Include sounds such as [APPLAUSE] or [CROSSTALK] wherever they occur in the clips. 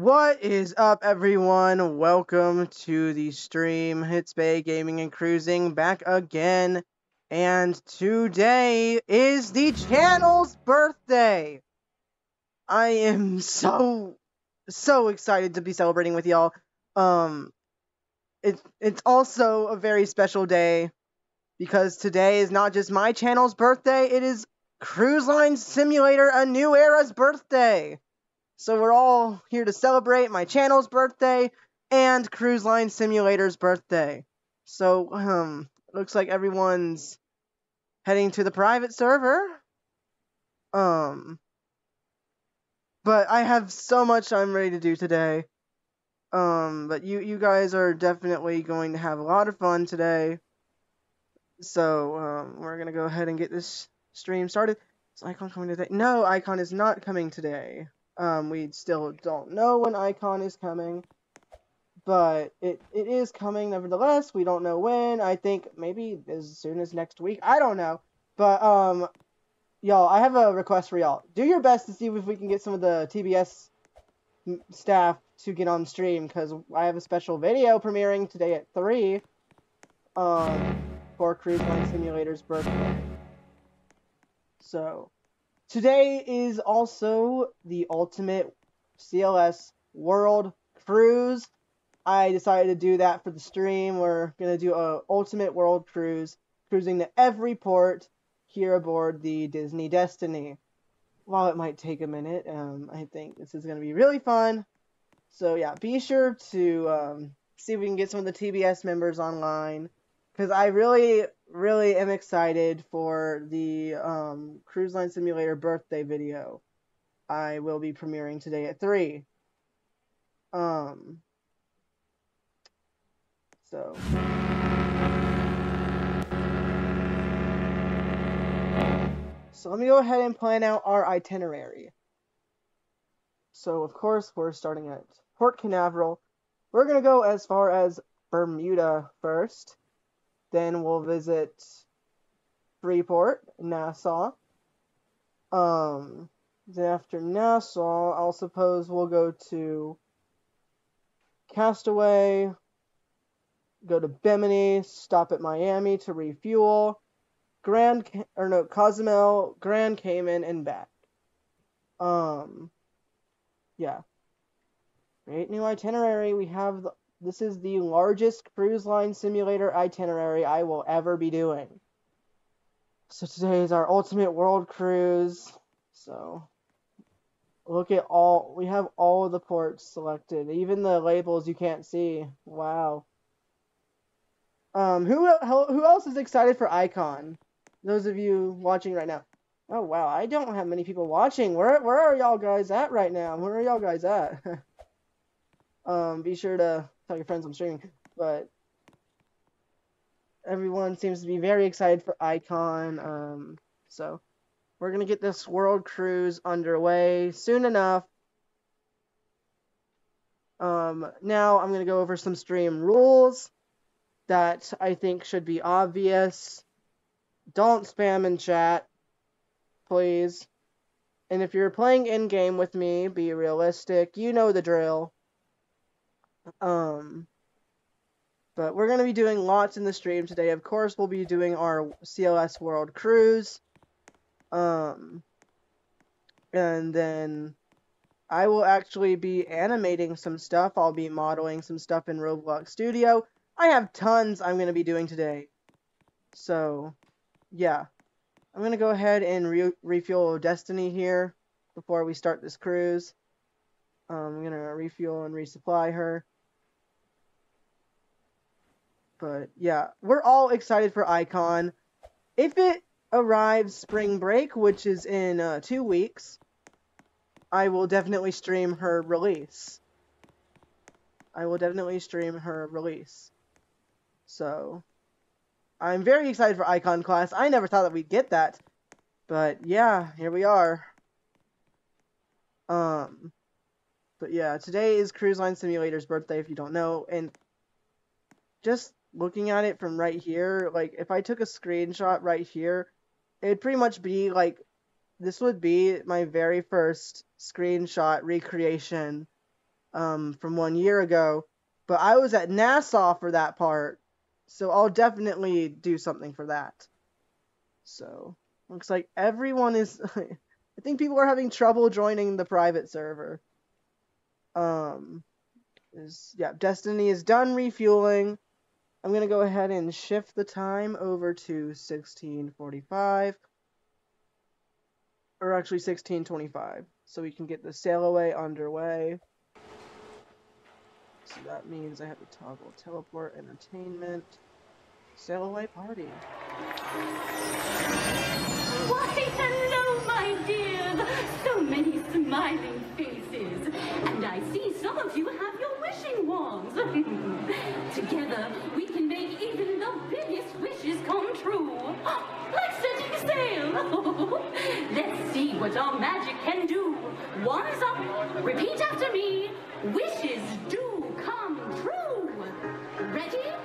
What is up, everyone? Welcome to the stream. It'sBey Gaming and Cruising back again. And today is the channel's birthday. I am [LAUGHS] so, so excited to be celebrating with y'all. Um, it, it's also a very special day because today is not just my channel's birthday, it is Cruise Line Simulator A New Era's birthday. So we're all here to celebrate my channel's birthday and Cruise Line Simulator's birthday. So, um, looks like everyone's heading to the private server. Um, but I have so much I'm ready to do today. Um, but you you guys are definitely going to have a lot of fun today. So, um, we're gonna go ahead and get this stream started. Is Icon coming today? No, Icon is not coming today. Um, we still don't know when Icon is coming, but it, it is coming nevertheless. We don't know when. I think maybe as soon as next week. I don't know. But, um, y'all, I have a request for y'all. Do your best to see if we can get some of the TBS staff to get on stream, because I have a special video premiering today at 3, um, for Cruise Line Simulator's birthday. So, Today is also the ultimate CLS World Cruise. I decided to do that for the stream. We're going to do a ultimate world cruise, cruising to every port here aboard the Disney Destiny. While it might take a minute, um, I think this is going to be really fun. So yeah, be sure to um, see if we can get some of the TBS members online because I really, really am excited for the um, Cruise Line Simulator birthday video. I will be premiering today at three. Um. So. So let me go ahead and plan out our itinerary. So of course we're starting at Port Canaveral. We're gonna go as far as Bermuda first. Then we'll visit Freeport, Nassau. Um, then after Nassau, I'll suppose we'll go to Castaway, go to Bimini, stop at Miami to refuel, Grand or no Cozumel, Grand Cayman, and back. Um, yeah. Great new itinerary. We have the this is the largest cruise line simulator itinerary I will ever be doing. So today is our ultimate world cruise. So look at all we have all of the ports selected, even the labels you can't see. Wow. Um, who who else is excited for Icon? Those of you watching right now. Oh wow, I don't have many people watching. Where where are y'all guys at right now? Where are y'all guys at? [LAUGHS] um, be sure to tell your friends I'm streaming. But everyone seems to be very excited for Icon. Um, so we're gonna get this world cruise underway soon enough. Um, now I'm gonna go over some stream rules that I think should be obvious. Don't spam in chat, please. And if you're playing in game with me, be realistic. You know the drill. Um, but we're going to be doing lots in the stream today. Of course, we'll be doing our CLS World Cruise. Um, and then I will actually be animating some stuff. I'll be modeling some stuff in Roblox Studio. I have tons I'm going to be doing today. So, yeah. I'm going to go ahead and re refuel Destiny here before we start this cruise. Um, I'm going to refuel and resupply her. But yeah, we're all excited for Icon. If it arrives spring break, which is in uh, two weeks, I will definitely stream her release. I will definitely stream her release. So, I'm very excited for Icon class. I never thought that we'd get that. But yeah, here we are. Um, but yeah, today is Cruise Line Simulator's birthday, if you don't know. And just looking at it from right here, like if I took a screenshot right here, it'd pretty much be like this would be my very first screenshot recreation um, from one year ago, but I was at Nassau for that part, so I'll definitely do something for that. So looks like everyone is. [LAUGHS] I think people are having trouble joining the private server. Um, is yeah, Destiny is done refueling. I'm gonna go ahead and shift the time over to 1645, or actually 1625, so we can get the sail away underway. So that means I have to toggle teleport entertainment, sail away party. Why, hello, my dears. So many smiling faces. And I see some of you have your wishing wands. [LAUGHS] Together, we even the biggest wishes come true. [GASPS] Like setting sail. [LAUGHS] Let's see what our magic can do. Wands up. Repeat after me. Wishes do come true. Ready?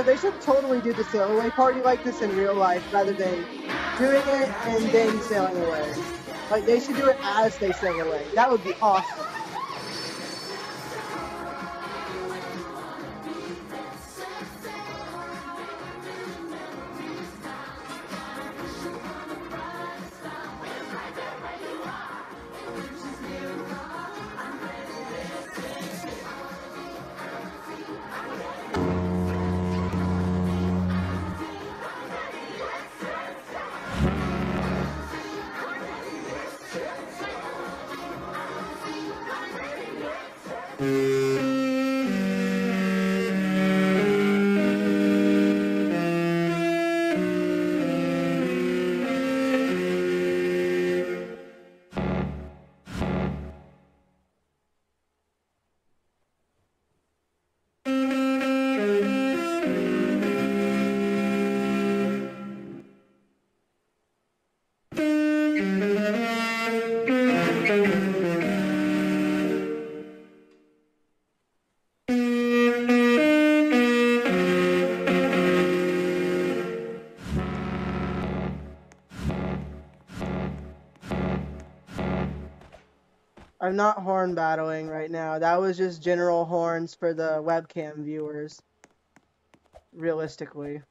Know, they should totally do the sail away party like this in real life rather than doing it and then sailing away. Like, they should do it as they sail away. That would be awesome. I'm not horn battling right now. That was just general horns for the webcam viewers. Realistically.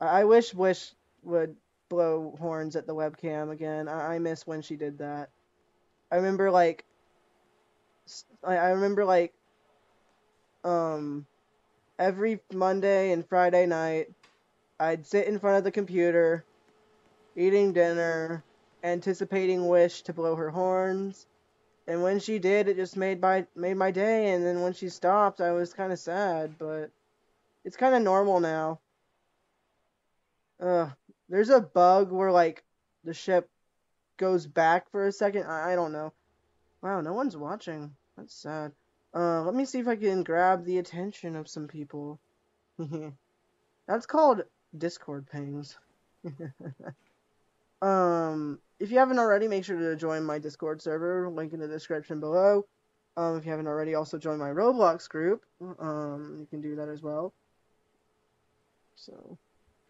I, I wish Wish would blow horns at the webcam again. I, I miss when she did that. I remember like I, I remember like um every Monday and Friday night I'd sit in front of the computer eating dinner anticipating Wish to blow her horns. And when she did, it just made my made my day. And then when she stopped, I was kind of sad, but it's kind of normal now. Ugh, there's a bug where like the ship goes back for a second. I, I don't know. Wow, no one's watching. That's sad. Uh, let me see if I can grab the attention of some people. [LAUGHS] That's called Discord pings. [LAUGHS] um, if you haven't already, make sure to join my Discord server. Link in the description below. Um, if you haven't already, also join my Roblox group. Um, you can do that as well. So,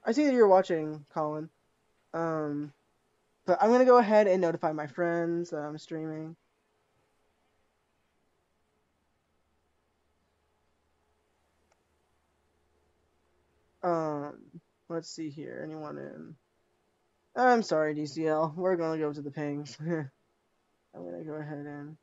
I see that you're watching, Colin. Um, but I'm gonna go ahead and notify my friends that I'm streaming. Um, let's see here. Anyone in? I'm sorry, DCL. We're gonna go to the pings. [LAUGHS] I'm gonna go ahead and.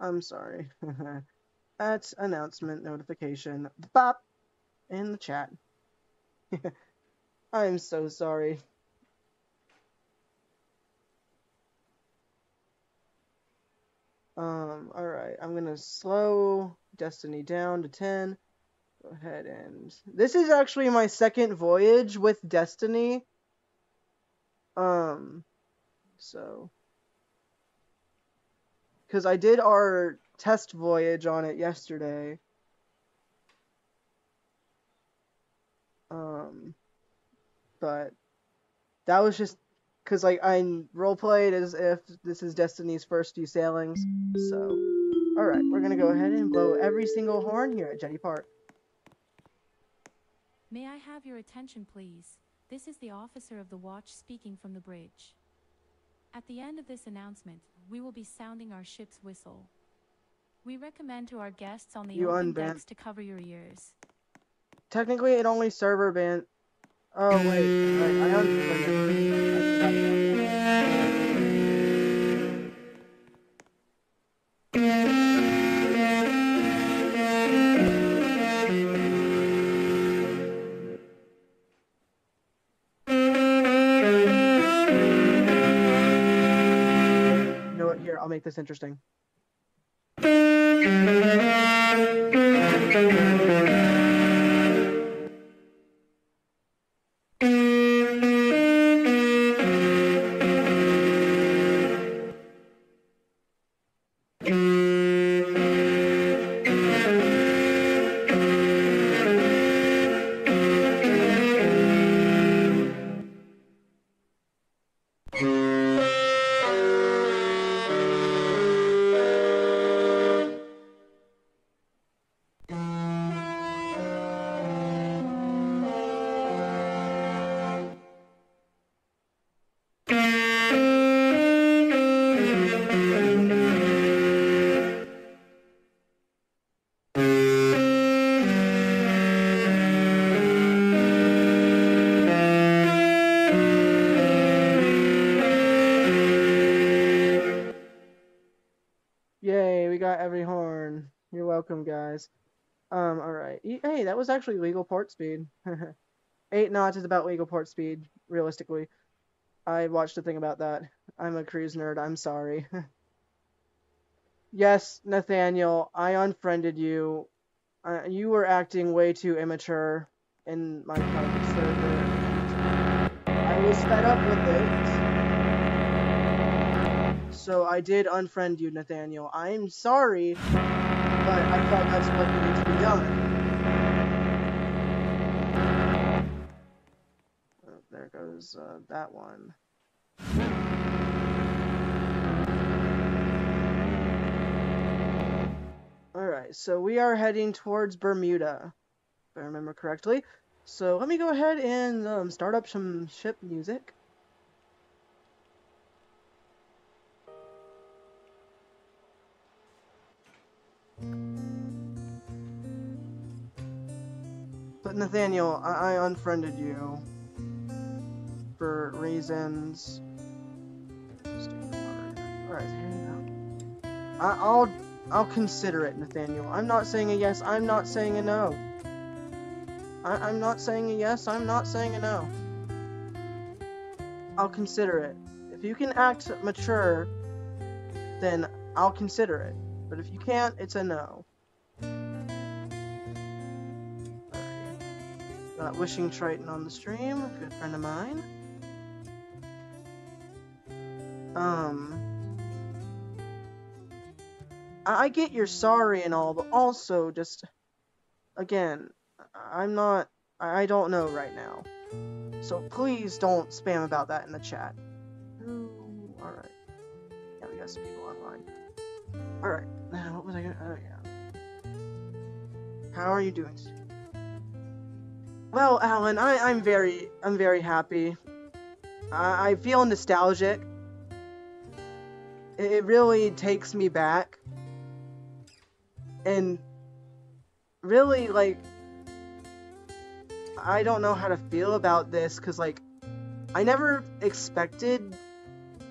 I'm sorry. [LAUGHS] That's announcement notification. Bop! In the chat. [LAUGHS] I'm so sorry. Um, alright, I'm gonna slow Destiny down to 10. Go ahead and... This is actually my second voyage with Destiny. Um, so... Because I did our test voyage on it yesterday. Um, but that was just because like I role played as if this is Destiny's first few sailings. So, all right, we're gonna go ahead and blow every single horn here at Jetty Park. May I have your attention, please? This is the officer of the watch speaking from the bridge. At the end of this announcement, we will be sounding our ship's whistle. We recommend to our guests on the You open decks to cover your ears. Technically, it only server ban. Oh wait, I unbanned make this interesting. Hey, that was actually legal port speed. [LAUGHS] Eight knots is about legal port speed, realistically. I watched a thing about that. I'm a cruise nerd, I'm sorry. [LAUGHS] yes, Nathaniel, I unfriended you. Uh, you were acting way too immature in my server. I was fed up with it. So I did unfriend you, Nathaniel. I'm sorry, but I thought that's what needed to be done. There goes uh, that one. Alright, so we are heading towards Bermuda, if I remember correctly. So let me go ahead and um, start up some ship music. But Nathaniel, I, I unfriended you for reasons. Alright, here you go. I'll I'll consider it, Nathaniel. I'm not saying a yes, I'm not saying a no. I, I'm not saying a yes, I'm not saying a no. I'll consider it. If you can act mature, then I'll consider it. But if you can't, it's a no. Got Wishing Triton on the stream, good friend of mine. Um, I get you're sorry and all, but also just, again, I'm not, I don't know right now. So please don't spam about that in the chat. Ooh, alright. Yeah, we got some people online. Alright, now what was I gonna, oh yeah. How are you doing? Well, Alan, I, I'm very, I'm very happy. I, I feel nostalgic. It, really takes me back. And really, like, I don't know how to feel about this because, like, I never expected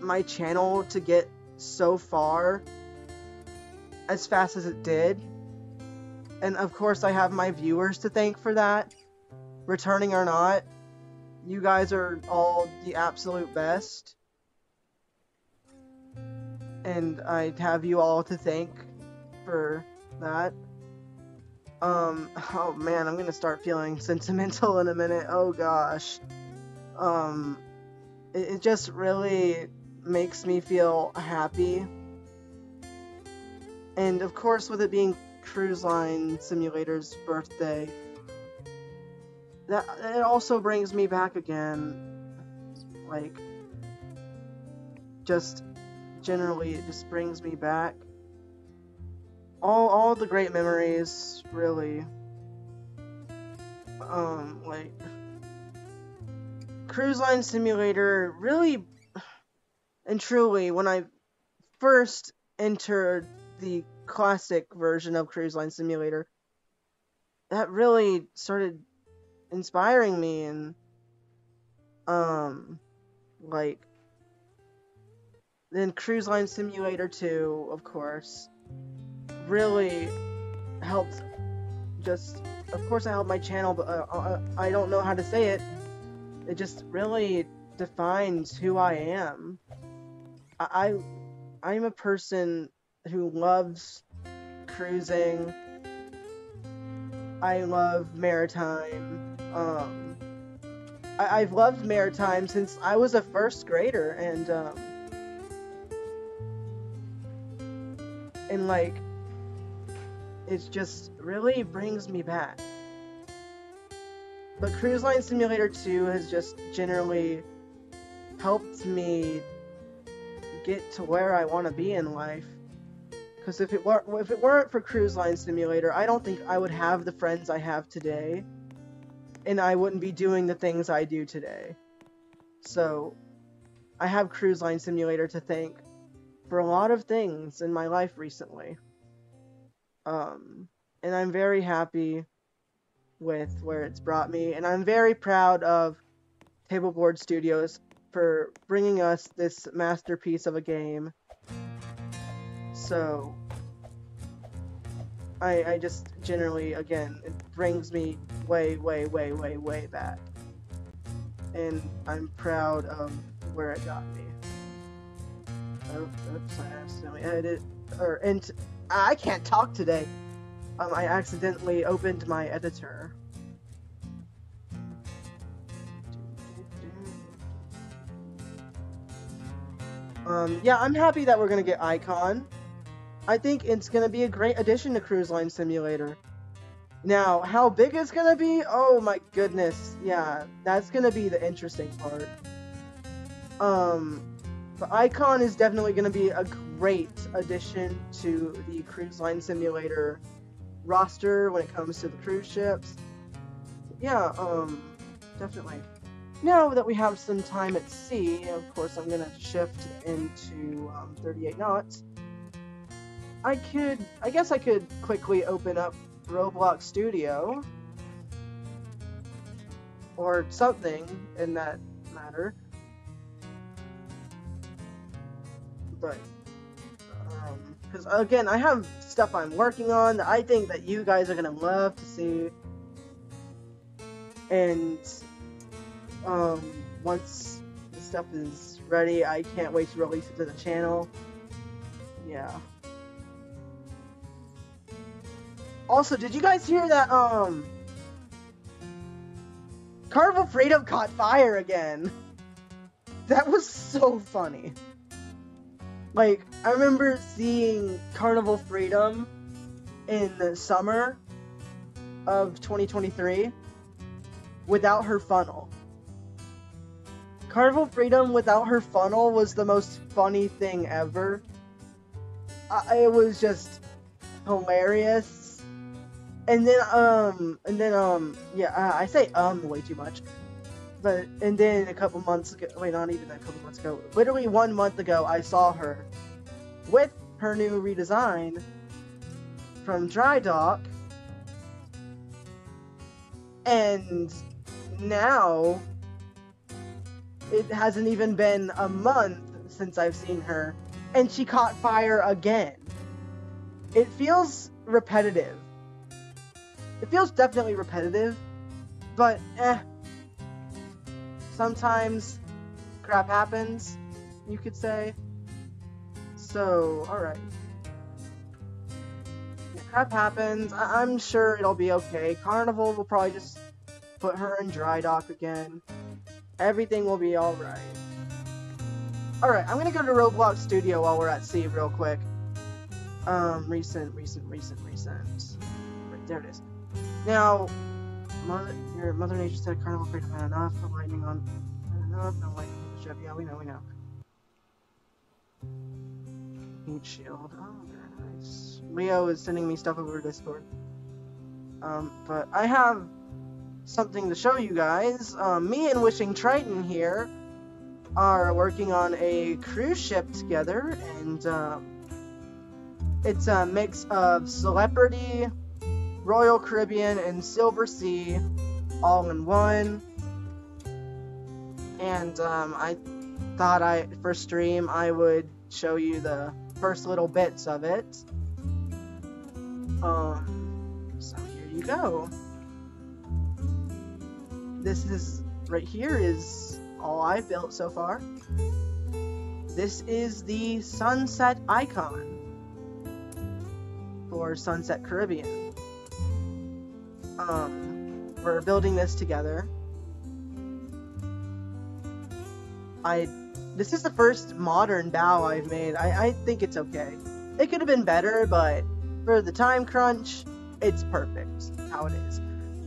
my channel to get so far as fast as it did. And of course, I have my viewers to thank for that, returning or not. You guys are all the absolute best. And I'd have you all to thank for that. Um, oh man, I'm gonna start feeling [LAUGHS] sentimental in a minute. Oh gosh. Um, it, it just really makes me feel happy. And of course, with it being Cruise Line Simulator's birthday, that it also brings me back again. Like, just generally, it just brings me back. All, all the great memories, really. Um, like, Cruise Line Simulator really and truly, when I first entered the classic version of Cruise Line Simulator, that really started inspiring me and um like then Cruise Line Simulator 2, of course, really helped just of course I helped my channel, but uh, uh, I don't know how to say it. It just really defines who I am. I I'm a person who loves cruising. I love maritime. Um, I, I've loved maritime since I was a first grader, and um, and like it just really brings me back. But Cruise Line Simulator 2 has just generally helped me get to where I want to be in life. Because if it were if it weren't for Cruise Line Simulator, I don't think I would have the friends I have today, and I wouldn't be doing the things I do today. So, I have Cruise Line Simulator to thank for a lot of things in my life recently. Um, and I'm very happy with where it's brought me, and I'm very proud of Tableboard Studios for bringing us this masterpiece of a game. So, I, I just generally, again, it brings me way, way, way, way, way back. And I'm proud of where it got me. Oops, I accidentally edited, or, and, I can't talk today. Um, I accidentally opened my editor. Um, yeah, I'm happy that we're gonna get Icon. I think it's gonna be a great addition to Cruise Line Simulator. Now, how big it's gonna be? Oh my goodness, yeah, that's gonna be the interesting part. Um, but Icon is definitely gonna be a great addition to the Cruise Line Simulator roster when it comes to the cruise ships. Yeah, um, definitely. Now that we have some time at sea, of course I'm gonna shift into um, 38 knots. I could, I guess I could quickly open up Roblox Studio. Or something in that matter. But, because again, I have stuff I'm working on that I think that you guys are gonna love to see. And um, once the stuff is ready, I can't wait to release it to the channel. Yeah. Also, did you guys hear that, um... Carnival Freedom caught fire again! [LAUGHS] That was so funny. Like, I remember seeing Carnival Freedom in the summer of 2023 without her funnel. Carnival Freedom without her funnel was the most funny thing ever. I, it was just hilarious. And then, um, and then, um, yeah, I, I say um way too much. But, and then a couple months ago, wait, not even a couple months ago, literally one month ago, I saw her with her new redesign from Dry Dock. And now it hasn't even been a month since I've seen her, and she caught fire again. It feels repetitive. It feels definitely repetitive, but eh. Sometimes crap happens, you could say. So, alright. Crap happens. I- I'm sure it'll be okay. Carnival will probably just put her in dry dock again. Everything will be alright. Alright, I'm gonna go to Roblox Studio while we're at sea real quick. Um, recent, recent, recent, recent. Right, there it is. Now, Mother, your Mother Nature said Carnival Freedom had enough, no lightning on, had enough, no lightning on the ship. Yeah, we know, we know. Heat shield. Oh, very nice. Leo is sending me stuff over Discord. Um, but I have something to show you guys. Um, me and Wishing Triton here are working on a cruise ship together, and um, it's a mix of Celebrity, Royal Caribbean, and Silversea all in one. And um, I thought I for stream I would show you the first little bits of it. Um, so here you go. This is right here is all I've built so far. This is the sunset icon for Sunset Caribbean. Um, we're building this together. I this is the first modern bow I've made. I, I think it's okay. It could have been better, but for the time crunch, it's perfect how it is.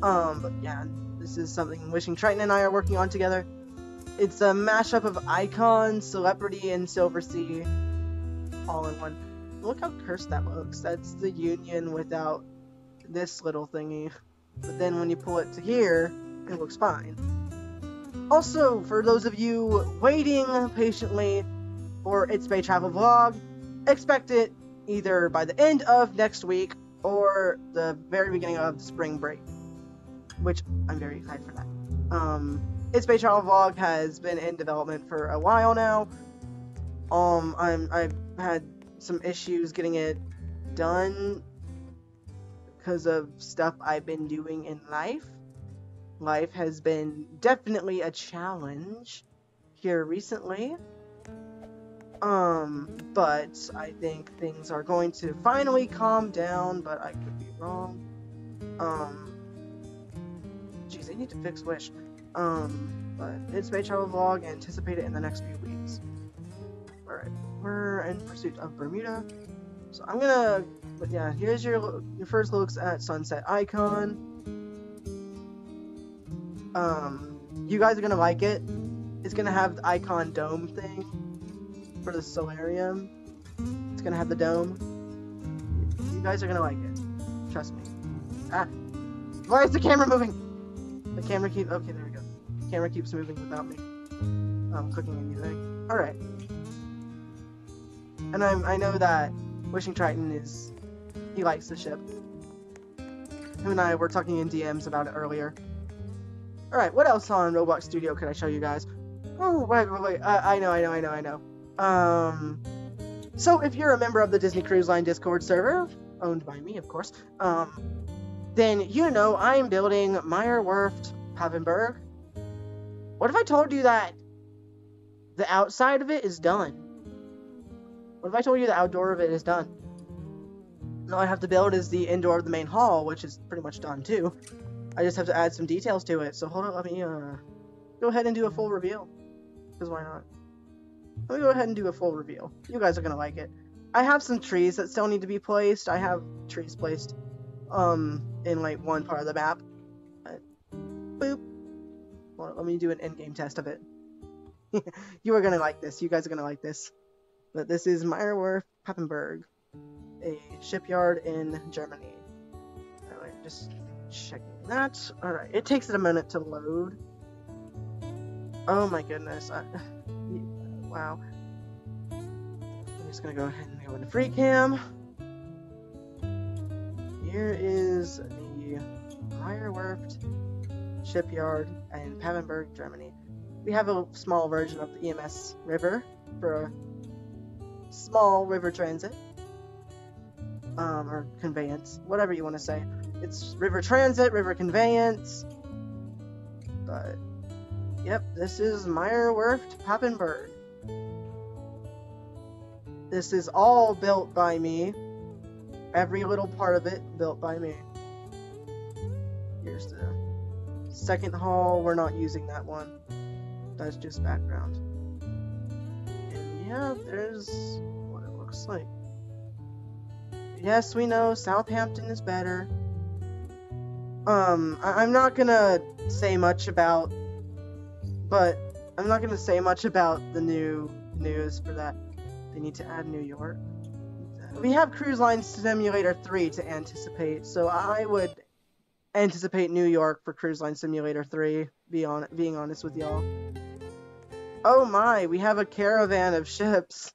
Um, but yeah, this is something Wishing Triton and I are working on together. It's a mashup of Icon, Celebrity, and Silversea all in one. Look how cursed that looks. That's the Union without this little thingy. [LAUGHS] But then when you pull it to here, it looks fine. Also, for those of you waiting patiently for It'sBey Travel Vlog, expect it either by the end of next week or the very beginning of the spring break, which I'm very excited for that. Um, It'sBey Travel Vlog has been in development for a while now. Um, I'm I've had some issues getting it done because of stuff I've been doing in life. Life has been definitely a challenge here recently. Um, but I think things are going to finally calm down, but I could be wrong. Um, geez, I need to fix Wish. Um, but it's my Travel Vlog, anticipate it in the next few weeks. Alright, we're in pursuit of Bermuda. So I'm gonna, but yeah, here's your your first looks at Sunset Icon. Um, you guys are gonna like it. It's gonna have the icon dome thing for the solarium. It's gonna have the dome. You guys are gonna like it. Trust me. Ah, why is the camera moving? The camera keep. Okay, there we go. The camera keeps moving without me. Um, clicking anything. All right. And I'm, I know that Wishing Triton is he likes the ship. Him and I were talking in DMs about it earlier. Alright, what else on Roblox Studio can I show you guys? Oh, wait, wait, wait. Uh, I know, I know, I know, I know. Um, so if you're a member of the Disney Cruise Line Discord server, owned by me, of course, um, then you know I'm building Meyer Werft Papenburg. What if I told you that the outside of it is done? What if I told you the outdoor of it is done? All I have to build is the indoor of the main hall, which is pretty much done too. I just have to add some details to it. So hold on, let me uh, go ahead and do a full reveal. Because why not? let me go ahead and do a full reveal. You guys are gonna like it. I have some trees that still need to be placed. I have trees placed um in like one part of the map. Boop. Let me do an in-game test of it. [LAUGHS] you are gonna like this. You guys are gonna like this. But this is Meyerwerft Papenburg, a shipyard in Germany. Alright, just checking that. Alright, it takes it a minute to load. Oh my goodness. I, [SIGHS] wow. I'm just gonna go ahead and go into free cam. Here is the Meyerwerft shipyard in Papenburg, Germany. We have a small version of the EMS River for a small river transit. Um, or conveyance, whatever you want to say. It's river transit, river conveyance. But, yep, this is Meyerwerft Papenburg. This is all built by me. Every little part of it built by me. Here's the second hall. We're not using that one. That's just background. And yeah, there's what it looks like. Yes, we know Southampton is better. Um, I- I'm not gonna say much about, but I'm not gonna say much about the new news for that. They need to add New York. We have Cruise Line Simulator 3 to anticipate, so I would anticipate New York for Cruise Line Simulator 3, be on, being honest with y'all. Oh my, we have a caravan of ships.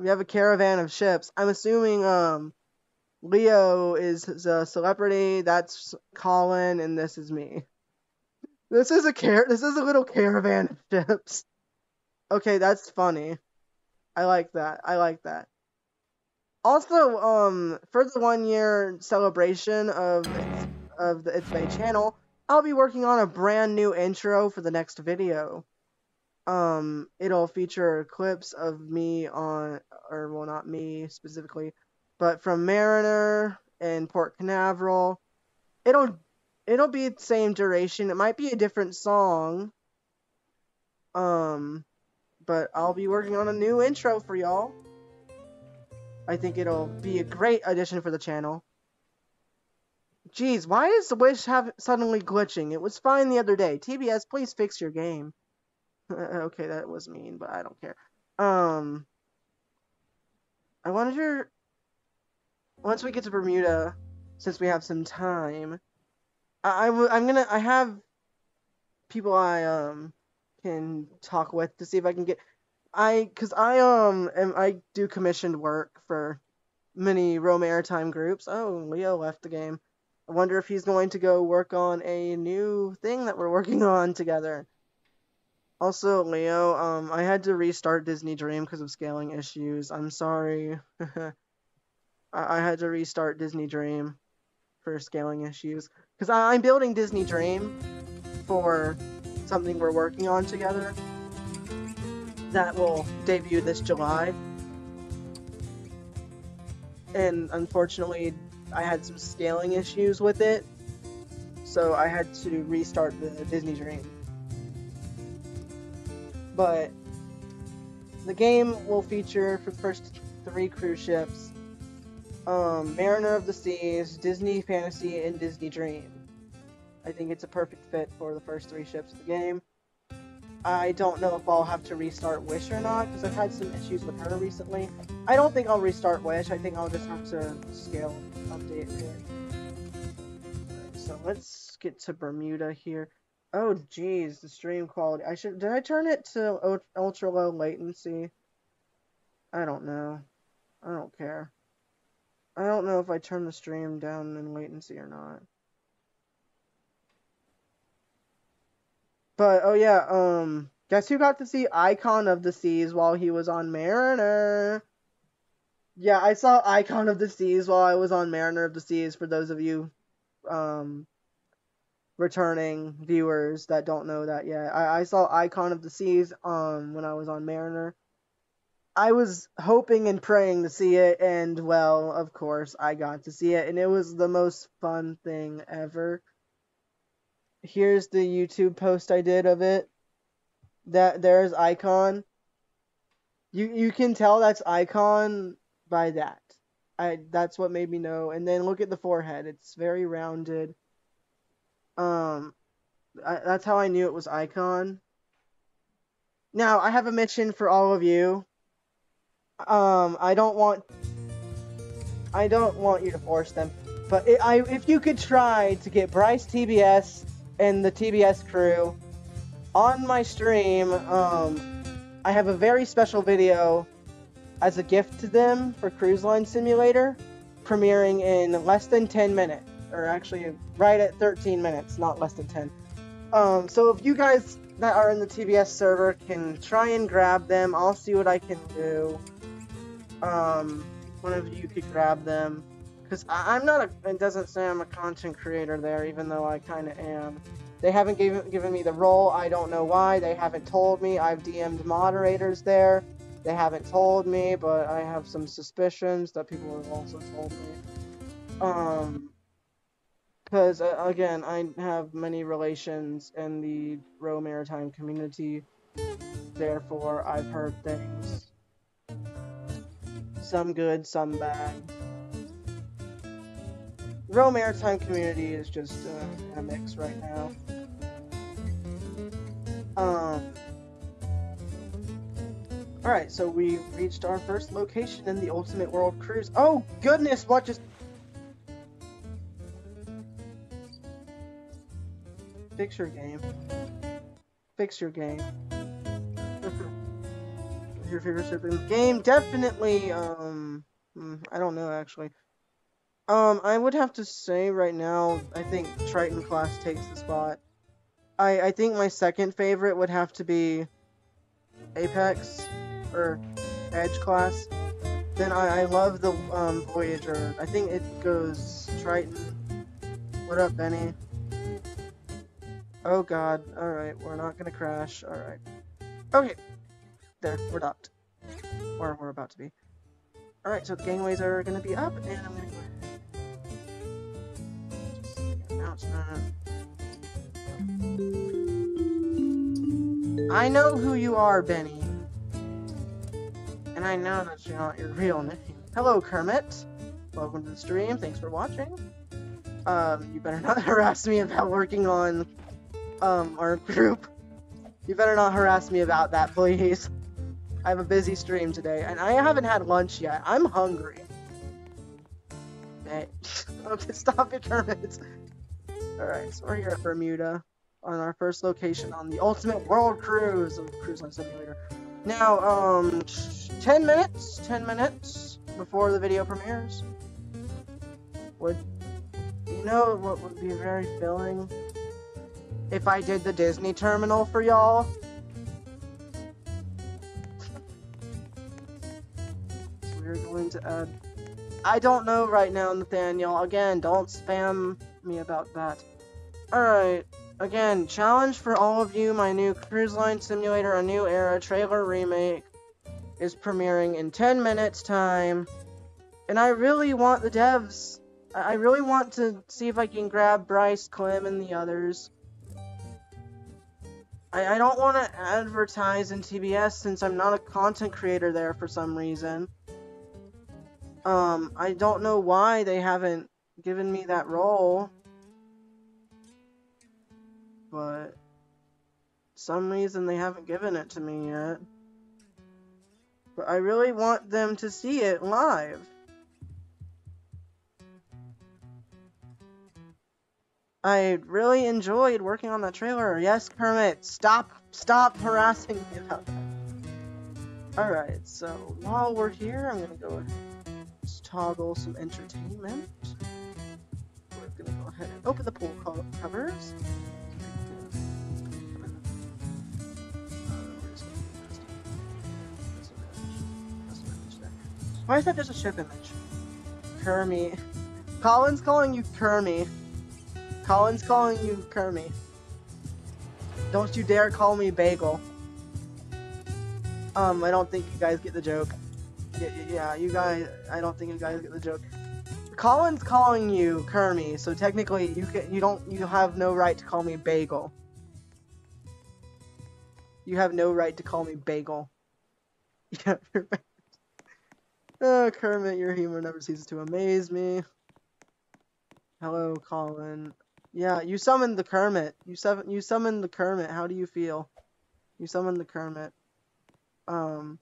We have a caravan of ships. I'm assuming um Leo is a celebrity, that's Colin, and this is me. This is a car this is a little caravan of ships. Okay, that's funny. I like that. I like that. Also, um, for the one year celebration of of the It'sBey channel, I'll be working on a brand new intro for the next video. Um, it'll feature clips of me on, or well, not me specifically, but from Mariner and Port Canaveral. It'll it'll be the same duration. It might be a different song. Um, but I'll be working on a new intro for y'all. I think it'll be a great addition for the channel. Jeez, why is the Wish have suddenly glitching? It was fine the other day. TBS, please fix your game. [LAUGHS] okay, that was mean, but I don't care. Um, I wonder once we get to Bermuda, since we have some time, I, I w- I'm gonna I have people I um can talk with to see if I can get I cuz I um am I do commissioned work for many Row Maritime groups. Oh, Leo left the game. I wonder if he's going to go work on a new thing that we're working on together. Also, Leo, um, I had to restart Disney Dream because of scaling issues. I'm sorry. [LAUGHS] I-, I had to restart Disney Dream for scaling issues because I- I'm building Disney Dream for something we're working on together that will debut this July. And unfortunately, I had some scaling issues with it, so I had to restart the Disney Dream. But the game will feature for the first three cruise ships um, Mariner of the Seas, Disney Fantasy, and Disney Dream. I think it's a perfect fit for the first three ships of the game. I don't know if I'll have to restart Wish or not, because I've had some issues with her recently. I don't think I'll restart Wish, I think I'll just have to scale update it. So let's get to Bermuda here. Oh geez, the stream quality. I should did I turn it to ultra low latency? I don't know. I don't care. I don't know if I turn the stream down in latency or not. But oh yeah, um guess who got to see Icon of the Seas while he was on Mariner? Yeah, I saw Icon of the Seas while I was on Mariner of the Seas for those of you um returning viewers that don't know that yet. I, I saw Icon of the Seas um when I was on Mariner. I was hoping and praying to see it, and well, of course, I got to see it, and it was the most fun thing ever. Here's the YouTube post I did of it. That there's Icon. You you can tell that's icon by that. I that's what made me know. And then look at the forehead; it's very rounded. Um, I, that's how I knew it was icon. Now I have a mission for all of you. Um, I don't want I don't want you to force them, but i I if you could try to get Bryce TBS and the TBS crew on my stream, um, I have a very special video as a gift to them for Cruise Line Simulator, premiering in less than 10 minutes, or actually right at 13 minutes, not less than 10. Um, so if you guys that are in the TBS server can try and grab them, I'll see what I can do. Um, one of you could grab them. Because I'm not a, it doesn't say I'm a content creator there, even though I kind of am. They haven't given, given me the role, I don't know why, they haven't told me, I've DM'd moderators there, they haven't told me, but I have some suspicions that people have also told me. Um, because, uh, again, I have many relations in the Row Maritime community, therefore I've heard things. Some good, some bad. Row Maritime community is just uh, a mix right now. Um. Alright, so we reached our first location in the Ultimate World Cruise. Oh, goodness, what just... Fix your game. Fix your game. [LAUGHS] your favorite ship in the game? Definitely, um... hmm, I don't know, actually. Um, I would have to say right now, I think Triton class takes the spot. I, I think my second favorite would have to be Apex or Edge class. Then I, I love the um, Voyager. I think it goes Triton. What up, Benny? Oh god. Alright, we're not gonna crash. Alright. Okay. There, we're docked. Or we're about to be. Alright, so the gangways are gonna be up, and I'm gonna go announcement. I know who you are, Benny. And I know that's not your real name. Hello, Kermit. Welcome to the stream. Thanks for watching. Um, you better not [LAUGHS] harass me about working on, um, our group. You better not harass me about that, please. I have a busy stream today, and I haven't had lunch yet. I'm hungry. Hey. [LAUGHS] okay, stop it, Kermit. Alright, so we're here at Bermuda on our first location on the Ultimate World Cruise of Cruise Line Simulator. Now, um, 10 minutes, 10 minutes before the video premieres. Would, you know what would be very filling? If I did the Disney terminal for y'all. So we're going to add... I don't know right now, Nathaniel. Again, don't spam me about that. Alright, again, challenge for all of you, my new Cruise Line Simulator A New Era trailer remake is premiering in 10 minutes time. And I really want the devs, I really want to see if I can grab Bryce, Clem, and the others. I, I don't want to advertise in TBS since I'm not a content creator there for some reason. Um, I don't know why they haven't given me that role but some reason they haven't given it to me yet. But I really want them to see it live. I really enjoyed working on that trailer. Yes, Kermit, stop, stop harassing me about that. Alright, so while we're here, I'm gonna go ahead and toggle some entertainment. We're gonna go ahead and open the pool co covers. Why is that just a ship image? Kermie. Colin's calling you Kermie. Colin's calling you Kermit. Don't you dare call me Bagel. Um, I don't think you guys get the joke. Yeah, you guys, I don't think you guys get the joke. Colin's calling you Kermit, so technically you can, you don't, you have no right to call me Bagel. You have no right to call me Bagel. [LAUGHS] Yeah, you're right. Oh, Kermit, your humor never ceases to amaze me. Hello, Colin. Yeah, you summoned the Kermit. You summon you summoned the Kermit. How do you feel? You summoned the Kermit. Um,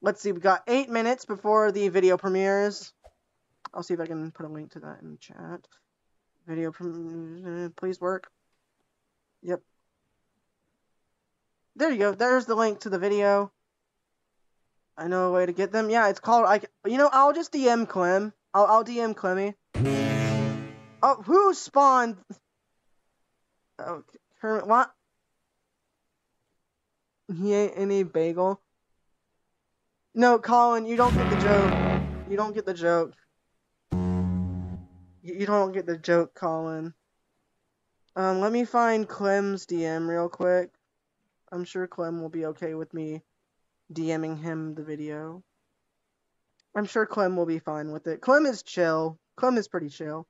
let's see. We got eight minutes before the video premieres. I'll see if I can put a link to that in the chat. Video please work. Yep. There you go. There's the link to the video. I know a way to get them. Yeah, it's called. I. You know, I'll just DM Clem. I'll, I'll DM Clemmy. Oh, who spawned? Oh, Kermit, what? He ain't any bagel? No, Colin, you don't get the joke. You don't get the joke. You, don't get the joke, Colin. Um, let me find Clem's DM real quick. I'm sure Clem will be okay with me DMing him the video. I'm sure Clem will be fine with it. Clem is chill. Clem is pretty chill.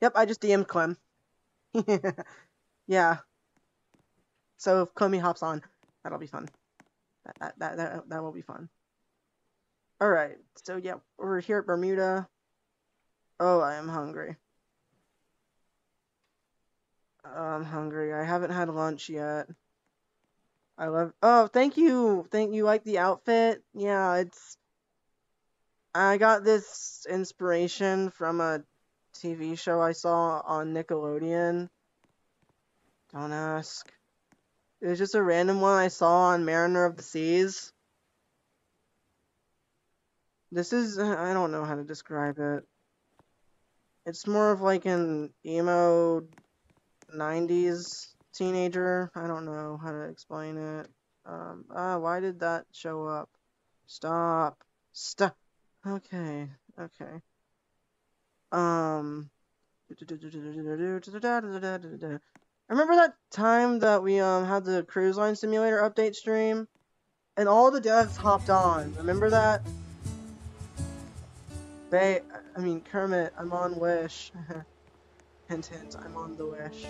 Yep, I just DM'd Clem. [LAUGHS] yeah. So if Clemmy hops on, that'll be fun. That that that that, that will be fun. All right. So yeah, we're here at Bermuda. Oh, I am hungry. I'm hungry. I haven't had lunch yet. I love. Oh, thank you. Thank you. Like the outfit? Yeah, it's. I got this inspiration from a TV show I saw on Nickelodeon. Don't ask. It was just a random one I saw on Mariner of the Seas. This is. I don't know how to describe it. It's more of like an emo 90s teenager. I don't know how to explain it. Um, ah, why did that show up? Stop. Stop. Okay. Okay. Um. Remember that time that we um had the cruise line simulator update stream, and all the devs hopped on. Remember that? They, I mean Kermit, I'm on Wish. [LAUGHS] hint, hint, I'm on the Wish.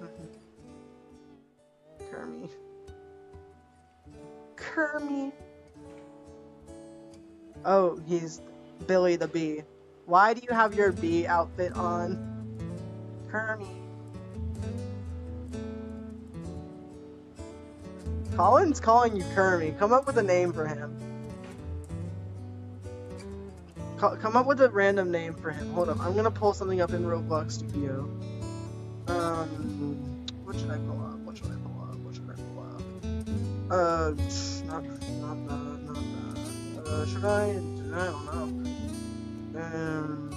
[LAUGHS] Kermit. Kermit. Oh, he's Billy the Bee. Why do you have your bee outfit on? Kermit. Colin's calling you Kermit. Come up with a name for him. Co- come up with a random name for him. Hold up. I'm gonna pull something up in Roblox Studio. Um, what should I pull up? What should I pull up? What should I pull up? Uh, not, not that, not that. Uh, should I? I don't know. Um,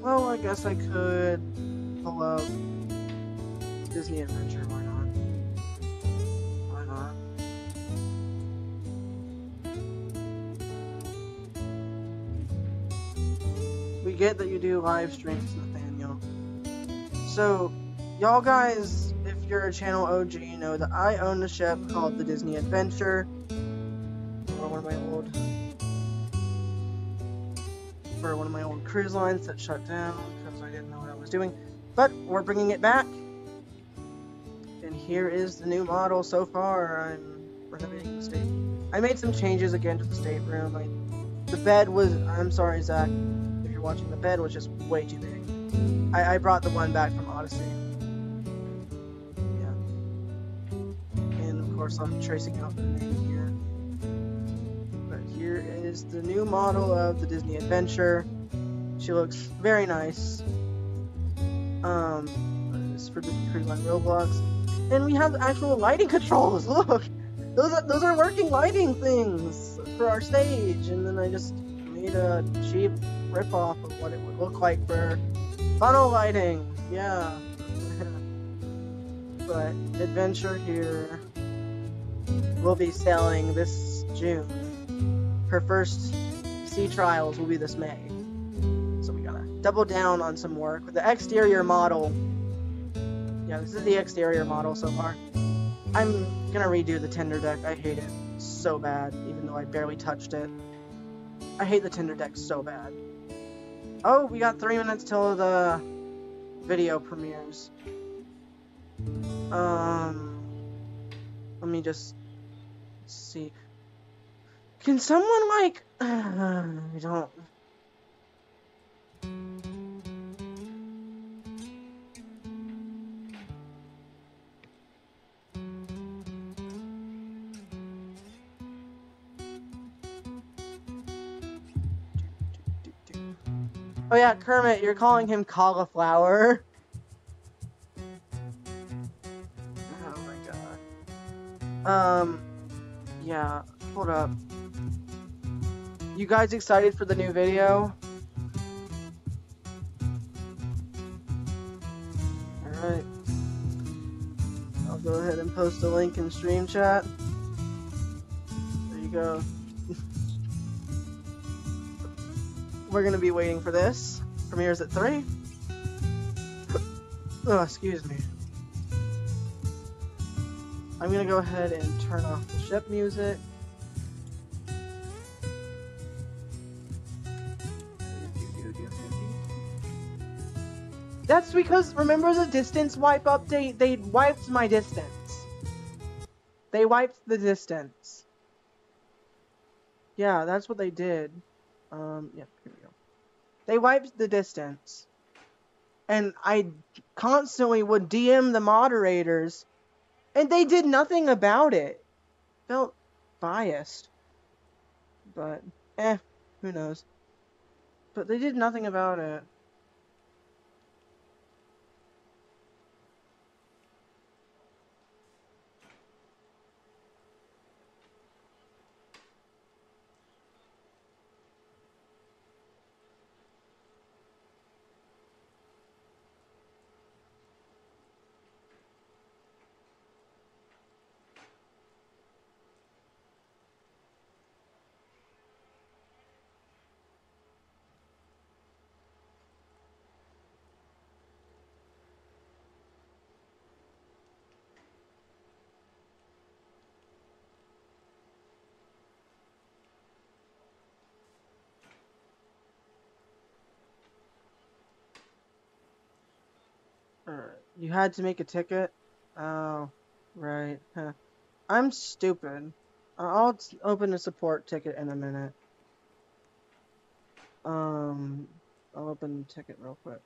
well, I guess I could pull up Disney Adventure. Why not? Why not? We get that you do live streams, Nathaniel. So, y'all guys, if you're a channel OG, you know that I own a ship called the Disney Adventure. Or one of my old for one of my old cruise lines that shut down because I didn't know what I was doing. But we're bringing it back. And here is the new model so far. I'm renovating the state. I made some changes again to the stateroom. I, the bed was, I'm sorry, Zach, if you're watching, the bed was just way too big. I, I brought the one back from Odyssey. Yeah. And of course, I'm tracing out the name is the new model of the Disney Adventure. She looks very nice. Um, this is for the Cruise Line Roblox. And we have actual lighting [LAUGHS] controls. Look, those are those are working lighting things for our stage. And then I just made a cheap ripoff of what it would look like for funnel lighting. Yeah. [LAUGHS] but Adventure here will be sailing this June. Her first sea trials will be this May. So we gotta double down on some work. The exterior model. Yeah, this is the exterior model so far. I'm gonna redo the tender deck. I hate it so bad, even though I barely touched it. I hate the tender deck so bad. Oh, we got three minutes till the video premieres. Um, let me just. Can someone like? [SIGHS] I don't. Oh yeah, Kermit, you're calling him cauliflower. [LAUGHS] Oh my god. Um, yeah, hold up. You guys excited for the new video? Alright. I'll go ahead and post a link in stream chat. There you go. [LAUGHS] We're gonna be waiting for this. Premieres at 3. [LAUGHS] oh, excuse me. I'm gonna go ahead and turn off the ship music. That's because, remember the distance wipe update? They wiped my distance. They wiped the distance. Yeah, that's what they did. Um, yeah, here we go. They wiped the distance. And I constantly would DM the moderators, and they did nothing about it. Felt biased. But, eh, who knows. But they did nothing about it. Alright. You had to make a ticket? Oh, right. Huh. I'm stupid. I'll open a support ticket in a minute. Um, I'll open the ticket real quick.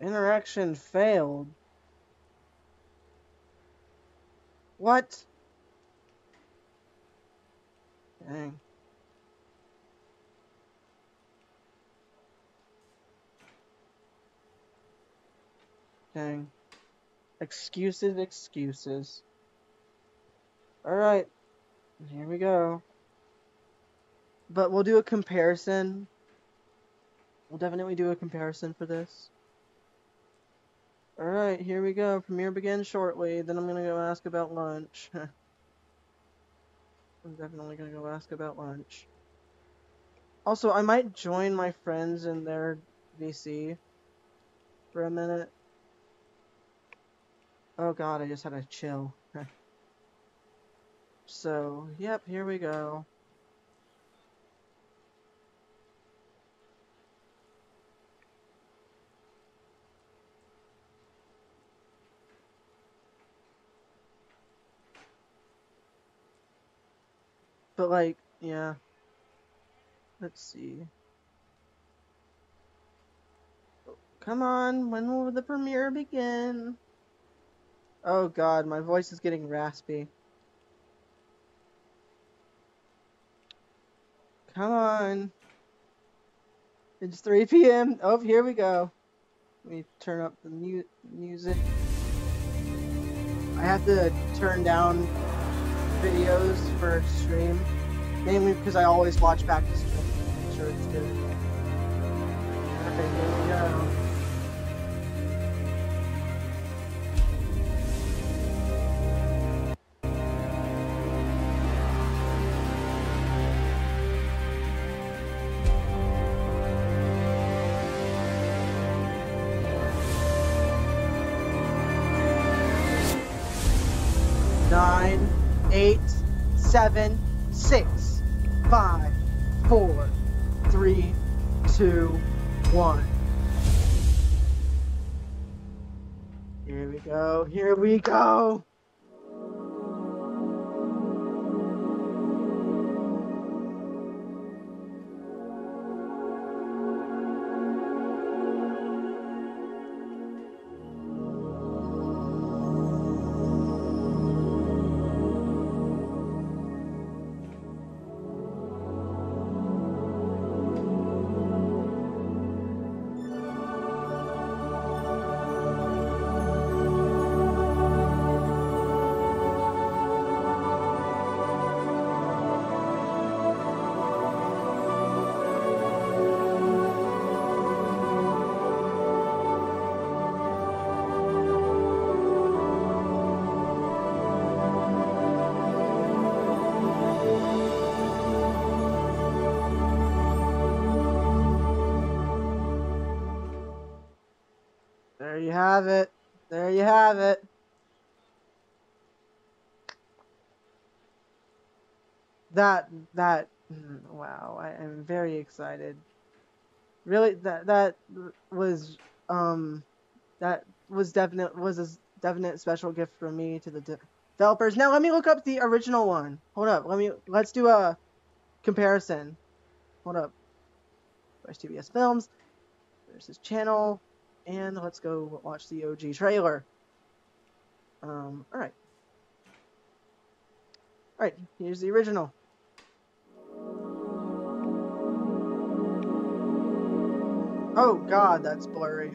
Interaction failed. What? Dang. Dang. Excuses, excuses. Alright. Here we go. But we'll do a comparison. We'll definitely do a comparison for this. Alright, here we go. Premiere begins shortly. Then I'm gonna go ask about lunch. [LAUGHS] I'm definitely gonna go ask about lunch. Also, I might join my friends in their VC for a minute. Oh god, I just had a chill. so, yep, here we go. But like, yeah. Let's see. Come on, when will the premiere begin? Oh god, my voice is getting raspy. Come on. It's 3 p.m. Oh, here we go. Let me turn up the mu music. I have to turn down videos for stream. Mainly because I always watch back to stream. Make sure it's good. Okay, here we go. Seven, six, five, four, three, two, one. Here we go. Here we go. That that mm, wow, I am very excited. Really that that was um that was definite was a definite special gift from me to the de- developers. Now let me look up the original one. Hold up. Let me let's do a comparison. Hold up. There's TBS Films. There's his channel. And let's go watch the OG trailer. Um, alright. Alright, here's the original. Oh god, that's blurry.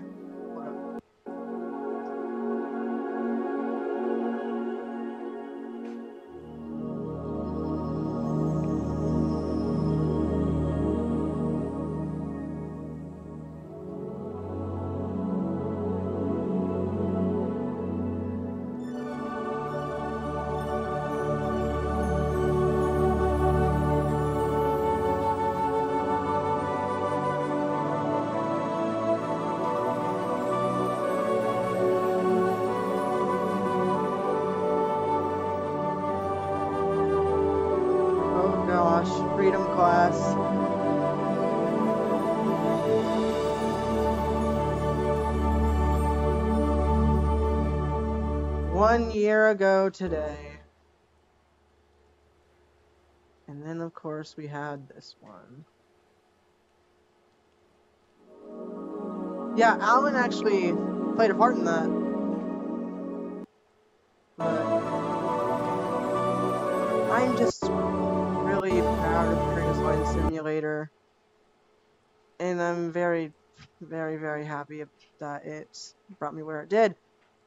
Today. And then, of course, we had this one. Yeah, Alan actually played a part in that. But I'm just really proud of Cruise Line Simulator. And I'm very, very, very happy that it brought me where it did.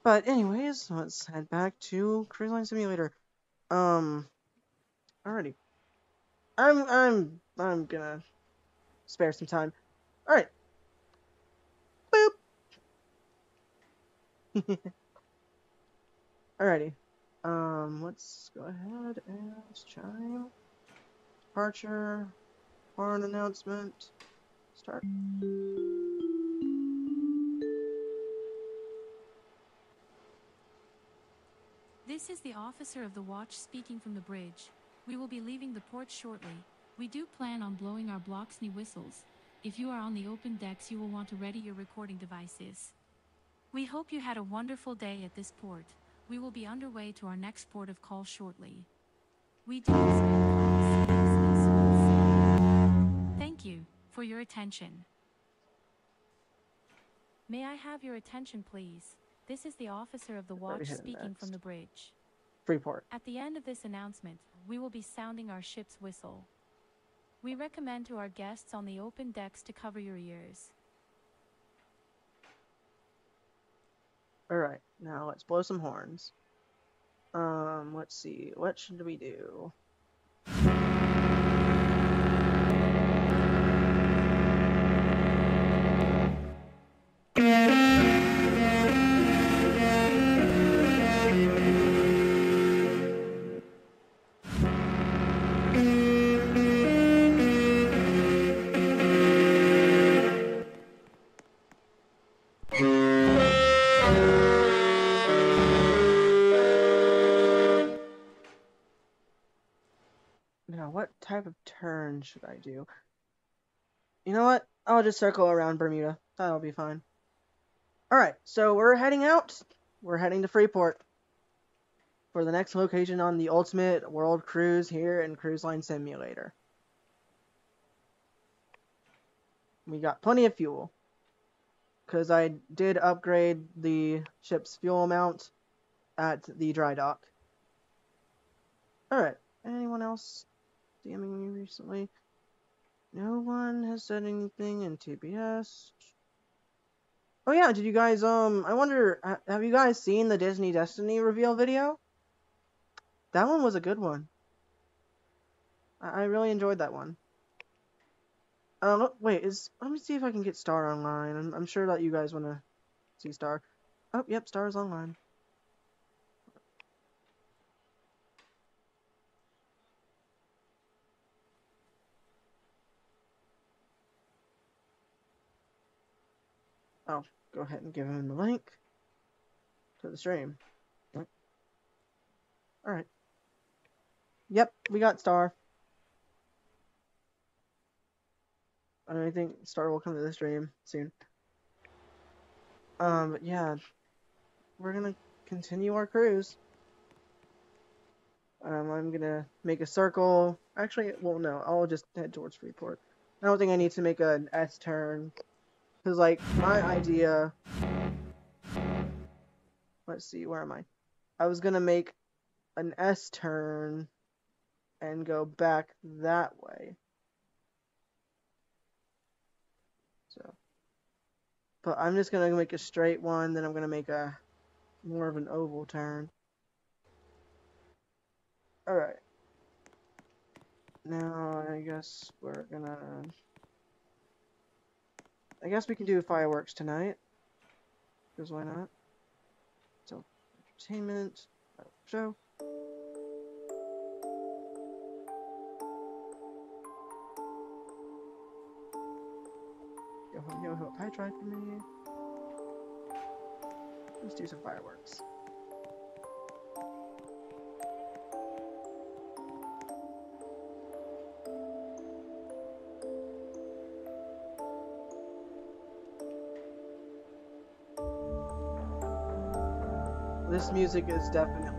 But anyways, let's head back to Cruise Line Simulator. Um, alrighty. I'm, I'm, I'm gonna spare some time. Alright. Boop. [LAUGHS] Alrighty. Um, let's go ahead and chime. Departure. Horn announcement. Start. This is the officer of the watch speaking from the bridge. We will be leaving the port shortly. We do plan on blowing our Bloxney whistles. If you are on the open decks, you will want to ready your recording devices. We hope you had a wonderful day at this port. We will be underway to our next port of call shortly. We do. Thank you for your attention. May I have your attention, please? This is the officer of the Where are we watch speaking from the bridge. Freeport. At the end of this announcement, we will be sounding our ship's whistle. We recommend to our guests on the open decks to cover your ears. Alright, now let's blow some horns. Um, let's see. What should we do? Type of turn should I do? You know what? I'll just circle around Bermuda. That'll be fine. Alright, so we're heading out. We're heading to Freeport for the next location on the Ultimate World Cruise here in Cruise Line Simulator. We got plenty of fuel. Because I did upgrade the ship's fuel amount at the dry dock. Alright, anyone else DMing me recently? No one has said anything in TBS. Oh yeah, did you guys, um, I wonder, have you guys seen the Disney Destiny reveal video? That one was a good one. I, I really enjoyed that one. Uh, wait, is, let me see if I can get Star online. I'm, I'm sure that you guys want to see Star. Oh, yep, Star's online. I'll go ahead and give him the link to the stream. Alright. Yep, we got Star. I don't think Star will come to the stream soon. Um, but yeah, we're gonna continue our cruise. Um, I'm gonna make a circle. Actually, well, no, I'll just head towards Freeport. I don't think I need to make an S turn. Because, like, my idea. Let's see, where am I? I was gonna make an S turn and go back that way. So, but I'm just gonna make a straight one, then I'm gonna make a more of an oval turn. Alright. Now, I guess we're gonna. I guess we can do fireworks tonight. Because why not? So, entertainment, show. Yo ho, yo ho, I for me. Let's do some fireworks. This music is definitely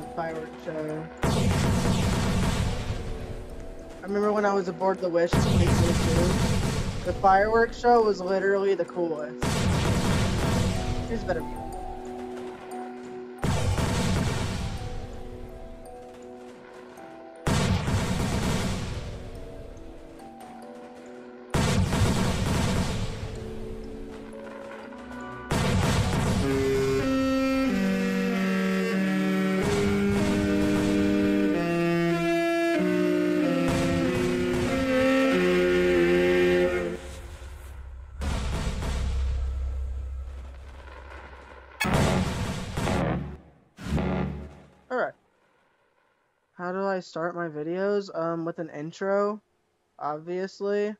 fireworks show. I remember when I was aboard the Wish in 2022, the fireworks show was literally the coolest. Here's a better start my videos? Um, with an intro, obviously.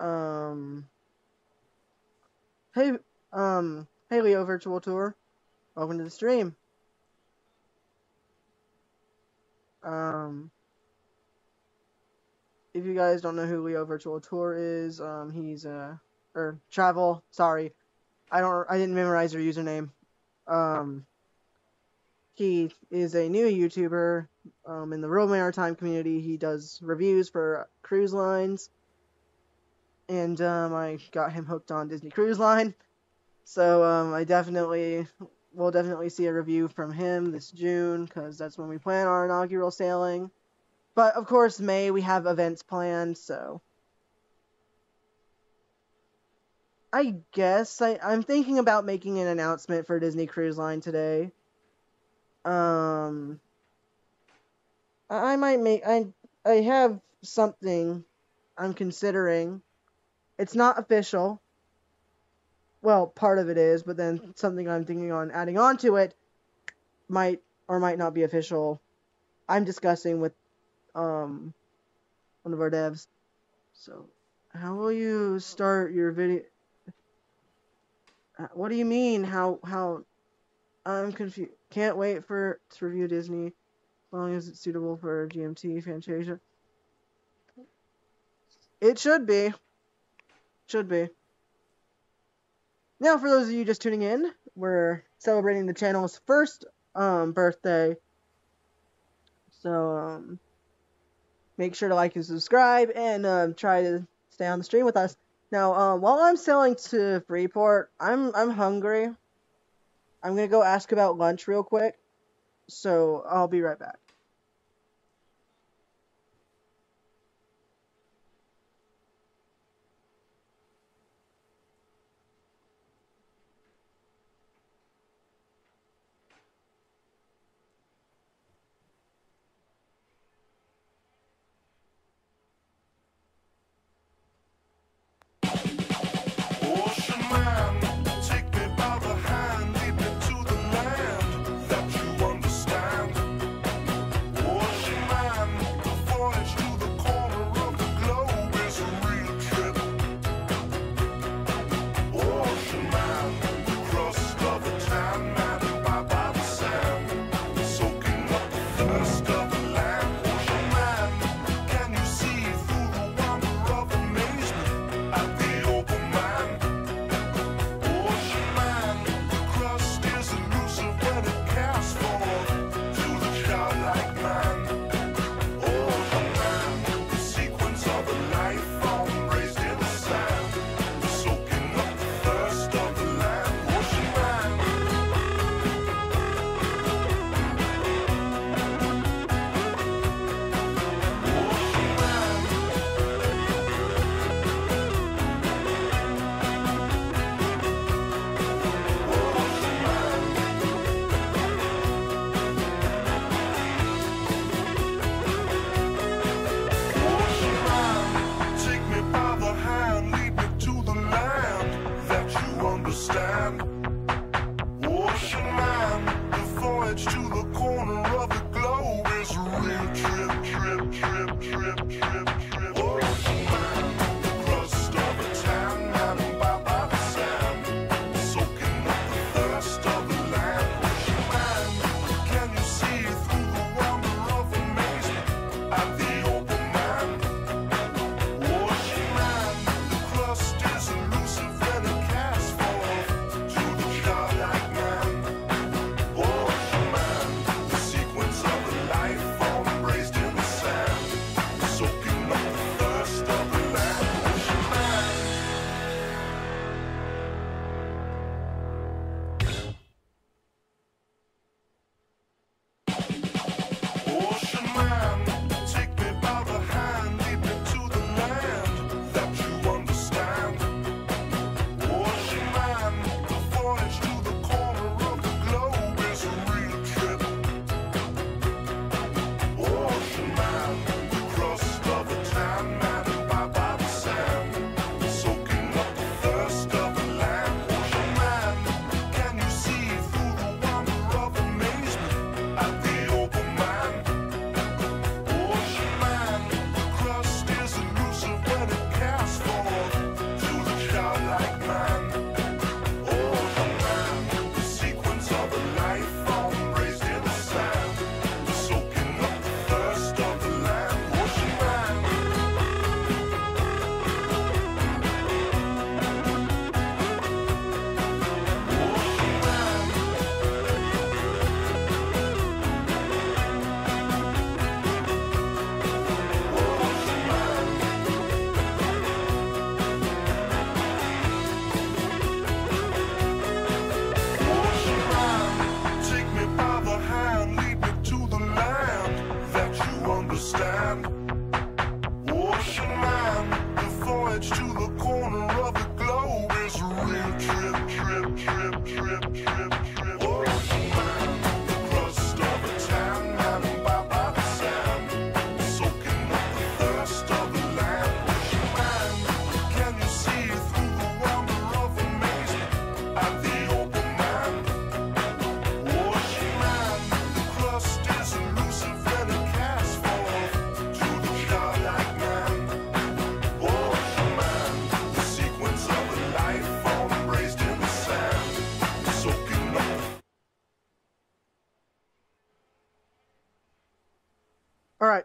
Um, hey, um, hey Leo Virtual Tour. Welcome to the stream. Um, if you guys don't know who Leo Virtual Tour is, um, he's, uh, or travel, sorry. I don't, I didn't memorize your username. Um, he is a new YouTuber um, in the Real Maritime community. He does reviews for cruise lines, and um, I got him hooked on Disney Cruise Line. So um, I definitely will definitely see a review from him this June because that's when we plan our inaugural sailing. But of course, May we have events planned, so I guess I, I'm thinking about making an announcement for Disney Cruise Line today. Um, I might make I I have something I'm considering. It's not official. Well, part of it is, but then something I'm thinking on adding on to it might or might not be official. I'm discussing with um one of our devs. So, how will you start your video? Uh, What do you mean? How how? I'm confused. Can't wait for to review Disney, as long as it's suitable for GMT Fantasia. It should be. Should be. Now, for those of you just tuning in, we're celebrating the channel's first um, birthday. So, um, make sure to like and subscribe and um, try to stay on the stream with us. Now, um, while I'm sailing to Freeport, I'm I'm hungry. I'm gonna go ask about lunch real quick. So I'll be right back.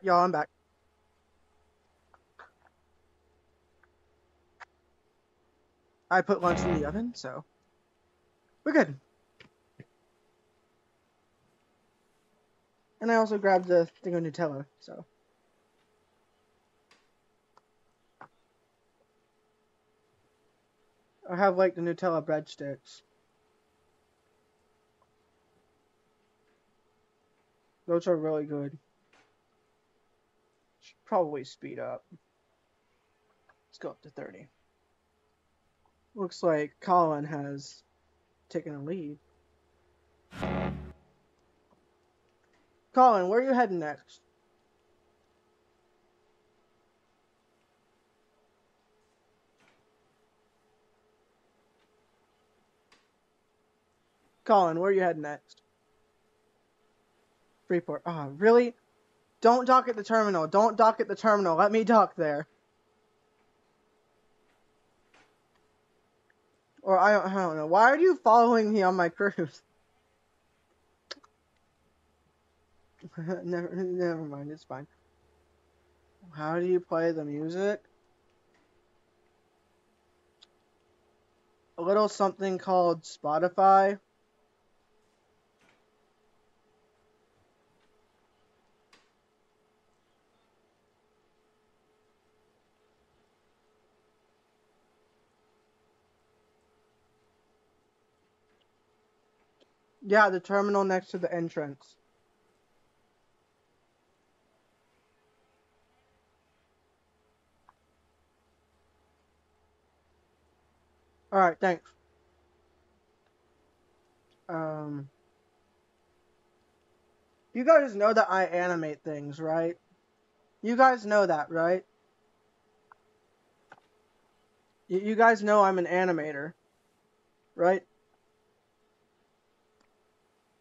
Y'all, I'm back. I put lunch in the oven, so we're good. And I also grabbed the thing of Nutella, so. I have like the Nutella breadsticks. Those are really good. Probably speed up. Let's go up to 30. Looks like Colin has taken a lead. Colin, where are you heading next? Colin, where are you heading next? Freeport. Ah, really? Don't dock at the terminal. Don't dock at the terminal. Let me dock there. Or I don't, I don't know. Why are you following me on my cruise? [LAUGHS] never, never mind. It's fine. How do you play the music? A little something called Spotify. Yeah, the terminal next to the entrance. Alright, thanks. Um, you guys know that I animate things, right? You guys know that, right? You guys know I'm an animator, right?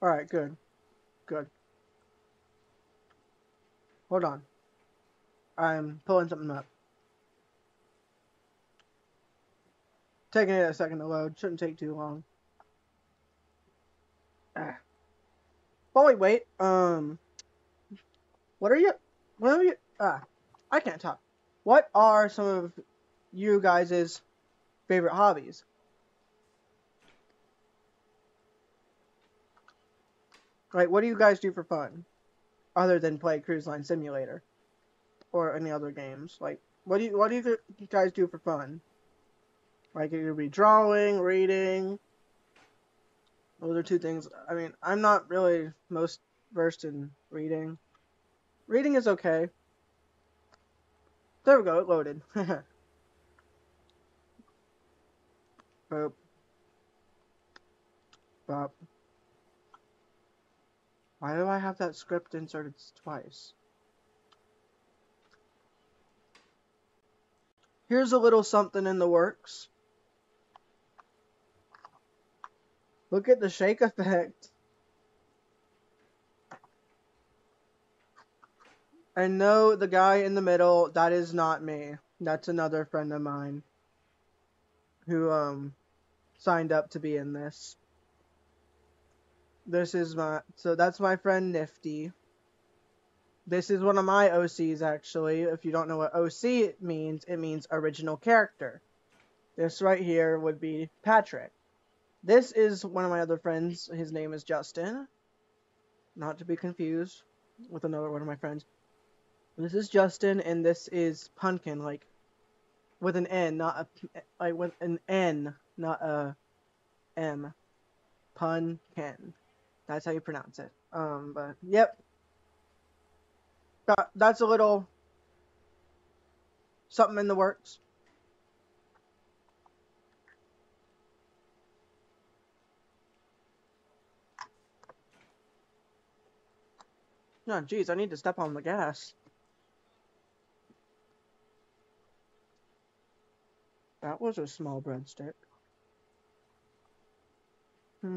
Alright, good. Good. Hold on. I'm pulling something up. Taking it a second to load. Shouldn't take too long. Ah. Wait, um, what are you, what are you, ah, I can't talk. What are some of you guys' favorite hobbies? Like, what do you guys do for fun? Other than play Cruise Line Simulator? Or any other games? Like, what do you, what do you guys do for fun? Like, it could be drawing, reading. Those are two things. I mean, I'm not really most versed in reading. Reading is okay. There we go, it loaded. [LAUGHS] Boop. Bop. Why do I have that script inserted twice? Here's a little something in the works. Look at the shake effect. I know the guy in the middle, that is not me. That's another friend of mine who um signed up to be in this. This is my so that's my friend Nifty. This is one of my OCs actually. If you don't know what OC means, it means original character. This right here would be Patrick. This is one of my other friends. His name is Justin. Not to be confused with another one of my friends. This is Justin, and this is Pumpkin, like with an N, not a like with an N, not a M. Pumpkin. That's how you pronounce it. Um, but yep. That, that's a little something in the works. No, oh, geez, I need to step on the gas. That was a small breadstick. [LAUGHS] Do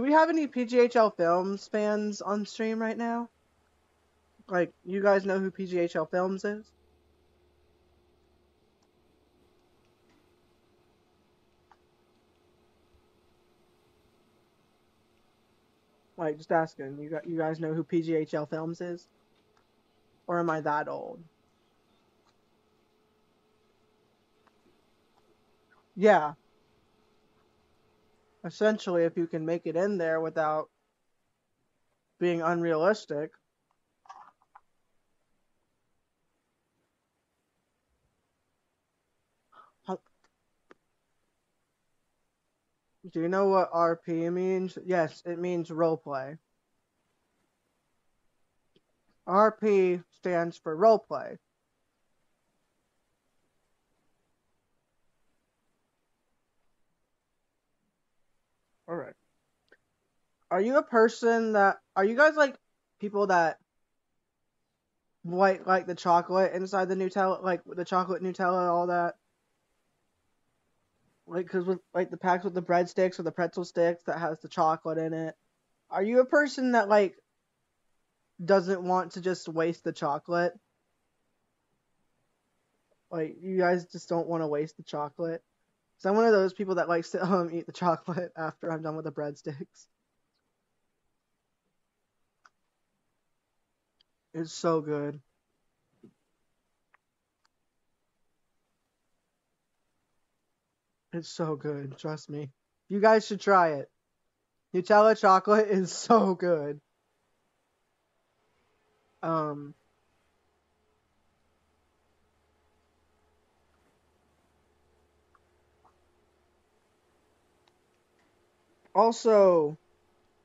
we have any PGHL Films fans on stream right now? Like, you guys know who PGHL Films is? Like, just asking. You got you guys know who PGHL Films is? Or am I that old? Yeah. Essentially, if you can make it in there without being unrealistic. Do you know what RP means? Yes, it means roleplay. RP stands for roleplay. Alright. Are you a person that are you guys like people that like like the chocolate inside the Nutella like the chocolate Nutella all that? Like cuz with like the packs with the breadsticks or the pretzel sticks that has the chocolate in it. Are you a person that like doesn't want to just waste the chocolate? Like you guys just don't want to waste the chocolate? So I'm one of those people that likes to [LAUGHS] um eat the chocolate after I'm done with the breadsticks. It's so good. It's so good, trust me. You guys should try it. Nutella chocolate [LAUGHS] is so good. Um Also,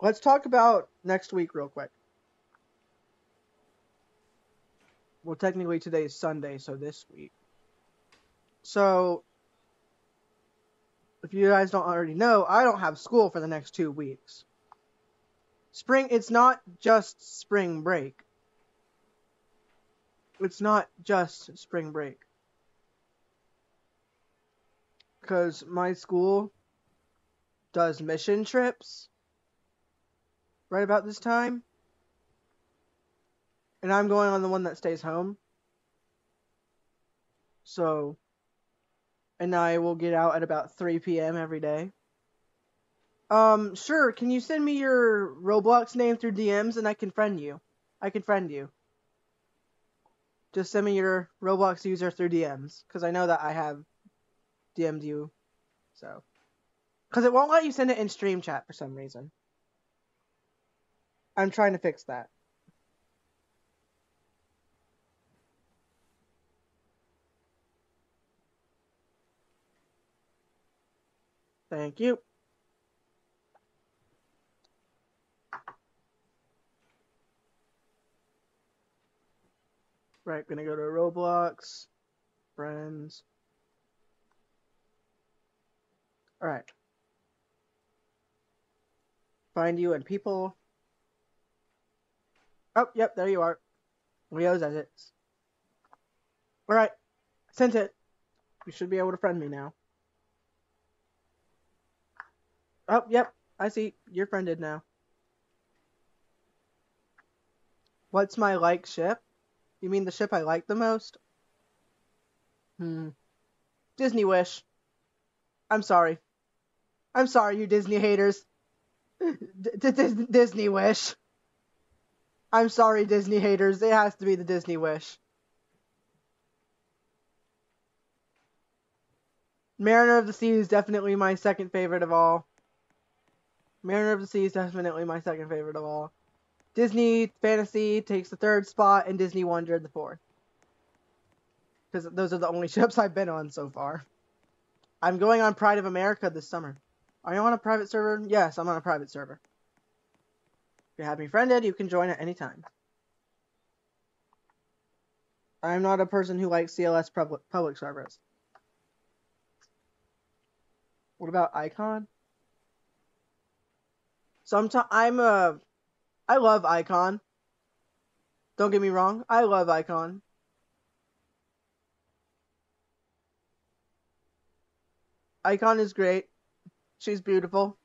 let's talk about next week real quick. Well, technically today is Sunday, so this week. So, if you guys don't already know, I don't have school for the next two weeks. Spring, it's not just spring break. It's not just spring break. Because my school does mission trips right about this time. And I'm going on the one that stays home. So, and I will get out at about 3 p.m. every day. Um, sure, can you send me your Roblox name through DMs and I can friend you? I can friend you. Just send me your Roblox user through DMs, because I know that I have DM'd you. So. Because it won't let you send it in stream chat for some reason. I'm trying to fix that. Thank you. Right, gonna go to Roblox, friends. Alright. Find you and people. Oh, yep, there you are. Leo's edits. Alright, sent it. You should be able to friend me now. Oh, yep, I see. You're friended now. What's my like ship? You mean the ship I like the most? Hmm. Disney Wish. I'm sorry. I'm sorry, you Disney haters. D- D- Disney Wish. I'm sorry, Disney haters. It has to be the Disney Wish. Mariner of the Sea is definitely my second favorite of all. Mariner of the Sea is definitely my second favorite of all. Disney Fantasy takes the third spot, and Disney Wonder the fourth. Because those are the only [LAUGHS] ships I've been on so far. I'm going on Pride of America this summer. Are you on a private server? Yes, I'm on a private server. If you have me friended, you can join at any time. I'm not a person who likes CLS public, public servers. What about Icon? Sometimes I'm a, I love Icon. Don't get me wrong, I love Icon. Icon is great. She's beautiful.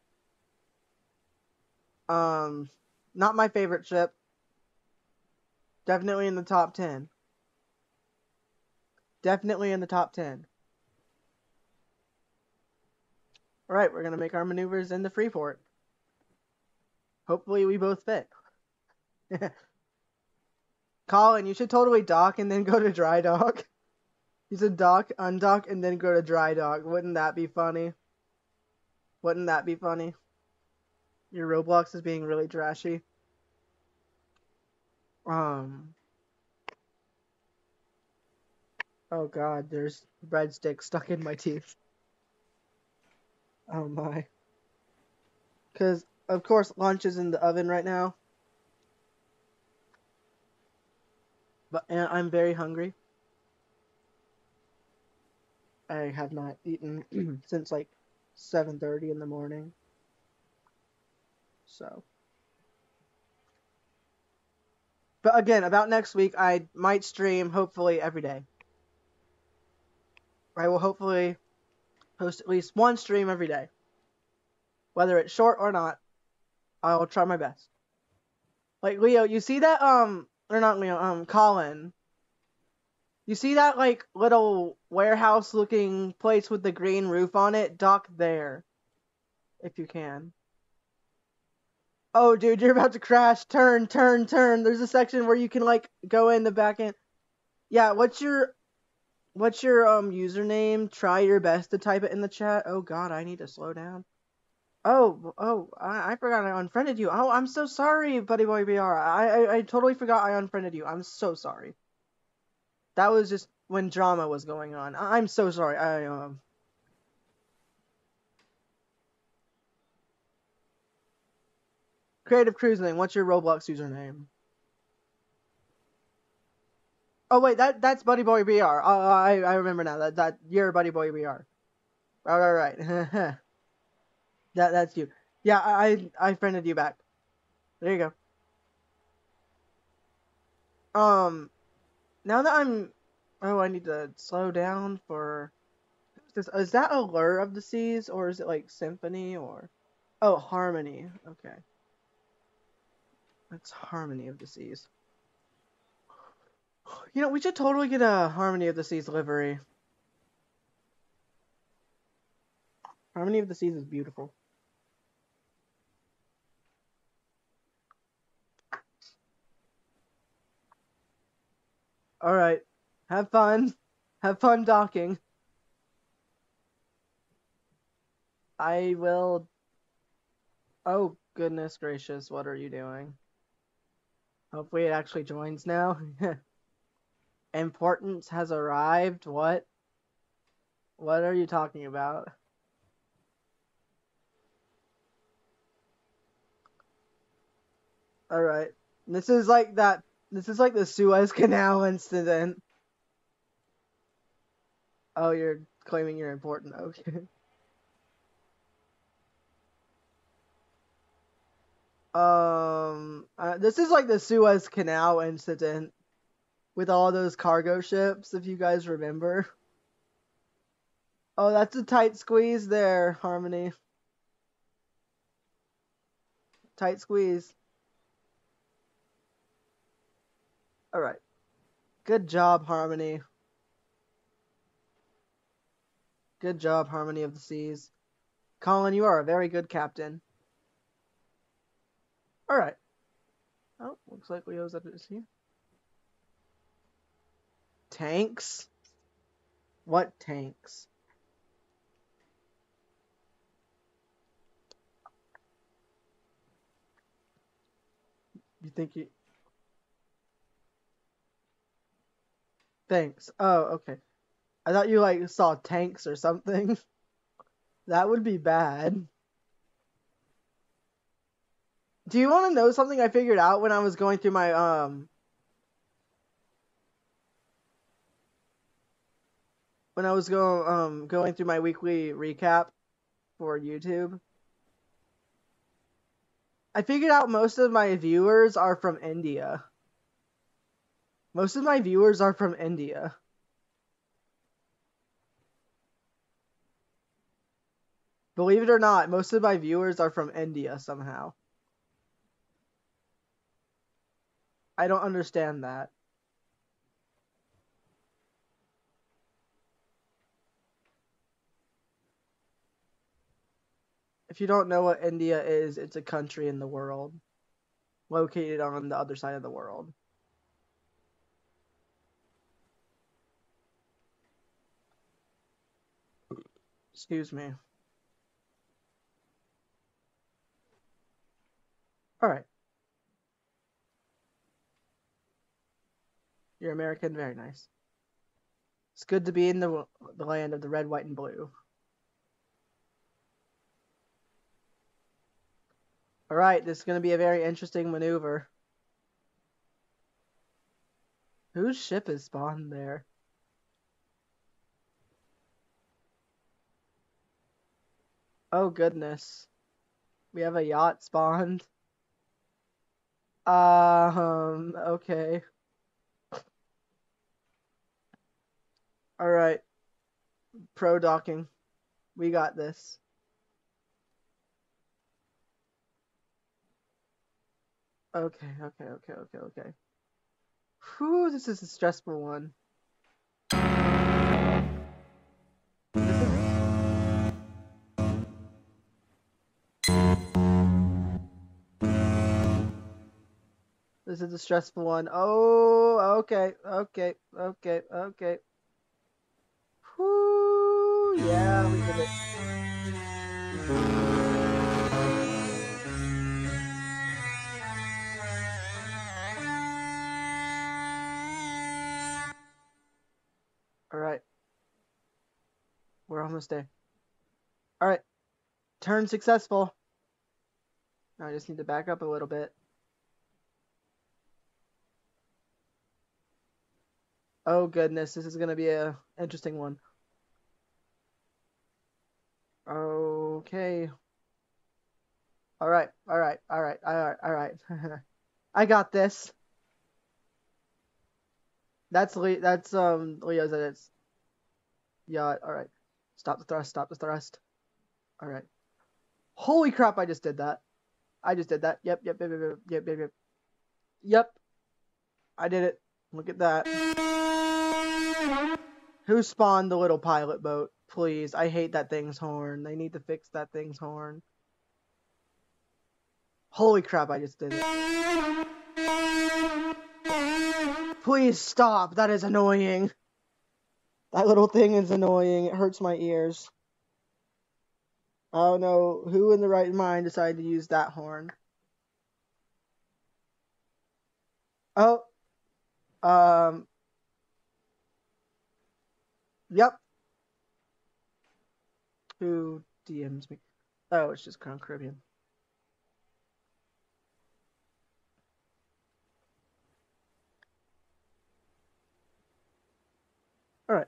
Um, not my favorite ship. Definitely in the top 10. Definitely in the top 10. Alright, we're going to make our maneuvers in the Freeport. Hopefully we both fit. [LAUGHS] Colin, you should totally dock and then go to dry dock. [LAUGHS] You should dock, undock, and then go to dry dock. Wouldn't that be funny? Wouldn't that be funny? Your Roblox is being really trashy. Um. Oh god, there's breadstick stuck in my teeth. Oh my. Because, of course, lunch is in the oven right now. But and I'm very hungry. I have not eaten [CLEARS THROAT] since like 7:30 in the morning. So. But again, about next week, I might stream hopefully every day. I will hopefully post at least one stream every day. Whether it's short or not, I will try my best. Like Leo, you see that um or not Leo, um Colin. You see that like little warehouse looking place with the green roof on it? Dock there. If you can. Oh dude, you're about to crash. Turn, turn, turn. There's a section where you can like go in the back end. Yeah, what's your what's your um username? Try your best to type it in the chat. Oh god, I need to slow down. Oh, oh, I, I forgot I unfriended you. Oh, I'm so sorry, buddy boy BR. I, I I totally forgot I unfriended you. I'm so sorry. That was just when drama was going on. I- I'm so sorry. I um. Creative Cruising. What's your Roblox username? Oh wait, that that's Buddy Boy BR. Oh, I I remember now. That that you're Buddy Boy BR. All right, right. [LAUGHS] that that's you. Yeah, I I friended you back. There you go. Um, now that I'm, oh, I need to slow down for. Is, is that Allure of the Seas or is it like Symphony or? Oh, Harmony. Okay. That's Harmony of the Seas. You know, we should totally get a Harmony of the Seas livery. Harmony of the Seas is beautiful. Alright. Have fun. Have fun docking. I will. Oh, goodness gracious, what are you doing? Hopefully it actually joins now. [LAUGHS] Importance has arrived. What? What are you talking about? Alright. This is like that. This is like the Suez Canal incident. Oh, you're claiming you're important. Okay. Um, uh, this is like the Suez Canal incident with all those cargo ships, if you guys remember. Oh, that's a tight squeeze there, Harmony. Tight squeeze. Alright. Good job, Harmony. Good job, Harmony of the Seas. Colin, you are a very good captain. Alright. Oh, looks like Leo's at it here. Tanks? What tanks? You think you. Thanks. Oh, okay. I thought you like saw tanks or something. [LAUGHS] that would be bad. Do you want to know something I figured out when I was going through my um when I was going um going through my weekly recap for YouTube? I figured out most of my viewers are from India. Most of my viewers are from India. Believe it or not, most of my viewers are from India somehow. I don't understand that. If you don't know what India is, it's a country in the world, located on the other side of the world. Excuse me. All right. You're American, very nice. It's good to be in the the land of the red, white, and blue. All right, this is going to be a very interesting maneuver. Whose ship is spawned there? Oh goodness. We have a yacht spawned. Um, okay. All right. Pro docking. We got this. Okay, okay, okay, okay, okay. Whew, this is a stressful one. This is a stressful one. Oh, okay, okay, okay, okay. Whoo, yeah, we did it. All right. We're almost there. All right. Turn successful. Now I just need to back up a little bit. Oh goodness, this is gonna be a interesting one. Okay. All right, all right, all right, all right, all right. [LAUGHS] I got this. That's Le- that's um Leo's edits. Yeah, all right. Stop the thrust. Stop the thrust. All right. Holy crap! I just did that. I just did that. Yep, yep, yep, yep, yep, yep. Yep. Yep. I did it. Look at that. Who spawned the little pilot boat? Please, I hate that thing's horn. They need to fix that thing's horn. Holy crap! I just did it. Please stop. That is annoying. That little thing is annoying. It hurts my ears. Oh no, who in the right mind decided to use that horn? Oh. Um. Yep. Who DMs me? Oh, it's just Crown Caribbean. Alright.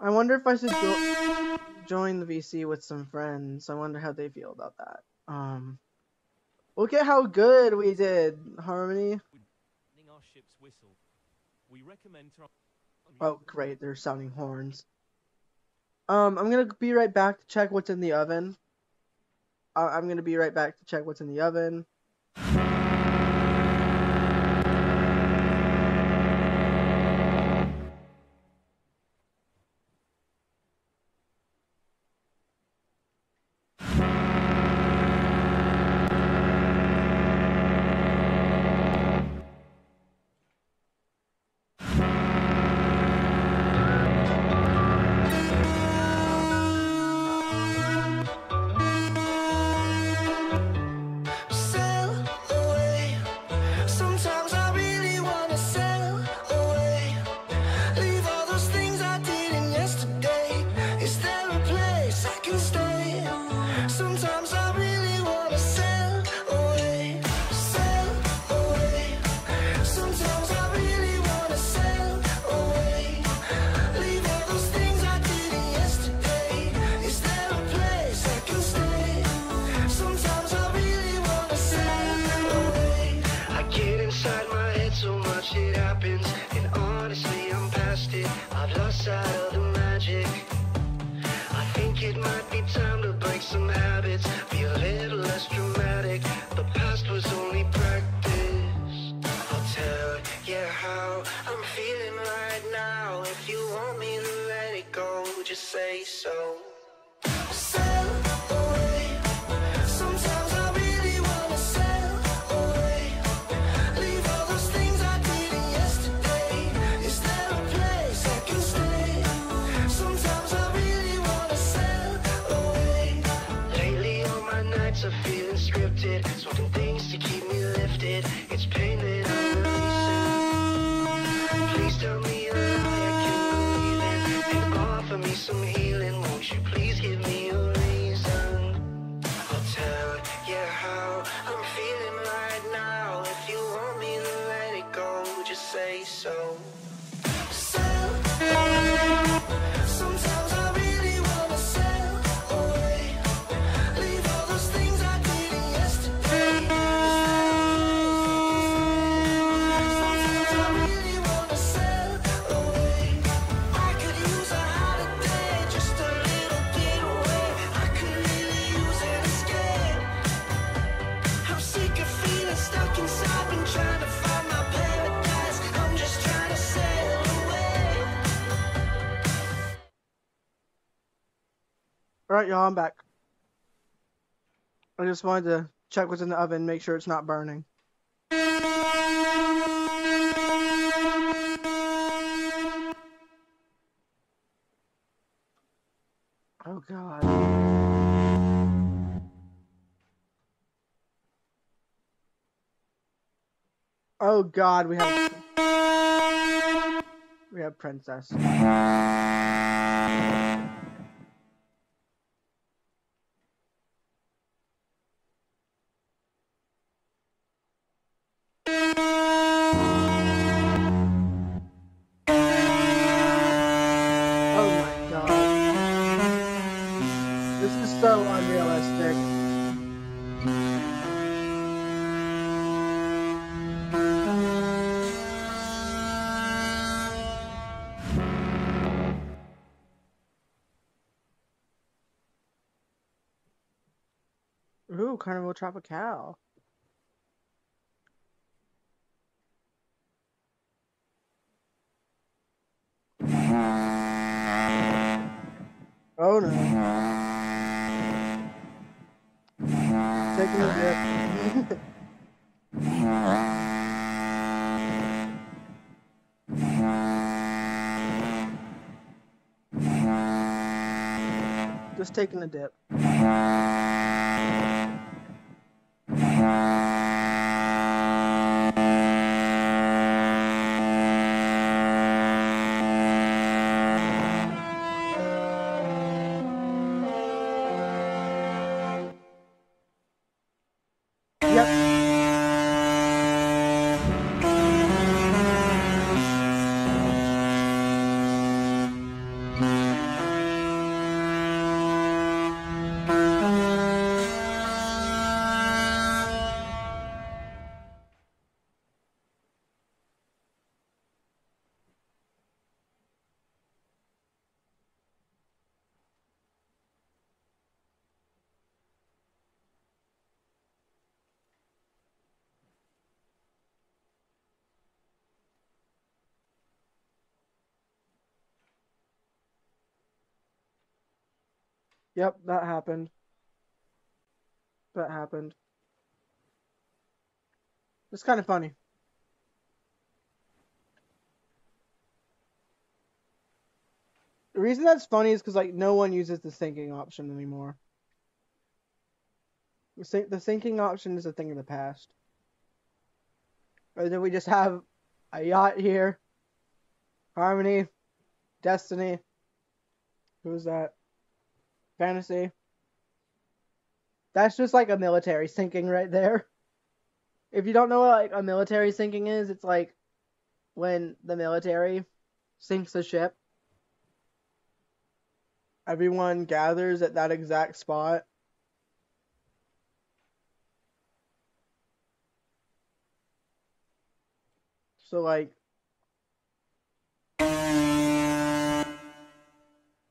I wonder if I should jo- join the VC with some friends. I wonder how they feel about that. Um, look at how good we did, Harmony. Our ship's whistle. We recommend to Oh, great, they're sounding horns. Um, I'm gonna be right back to check what's in the oven. I'm gonna be right back to check what's in the oven. Alright, y'all, I'm back. I just wanted to check what's in the oven, make sure it's not burning. Oh god. Oh god, we have we have princess. Tropical. Oh no. Taking a dip. [LAUGHS] Just taking a dip. Yep, that happened. That happened. It's kind of funny. The reason that's funny is because like no one uses the sinking option anymore. The, sink- the sinking option is a thing of the past. Or then we just have a yacht here. Harmony, Destiny. Who's that? Fantasy. That's just like a military sinking right there. If you don't know what like a military sinking is, it's like when the military sinks a ship. Everyone gathers at that exact spot. So like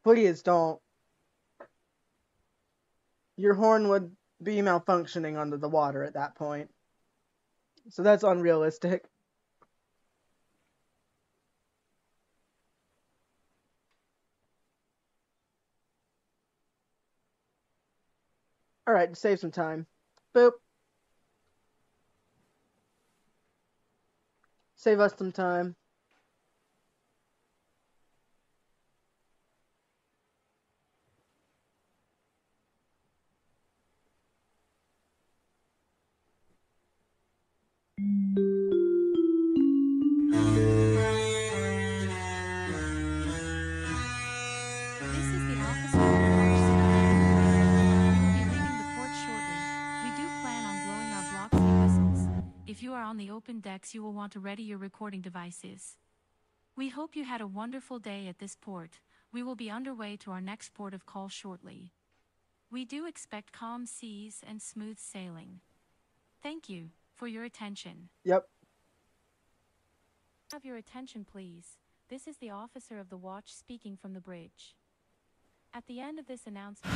please don't your horn would be malfunctioning under the water at that point. So that's unrealistic. Alright, save some time. Boop. Save us some time. You will want to ready your recording devices. We hope you had a wonderful day at this port. We will be underway to our next port of call shortly. We do expect calm seas and smooth sailing. Thank you for your attention. Yep. Have your attention, please. This is the officer of the watch speaking from the bridge. At the end of this announcement,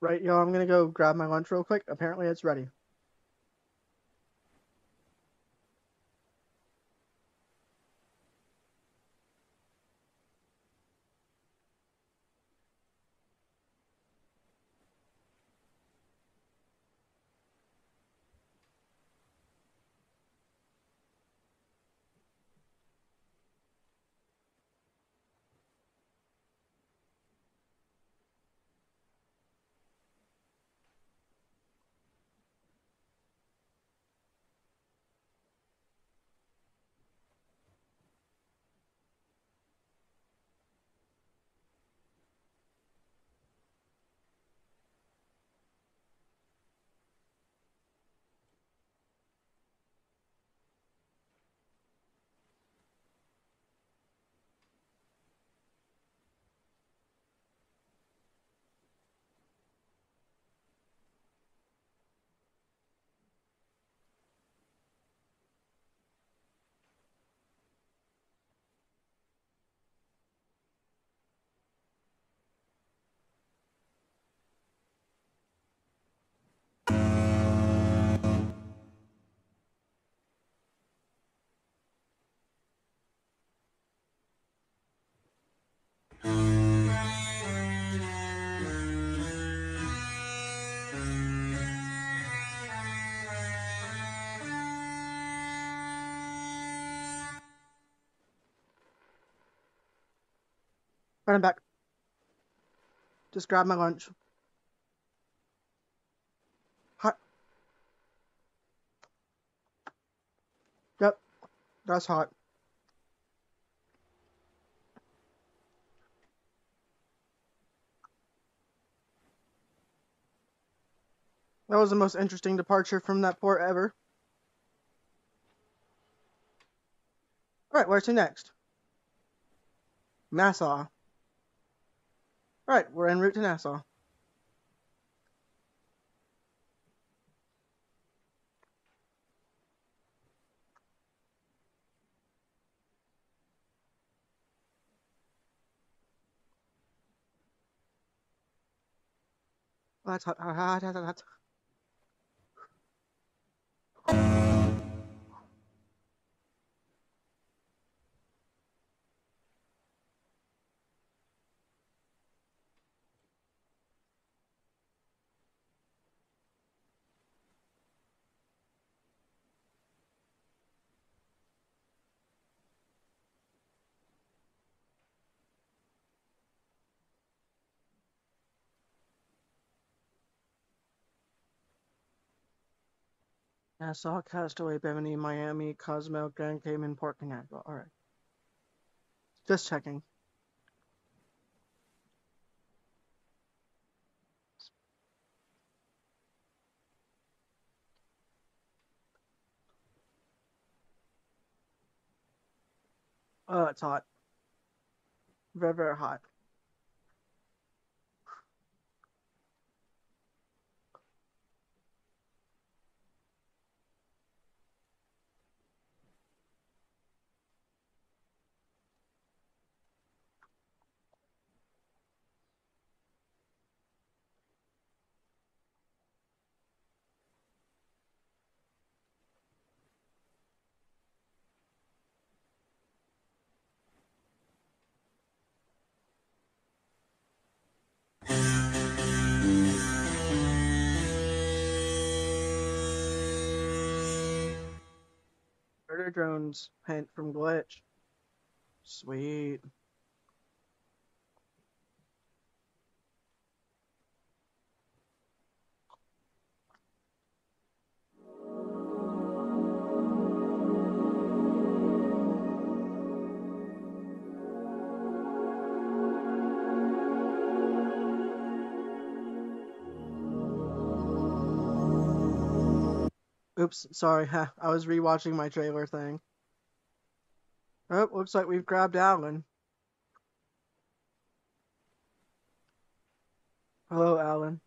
Right, y'all. I'm gonna go grab my lunch real quick. Apparently, it's ready. I'm back. Just grab my lunch. Hot. Yep, that's hot. That was the most interesting departure from that port ever. Alright, where's to next? Nassau. Alright, we're en route to Nassau. That's hot, hot, hot, hot, hot. Nassau, Castaway, Bimini, Miami, Cozumel, Grand Cayman, Port Canaveral. All right. Just checking. Oh, it's hot. Very, very hot. Drones hint from glitch. Sweet. Oops, sorry. [LAUGHS] I was rewatching my trailer thing. Oh, looks like we've grabbed Alan. Hello, Alan.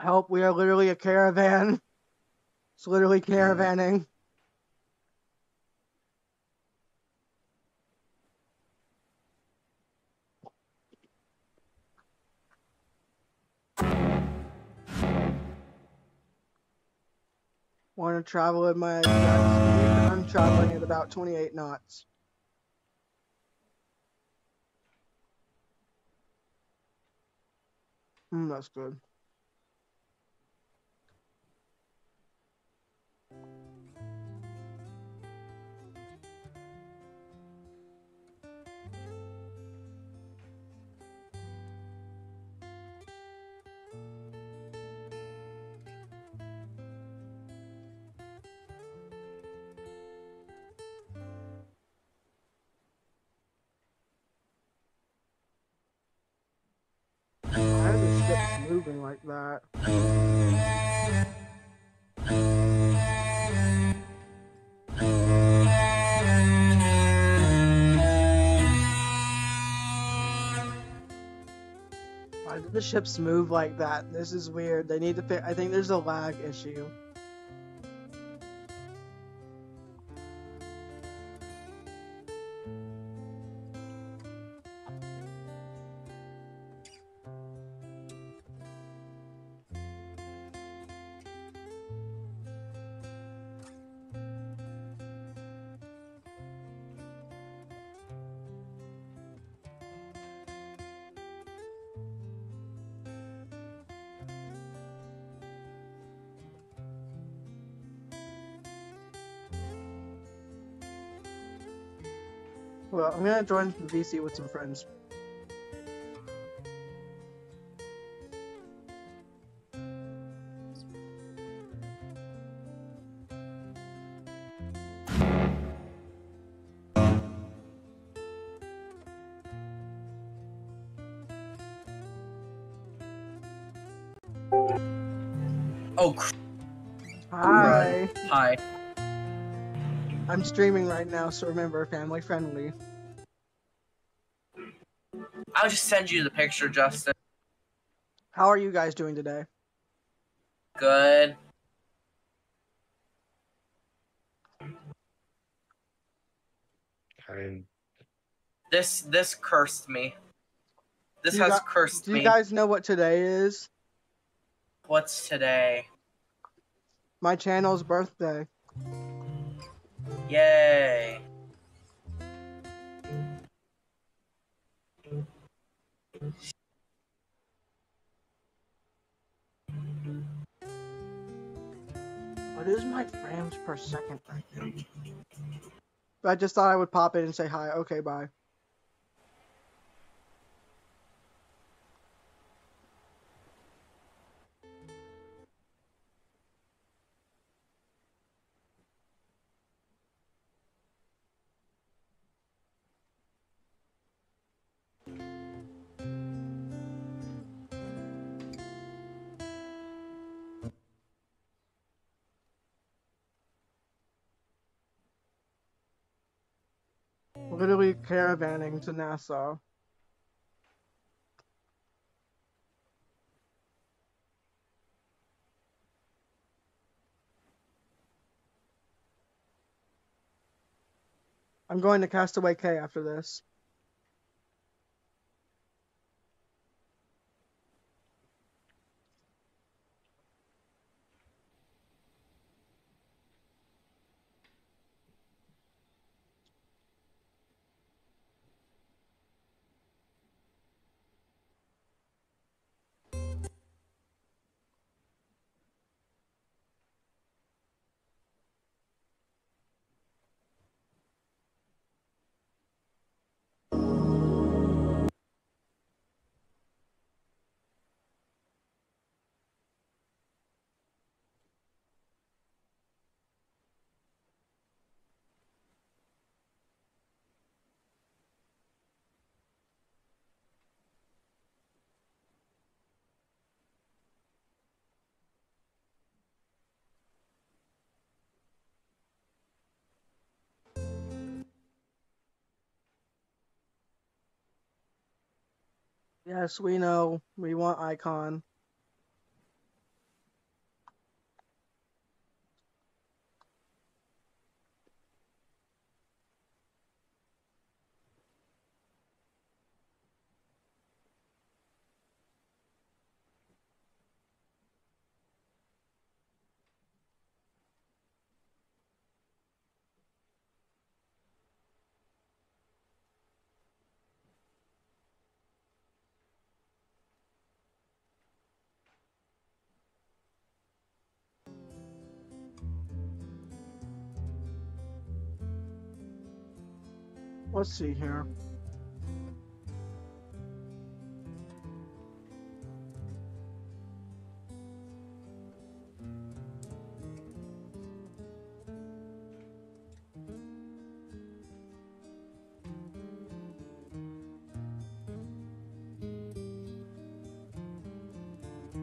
Help, we are literally a caravan. It's literally caravanning. Want to travel at my exact speed? I'm traveling at about 28 knots. Hmm, that's good. Moving like that? Why do the ships move like that? This is weird. They need to fix. I think there's a lag issue. Gonna join the VC with some friends. Oh, Hi. hi. I'm streaming right now, so remember, family friendly. I'll just send you the picture, Justin. How are you guys doing today? Good. Kind. This this cursed me. This has gu- cursed Do you me. guys know what today is? What's today? My channel's birthday. Yay. What is my frames per second? I just thought I would pop in and say hi. Okay, bye. Caravanning to Nassau. I'm going to Castaway Cay after this. Yes, we know. We want Icon. Let's see here.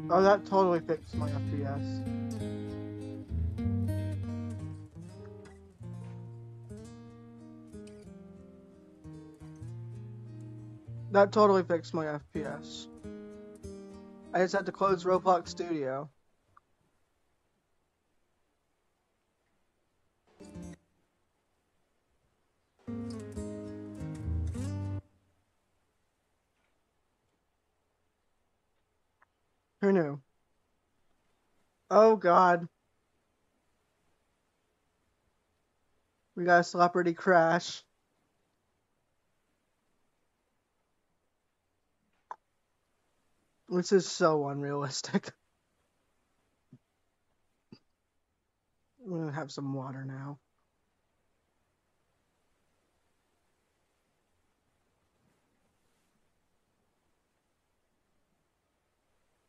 Oh, that totally fixed my FPS. That totally fixed my FPS. I just had to close Roblox Studio. Who knew? Oh god. We got a celebrity crash. This is so unrealistic. I'm gonna have some water now.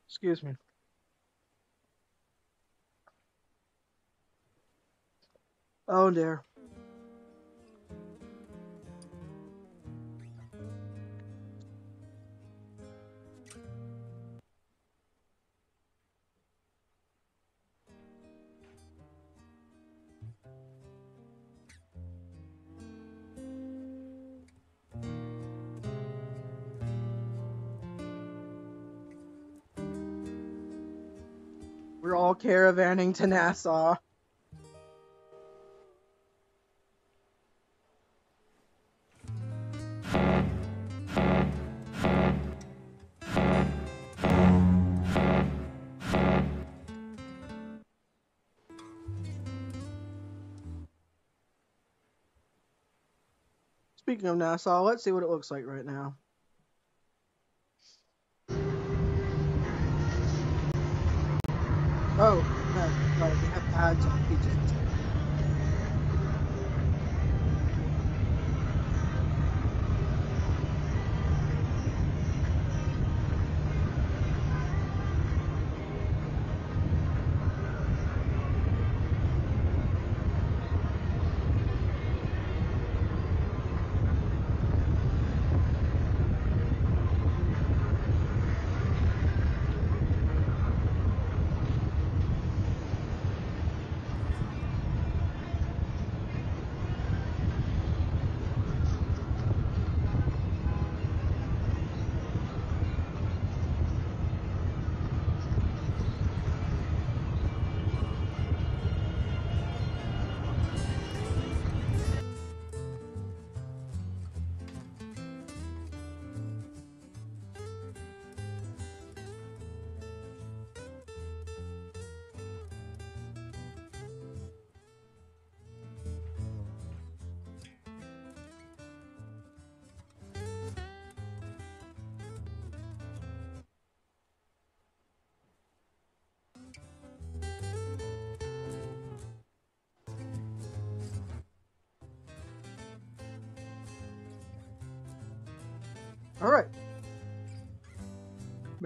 Excuse me. Oh dear. Caravanning to Nassau. Speaking of Nassau, let's see what it looks like right now. Right,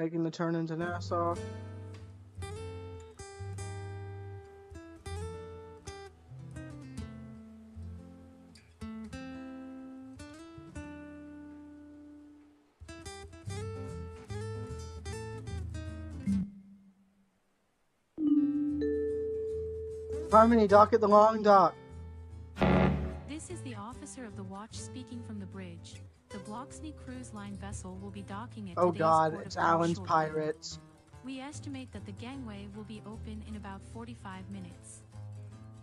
Making the turn into Nassau. Harmony, dock at the long dock. This is the officer of the watch speaking from the bridge. The Bloxney Cruise Line vessel will be docking at Oh god, it's Alan's shortly. Pirates. We estimate that the gangway will be open in about 45 minutes.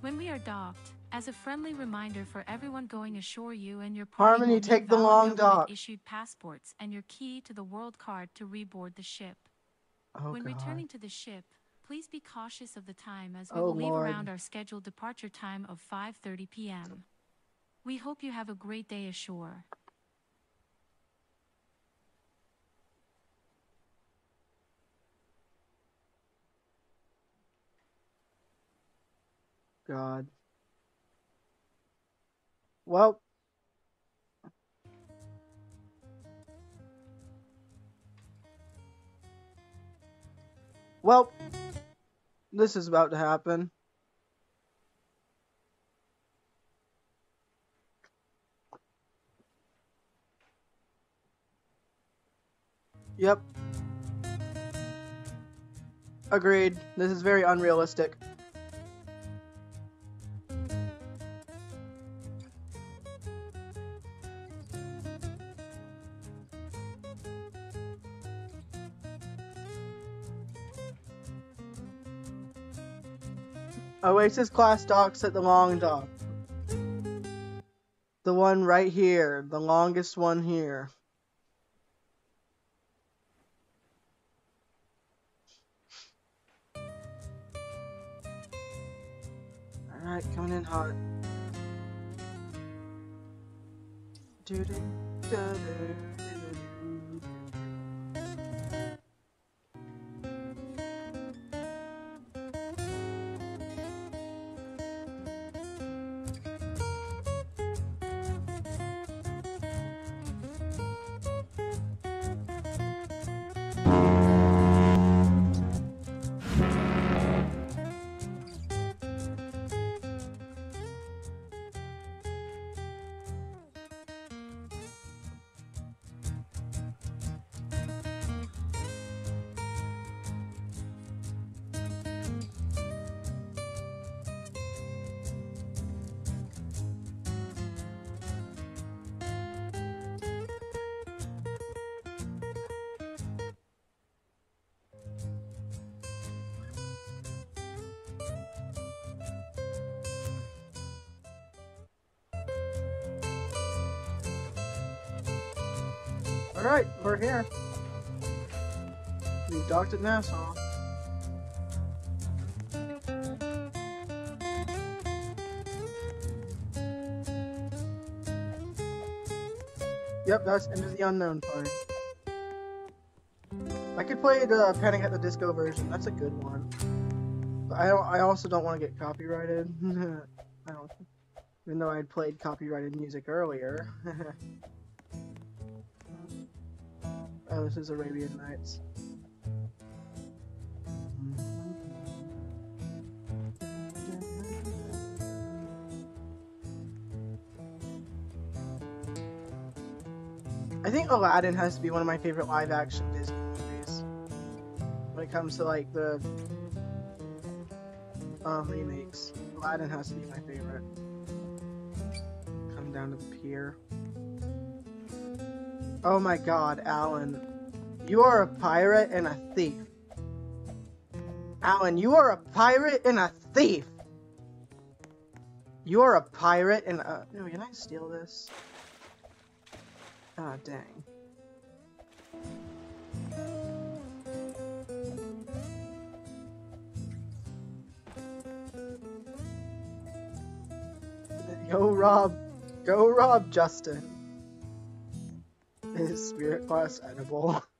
When we are docked, as a friendly reminder for everyone going ashore, you and your party Harmony, take the long dock. issued passports and your key to the world card to reboard the ship. Oh when god. returning to the ship, please be cautious of the time as we Oh, will leave Lord. around our scheduled departure time of 5:30 p.m. We hope you have a great day ashore. God. Well. Well, this is about to happen. Yep. Agreed. This is very unrealistic. Oasis class docks at the long dock. The one right here, the longest one here. Alright, coming in hot. Doo-doo, doo-doo, doo-doo. Here. We docked at Nassau. Yep, that's Into the Unknown part. I could play the Panic at the Disco version. That's a good one. But I don't. I also don't want to get copyrighted. [LAUGHS] I don't. Even though I had played copyrighted music earlier. [LAUGHS] this is Arabian Nights. I think Aladdin has to be one of my favorite live action Disney movies. When it comes to like the um, remakes, Aladdin has to be my favorite. Come down to the pier. Oh my god, Alan. You are a pirate and a thief. Alan, you are a pirate and a thief! You are a pirate and a... No, can I steal this? Ah, dang. [LAUGHS] Go rob, go rob Justin. Is spirit glass edible? [LAUGHS]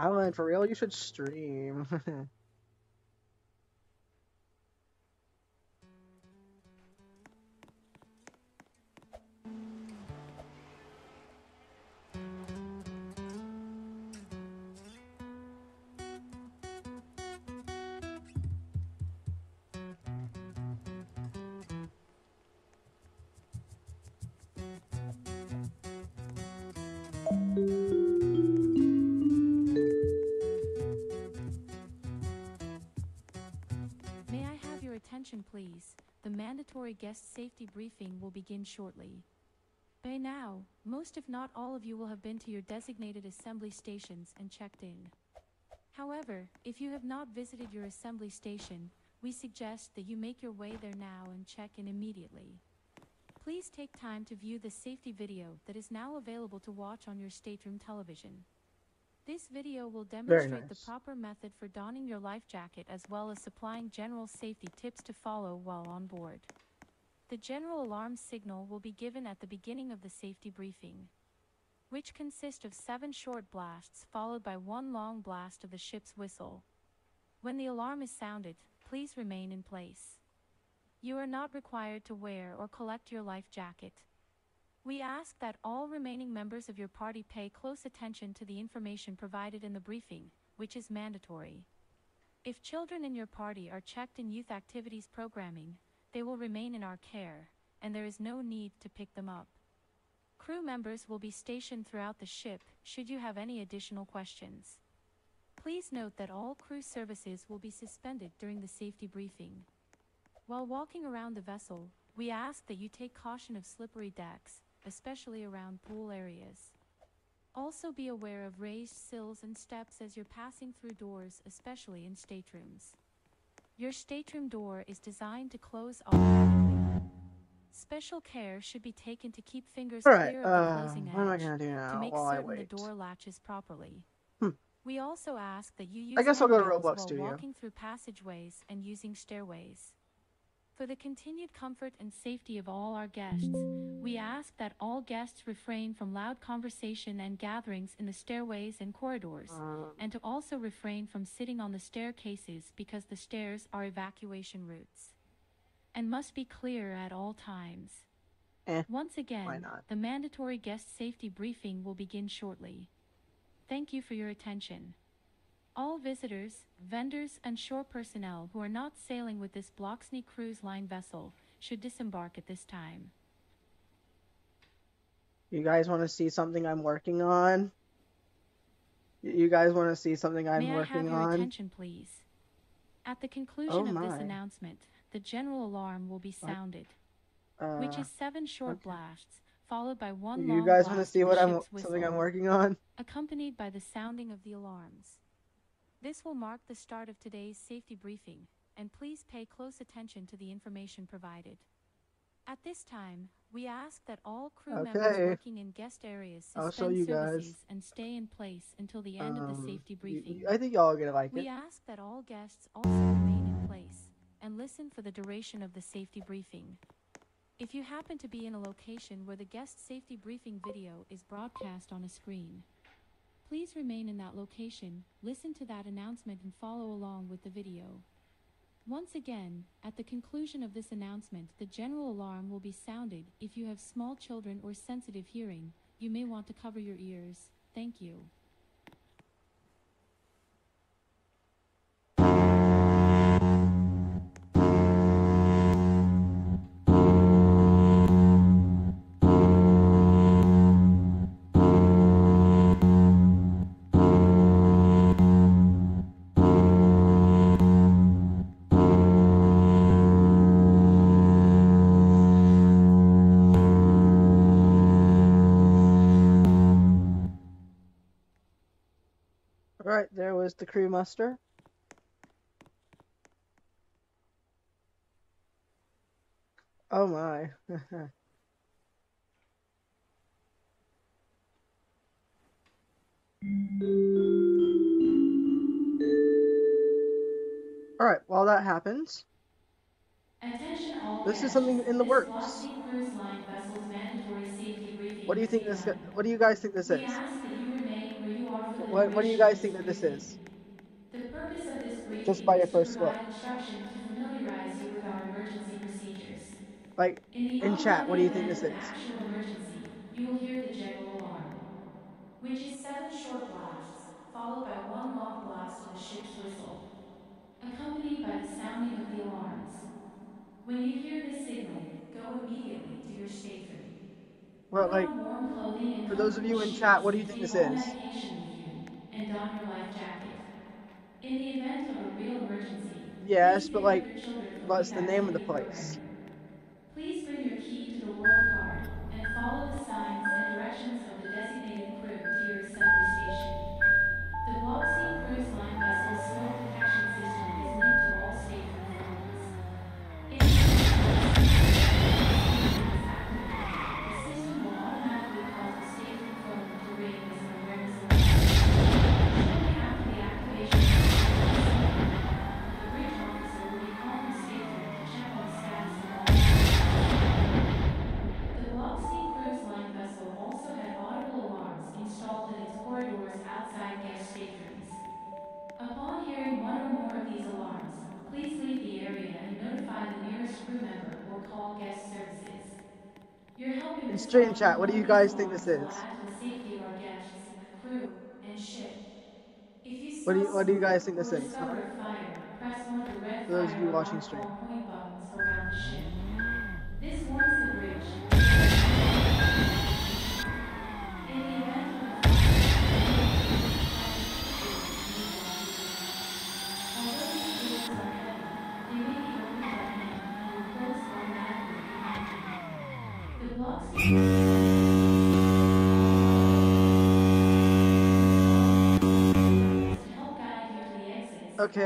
Alan, for real, you should stream. [LAUGHS] safety briefing will begin shortly. By now, most if not all of you will have been to your designated assembly stations and checked in. However, if you have not visited your assembly station, we suggest that you make your way there now and check in immediately. Please take time to view the safety video that is now available to watch on your stateroom television. This video will demonstrate the proper method for donning your life jacket as well as supplying general safety tips to follow while on board. The general alarm signal will be given at the beginning of the safety briefing, which consist of seven short blasts followed by one long blast of the ship's whistle. When the alarm is sounded, please remain in place. You are not required to wear or collect your life jacket. We ask that all remaining members of your party pay close attention to the information provided in the briefing, which is mandatory. If children in your party are checked in youth activities programming, they will remain in our care, and there is no need to pick them up. Crew members will be stationed throughout the ship should you have any additional questions. Please note that all crew services will be suspended during the safety briefing. While walking around the vessel, we ask that you take caution of slippery decks, especially around pool areas. Also be aware of raised sills and steps as you're passing through doors, especially in staterooms. Your stateroom door is designed to close automatically. Special care should be taken to keep fingers Alright, clear of the uh, closing what am I edge gonna do to make while I certain wait? the door latches properly. Hmm. We also ask that you use I guess I'll go to Roblox while Studio. walking through passageways and using stairways. For the continued comfort and safety of all our guests, we ask that all guests refrain from loud conversation and gatherings in the stairways and corridors, and to also refrain from sitting on the staircases because the stairs are evacuation routes and must be clear at all times. Eh, Once again, the mandatory guest safety briefing will begin shortly. Thank you for your attention. All visitors, vendors, and shore personnel who are not sailing with this Bloxney Cruise Line vessel should disembark at this time. you guys want to see something I'm working on? You guys want to see something I'm May I have your on? attention, please? At the conclusion Oh of this announcement, the general alarm will be sounded, Uh, which is seven short okay. blasts, followed by one you long guys want to see what I'm something I'm working on? accompanied by the sounding of the alarms. This will mark the start of today's safety briefing, and please pay close attention to the information provided. At this time, we ask that all crew members working in guest areas suspend you guys. services and stay in place until the end of the Um, safety briefing. I think y'all are gonna like We it. We ask that all guests also remain in place and listen for the duration of the safety briefing. If you happen to be in a location where the guest safety briefing video is broadcast on a screen, please remain in that location, listen to that announcement, and follow along with the video. Once again, at the conclusion of this announcement, the general alarm will be sounded. If you have small children or sensitive hearing, you may want to cover your ears. Thank you. Right, there was the crew muster. Oh my. [LAUGHS] Alright, while that happens, This is something in the works. Lost Sea Cruise Line vessel's mandatory safety briefing what do you think this what do you guys think this is? What what do you guys think that this is? The purpose of this briefing Just by your first look. provide to familiarize you with our emergency procedures. Like In in chat, what do you think this is? you will hear the general alarm, which is seven short blasts, followed by one long blast of the ship's whistle, accompanied by the sounding of the alarms. When you hear this signal, go immediately to your stateroom. Well like for those of you in chat, what do you think this is? In the event of a real emergency, Yes, but like what's the name of the place? Please bring your key to the world card and follow the signs chat, what do you guys think this is? What do you what do you guys think this is? For those of you watching stream. This Okay,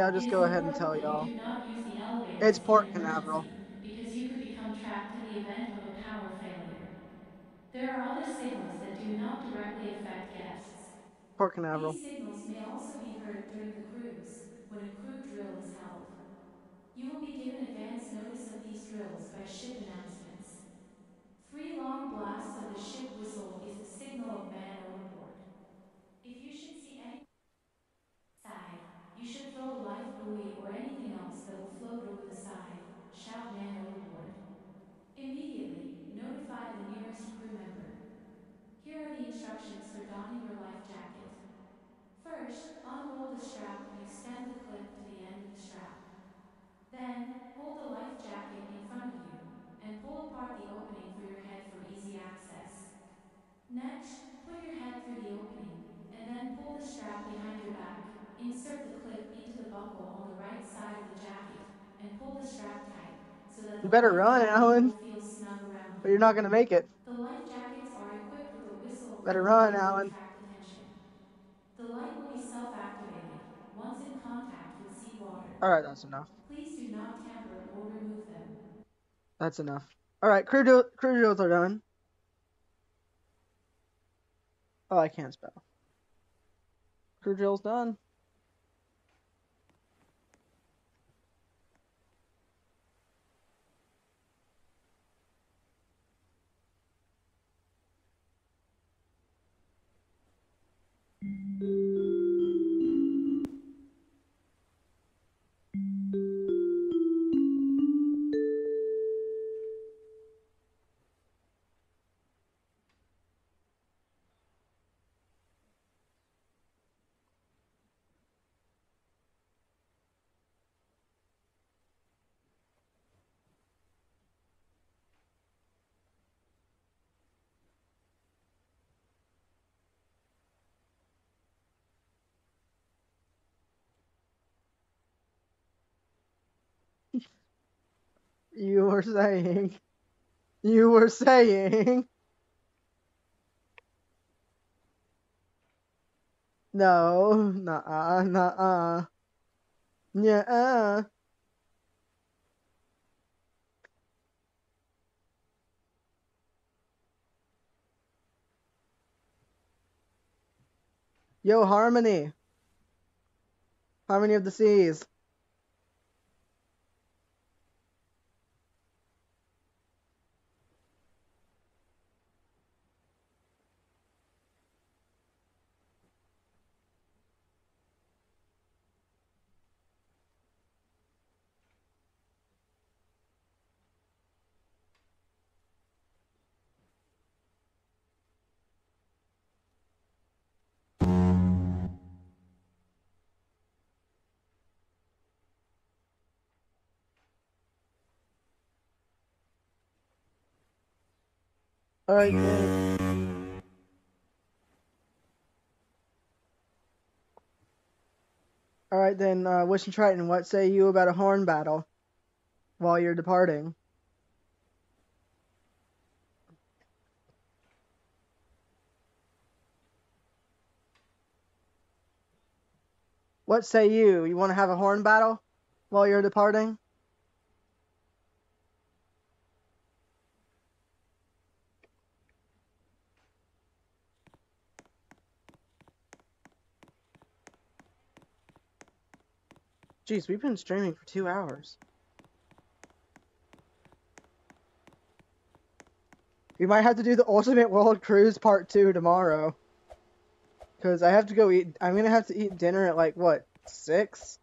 I'll just go ahead and tell y'all. you do not use the elevator It's Port Canaveral. Because you could become trapped in the event of a power failure. There are other signals that do not directly affect guests. Port Canaveral. These signals may also be heard during the cruise, when a crew drill is held. You will be given advance notice of these drills by ship announcements. Three long blasts of the ship whistle is the signal of man overboard. If you should see any side, you should throw a life buoy or anything else that will float over the side. Shout man overboard. Immediately, notify the nearest crew member. Here are the instructions for donning your life jacket. First, unroll the strap and extend the clip to the end of the strap. Then, hold the life jacket in front of you and pull apart the opening for your head for easy access. Next, put your head through the opening and then pull the strap behind your back. Insert the clip into the buckle on the right side of the jacket and pull the strap tight so that You better run, Alan. But you. you're not gonna make it. The life jackets are equipped with a whistle Better run, Alan. The light will be self-activated. Once it contact with seawater. Alright, that's enough. Please do not tamper or remove them. That's enough. Crew, drill- crew drills are done. Oh, I can't spell. Crew drill's done. You were saying. You were saying. No, nuh-uh, nuh-uh. Yeah. Yo, Harmony. Harmony of the Seas. Alright. Alright then, uh, Wish and Triton, what say you about a horn battle while you're departing? What say you? You want to have a horn battle while you're departing? Jeez, we've been streaming for two hours. We might have to do the Ultimate World Cruise Part 2 tomorrow. Because I have to go eat. I'm going to have to eat dinner at like, what, 6?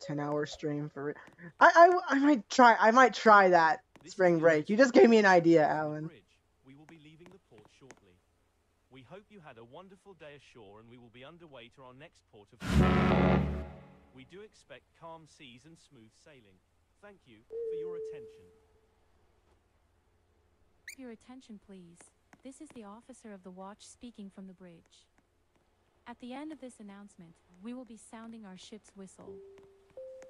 10 hour stream for. I, I, I might try. I might try that spring break. You just gave me an idea, Alan. Bridge. We will be leaving the port shortly. We hope you had a wonderful day ashore and we will be underway to our next port of We do expect calm seas and smooth sailing. Thank you for your attention. Your attention, please. This is the officer of the watch speaking from the bridge. At the end of this announcement, we will be sounding our ship's whistle.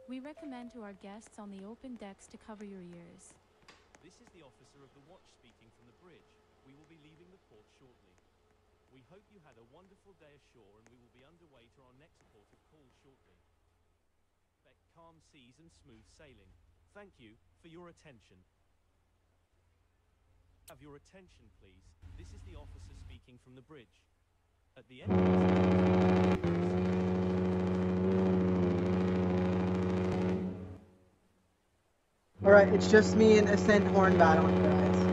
We recommend to our guests on the open decks to cover your ears. This is the officer of the watch speaking from the bridge. We will be leaving the port shortly. We hope you had a wonderful day ashore and we will be underway to our next port of call shortly. Expect calm seas and smooth sailing. Thank you for your attention. Have your attention, please. This is the officer speaking from the bridge. At the end of Alright, it's just me and Ascent Horn battling, guys.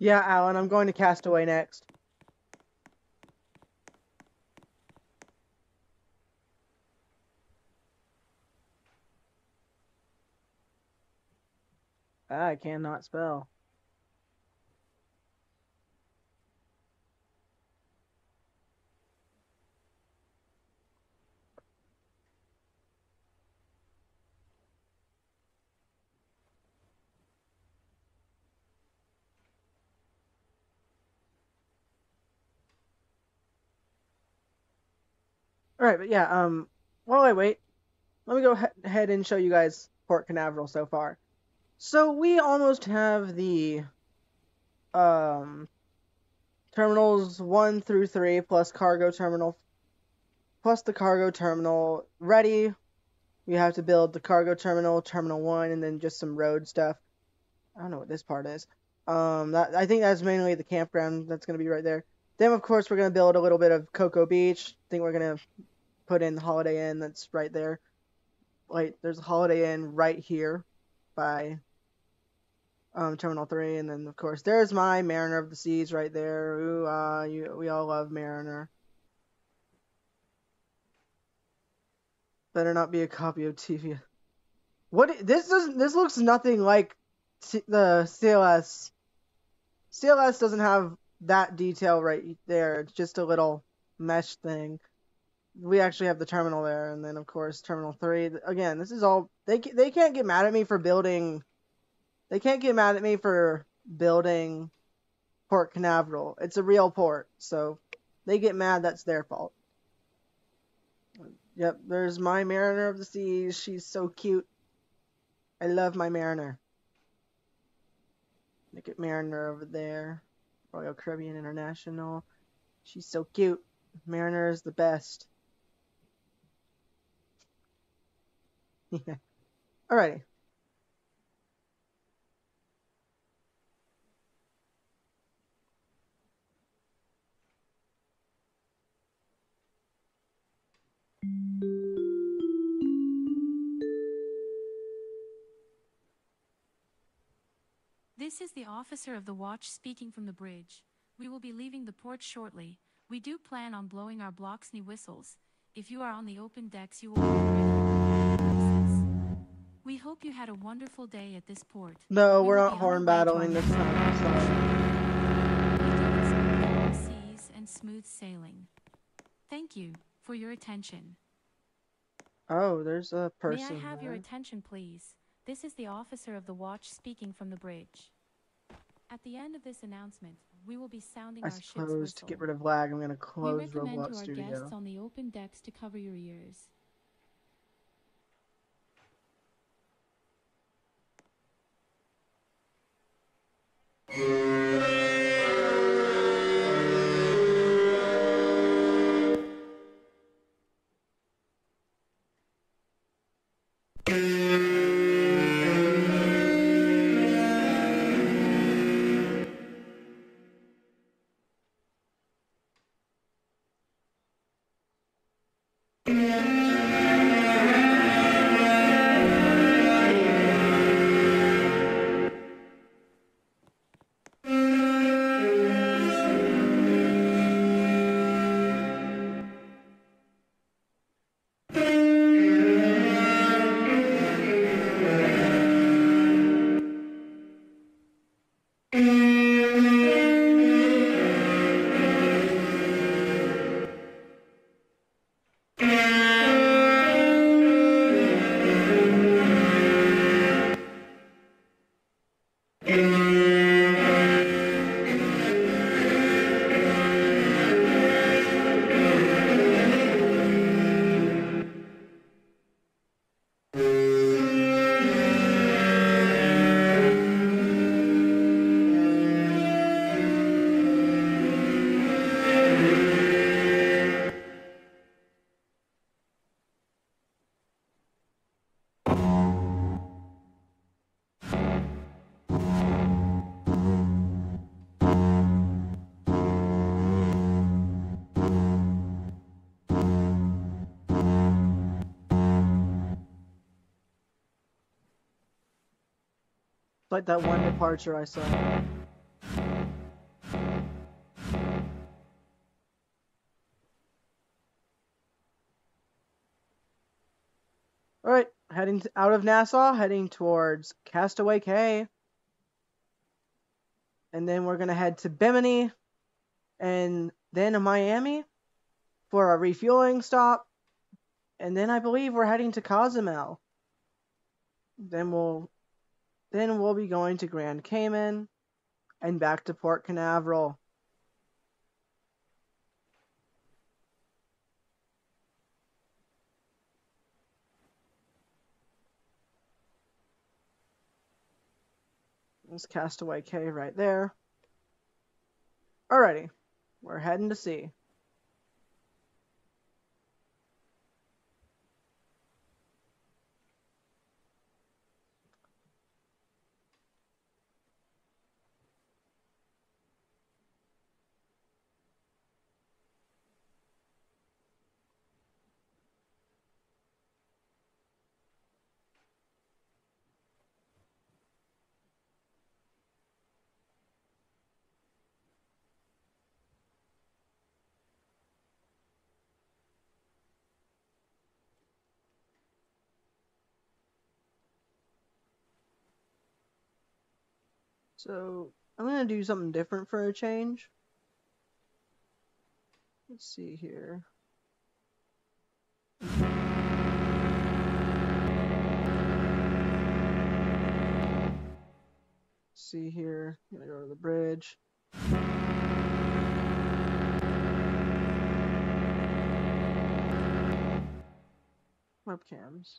Yeah, Alan, I'm going to Castaway next. I cannot spell. All right, but yeah, um, while I wait, let me go ahead and show you guys Port Canaveral so far. So we almost have the um terminals one through three plus cargo terminal plus the cargo terminal ready. We have to build the cargo terminal, terminal one, and then just some road stuff. I don't know what this part is. Um, that I think that's mainly the campground that's gonna be right there. Then of course we're gonna build a little bit of Cocoa Beach. I think we're gonna put in the Holiday Inn that's right there. Like there's a Holiday Inn right here by um, Terminal 3, and then of course there's my Mariner of the Seas right there. Ooh, uh, you, we all love Mariner. Better not be a copy of TV. What this doesn't this looks nothing like the CLS. CLS doesn't have that detail right there. It's just a little mesh thing. We actually have the terminal there, and then of course Terminal 3. Again, this is all they they can't get mad at me for building they can't get mad at me for building Port Canaveral. It's a real port, so they get mad. That's their fault. Yep, there's my Mariner of the Seas. She's so cute. I love my Mariner. Look at Mariner over there. Royal Caribbean International. She's so cute. Mariner is the best. Yeah. Alrighty. This is the officer of the watch speaking from the bridge. We will be leaving the port shortly. We do plan on blowing our Bloxney whistles. If you are on the open decks, you will. We hope you had a wonderful day at this port. No, We we're not horn on the way to our battling this time. Sorry. We do calm seas and smooth sailing. Thank you for your attention. Oh, there's a person. May I have your attention, please? This is the officer of the watch speaking from the bridge. At the end of this announcement, we will be sounding I our ship's suppose to get rid of lag, I'm gonna close we close recommend Roblox to our Studio. guests on the open decks to cover your ears. Música Like that one departure I saw. Alright, heading out of Nassau, heading towards Castaway Cay. And then we're going to head to Bimini and then to Miami for a refueling stop. And then I believe we're heading to Cozumel. Then we'll then we'll be going to Grand Cayman and back to Port Canaveral. There's Castaway Cay right there. Alrighty, we're heading to sea. So I'm gonna do something different for a change. Let's see here. see here. I'm gonna go to the bridge. Webcams.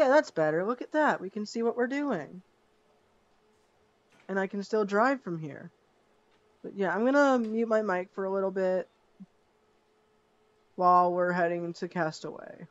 Yeah, that's better. Look at that. We can see what we're doing. And I can still drive from here. But yeah, I'm gonna mute my mic for a little bit while we're heading to Castaway.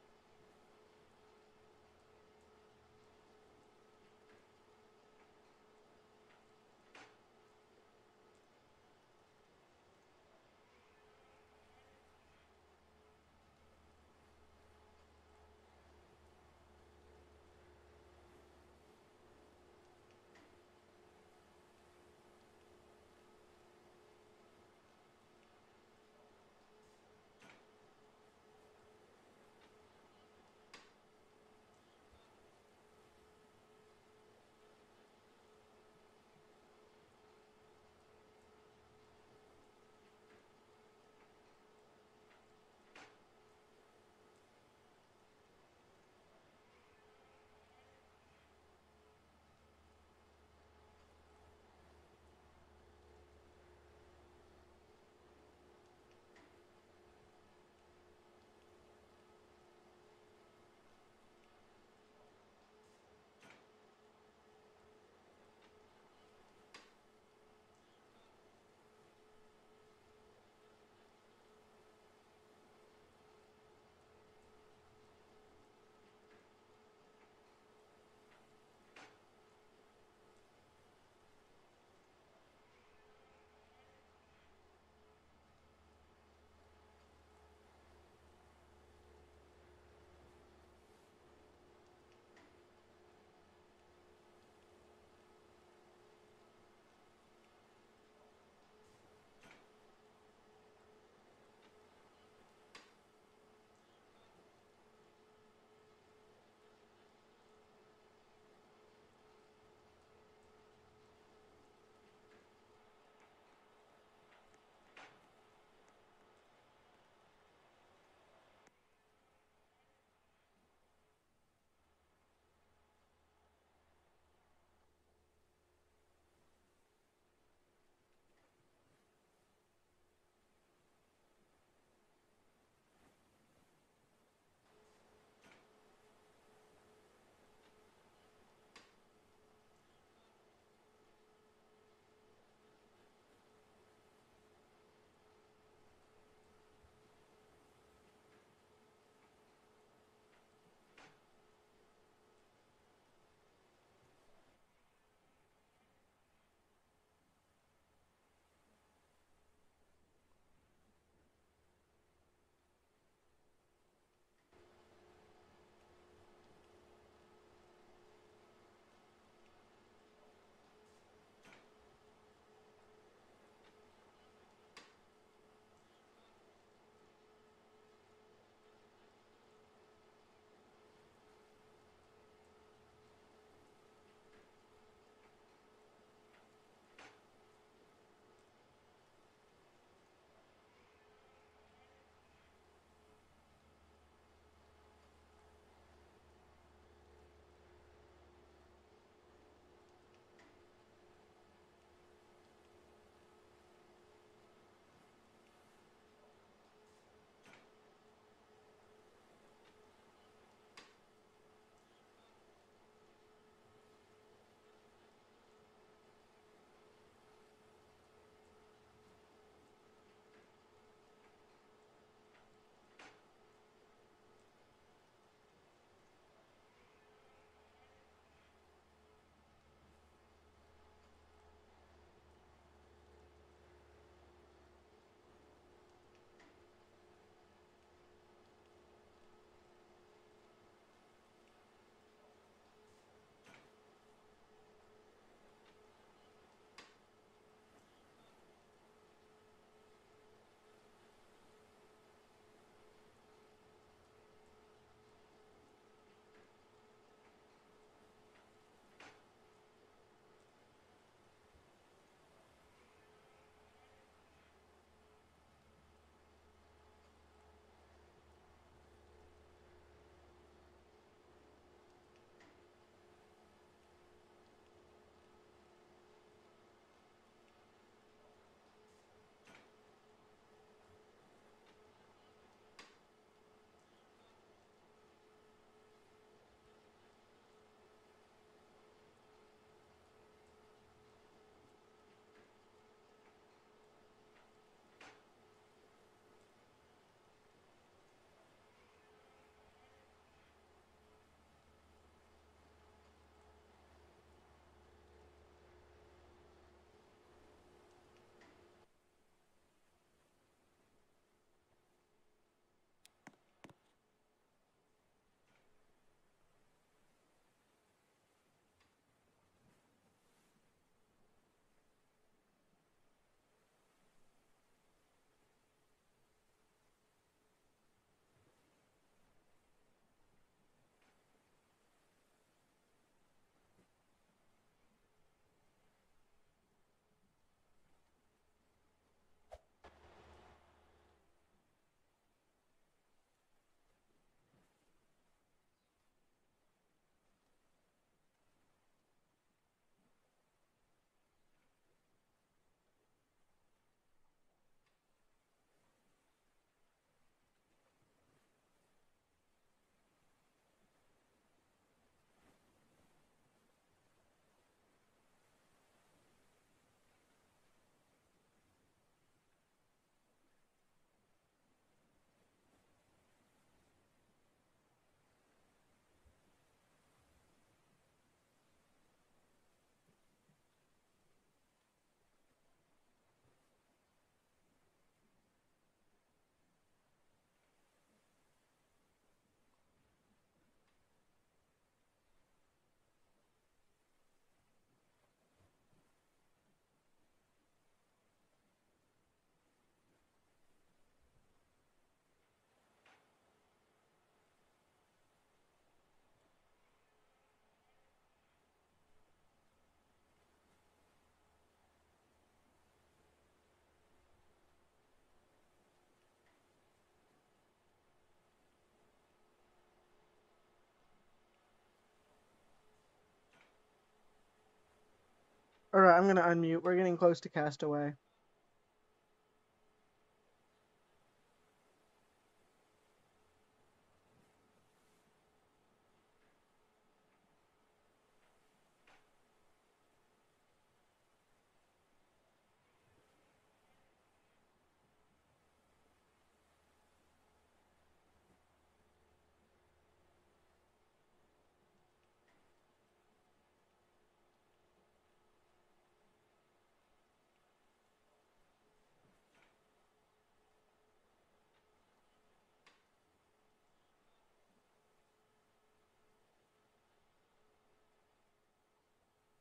Alright, I'm gonna unmute. We're getting close to Castaway.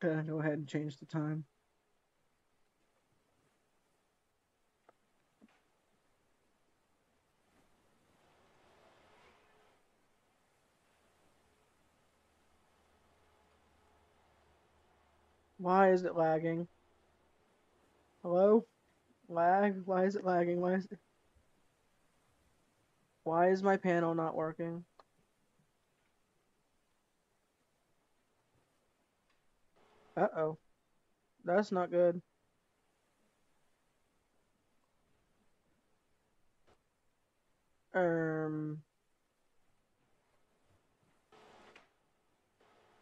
Go ahead and change the time. Why is it lagging? Hello? Lag? Why is it lagging? Why is it... Why is my panel not working? Uh-oh. That's not good. Um.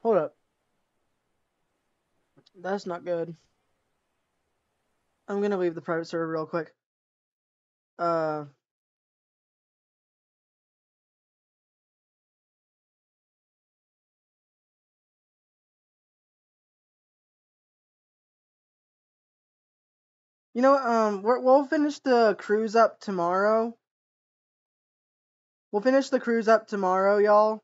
Hold up. That's not good. I'm gonna leave the private server real quick. Uh. You know, um, we're, we'll finish the cruise up tomorrow. We'll finish the cruise up tomorrow, y'all.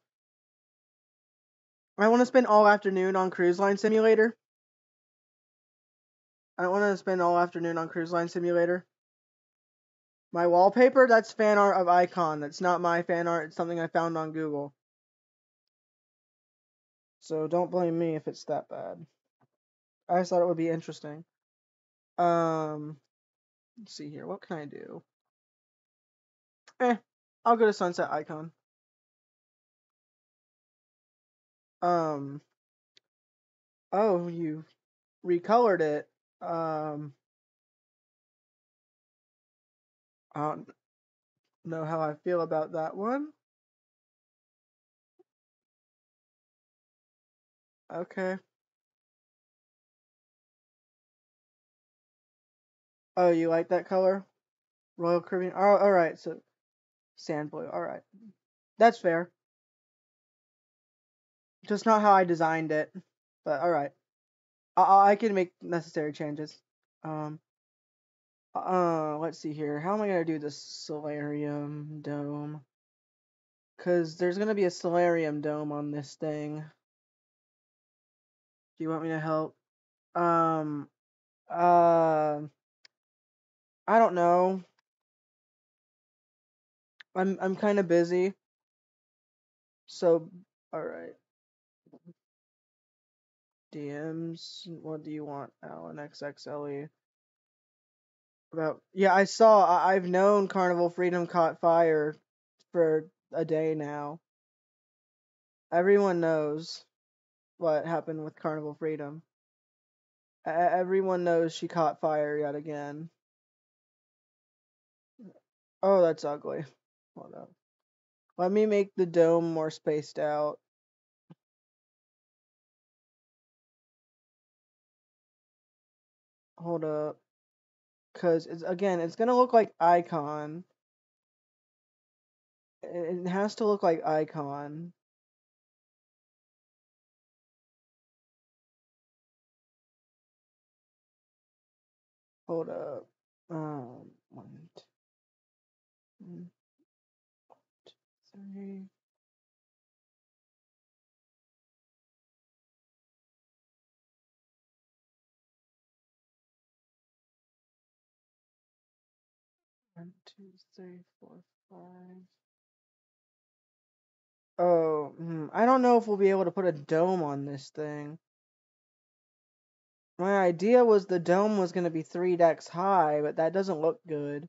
I want to spend all afternoon on Cruise Line Simulator. I want to spend all afternoon on Cruise Line Simulator. My wallpaper, that's fan art of Icon. That's not my fan art. It's something I found on Google. So don't blame me if it's that bad. I just thought it would be interesting. Um, let's see here. What can I do? Eh, I'll go to Sunset Icon. Um, oh, you recolored it. Um, I don't know how I feel about that one. Okay. Oh, you like that color? Royal Caribbean. Oh, all right. So sand blue. All right. That's fair. Just not how I designed it, but all right. I I can make necessary changes. Um. Uh, let's see here. How am I gonna do the solarium dome? Cause there's gonna be a solarium dome on this thing. Do you want me to help? Um. Uh. I don't know. I'm I'm kind of busy. So, all right. DMs. What do you want, Alan XXLE? About yeah, I saw. I, I've known Carnival Freedom caught fire for a day now. Everyone knows what happened with Carnival Freedom. E- everyone knows she caught fire yet again. Oh, that's ugly. Hold up. Let me make the dome more spaced out. Hold up. Cause it's again, it's gonna look like icon. It it has to look like icon. Hold up. Um, three. One, two, three, four, five. Oh, hmm, I don't know if we'll be able to put a dome on this thing. My idea was the dome was going to be three decks high, but that doesn't look good.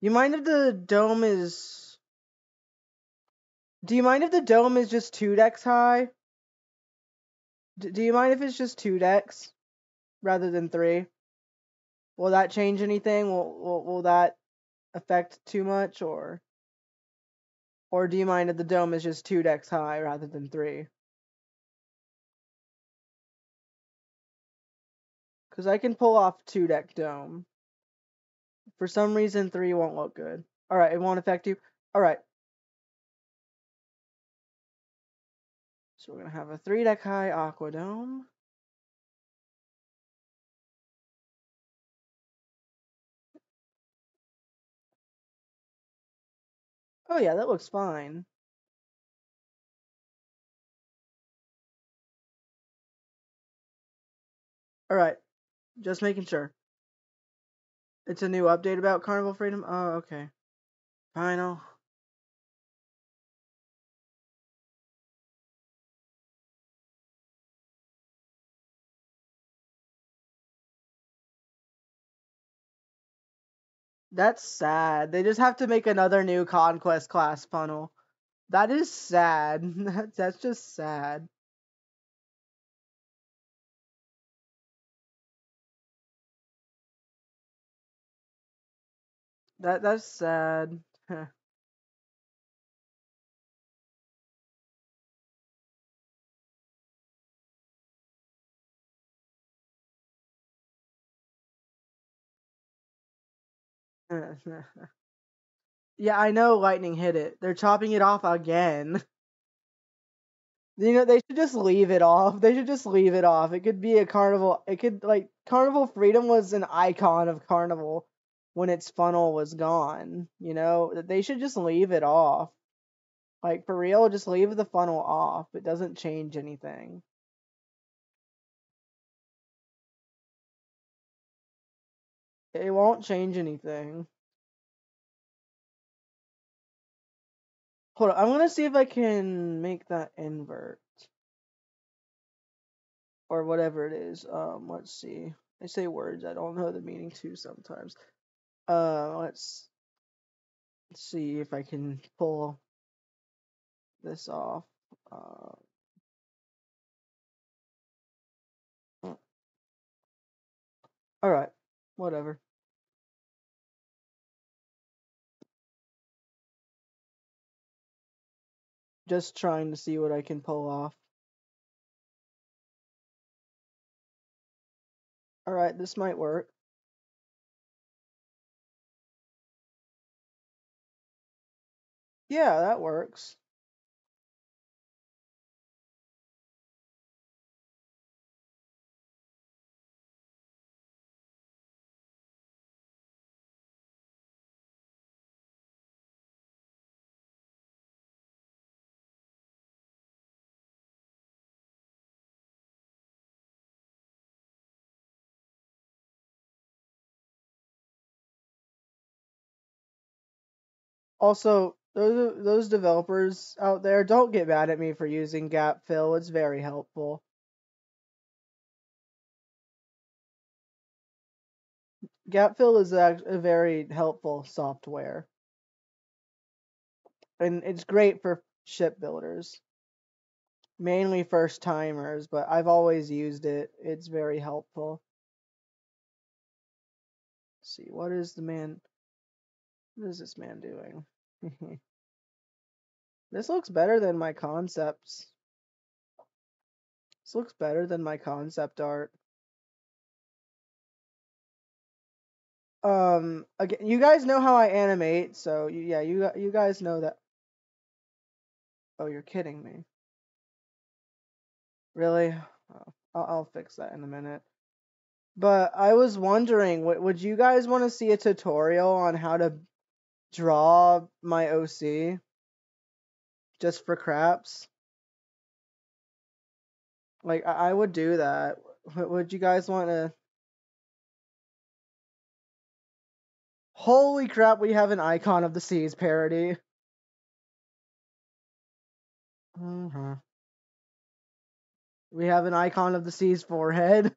You mind if the dome is. Do you mind if the dome is just two decks high? D- do you mind if it's just two decks? rather than three. Will that change anything? Will will, will that affect too much, or or do you mind if the dome is just two decks high rather than three? Because I can pull off two deck dome. For some reason, three won't look good. All right, it won't affect you. All right. So we're gonna have a three deck high aqua dome. Oh yeah, that looks fine. All right, just making sure. It's a new update about Carnival Freedom. Oh, okay. Final. That's sad. They just have to make another new conquest class funnel. That is sad. [LAUGHS] That's just sad. That that's sad. [LAUGHS] [LAUGHS] yeah, I know lightning hit it. They're chopping it off again. [LAUGHS] You know, they should just leave it off. They should just leave it off. It could be a carnival. It could like Carnival Freedom was an icon of carnival when its funnel was gone. You know, they should just leave it off. Like for real, just leave the funnel off. It doesn't change anything. It won't change anything. Hold on, I'm gonna see if I can make that invert. Or whatever it is. Um, let's see. I say words, I don't know the meaning too sometimes. Uh, let's, see if I can pull this off. Uh, alright, whatever. Just trying to see what I can pull off. Alright, this might work. Yeah, that works. Also, those those developers out there, don't get mad at me for using gap fill. It's very helpful. Gapfill is act- a very helpful software, and it's great for ship builders, mainly first timers. But I've always used it. It's very helpful. Let's see, what is the man? What is this man doing? This looks better than my concepts. This looks better than my concept art. Um, again, you guys know how I animate, so yeah, you you guys know that. Oh, you're kidding me. Really? Oh, I'll, I'll fix that in a minute. But I was wondering, would you guys want to see a tutorial on how to draw my OC just for craps? Like I, I would do that. W- Would you guys want to? Holy crap! We have an icon of the seas parody. hmm We have an icon of the seas forehead.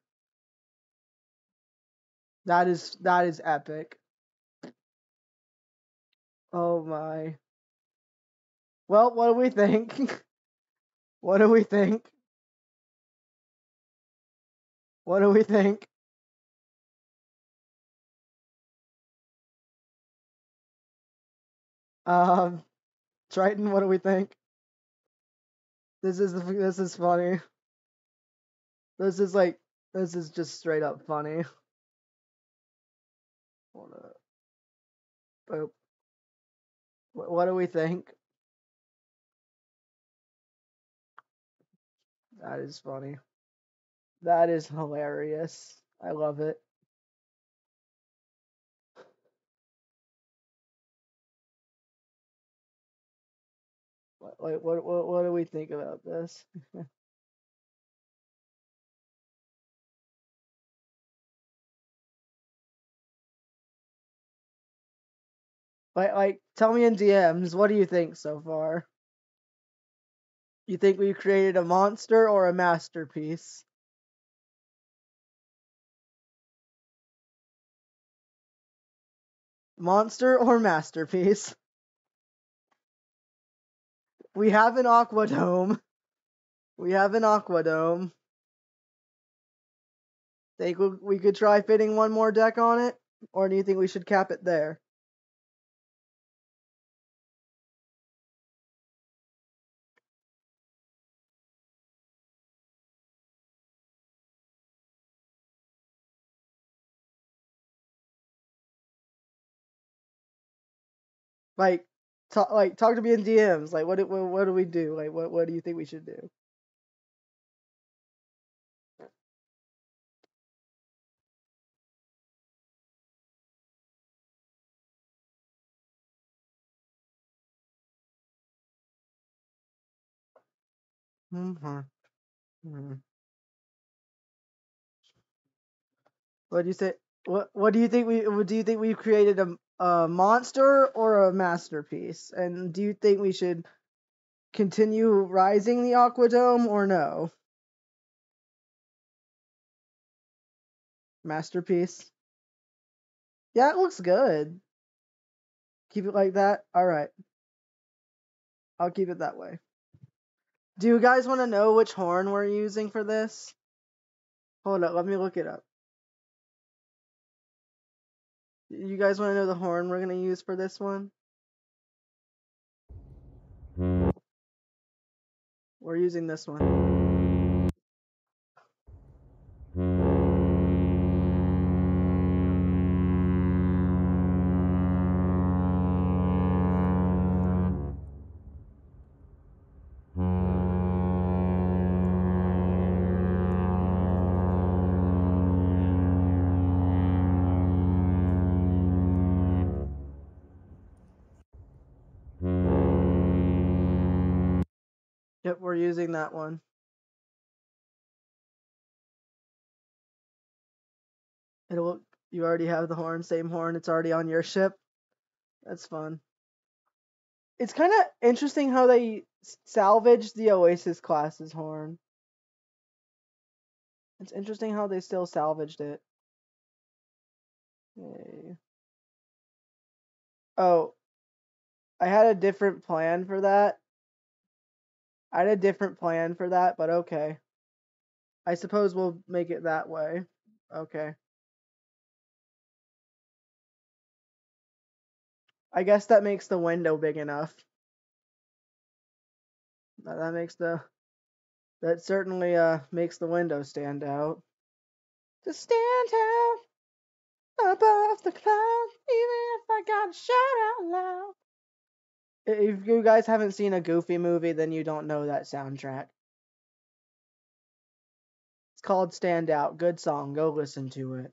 That is that is epic. Oh my. Well, what do we think? [LAUGHS] what do we think? What do we think? Um, Triton, what do we think? This is this is funny. This is like this is just straight up funny. Hold up. Boop. What, do we think? That is funny. That is hilarious. I love it. Like, what, what, what do we think about this? [LAUGHS] like, like, tell me in DMs, what do you think so far? You think we created a monster or a masterpiece? Monster or masterpiece? We have an Aquadome. We have an Aquadome. Think we we could try fitting one more deck on it? Or do you think we should cap it there? Like, talk, like talk to me in DMs. Like, what do, what, do we do? Like, what what do you think we should do? Mm-hmm. hmm What do you say? What What do you think we? Do you think we've created a a monster or a masterpiece? And do you think we should continue rising the Aquadome or no? Masterpiece. Yeah, it looks good. Keep it like that. All right. I'll keep it that way. Do you guys want to know which horn we're using for this? Hold up, let me look it up. You guys want to know the horn we're going to use for this one? Hmm. We're using this one. We're using that one. It'll you already have the horn, same horn, it's already on your ship. That's fun. It's kind of interesting how they salvaged the Oasis class's horn. It's interesting how they still salvaged it. Yay. Oh, I had a different plan for that. I had a different plan for that, but okay. I suppose we'll make it that way. Okay. I guess that makes the window big enough. That makes the that certainly uh makes the window stand out. To stand out above the clouds, even if I gotta shout out loud. If you guys haven't seen a Goofy movie, then you don't know that soundtrack. It's called Stand Out. Good song. Go listen to it.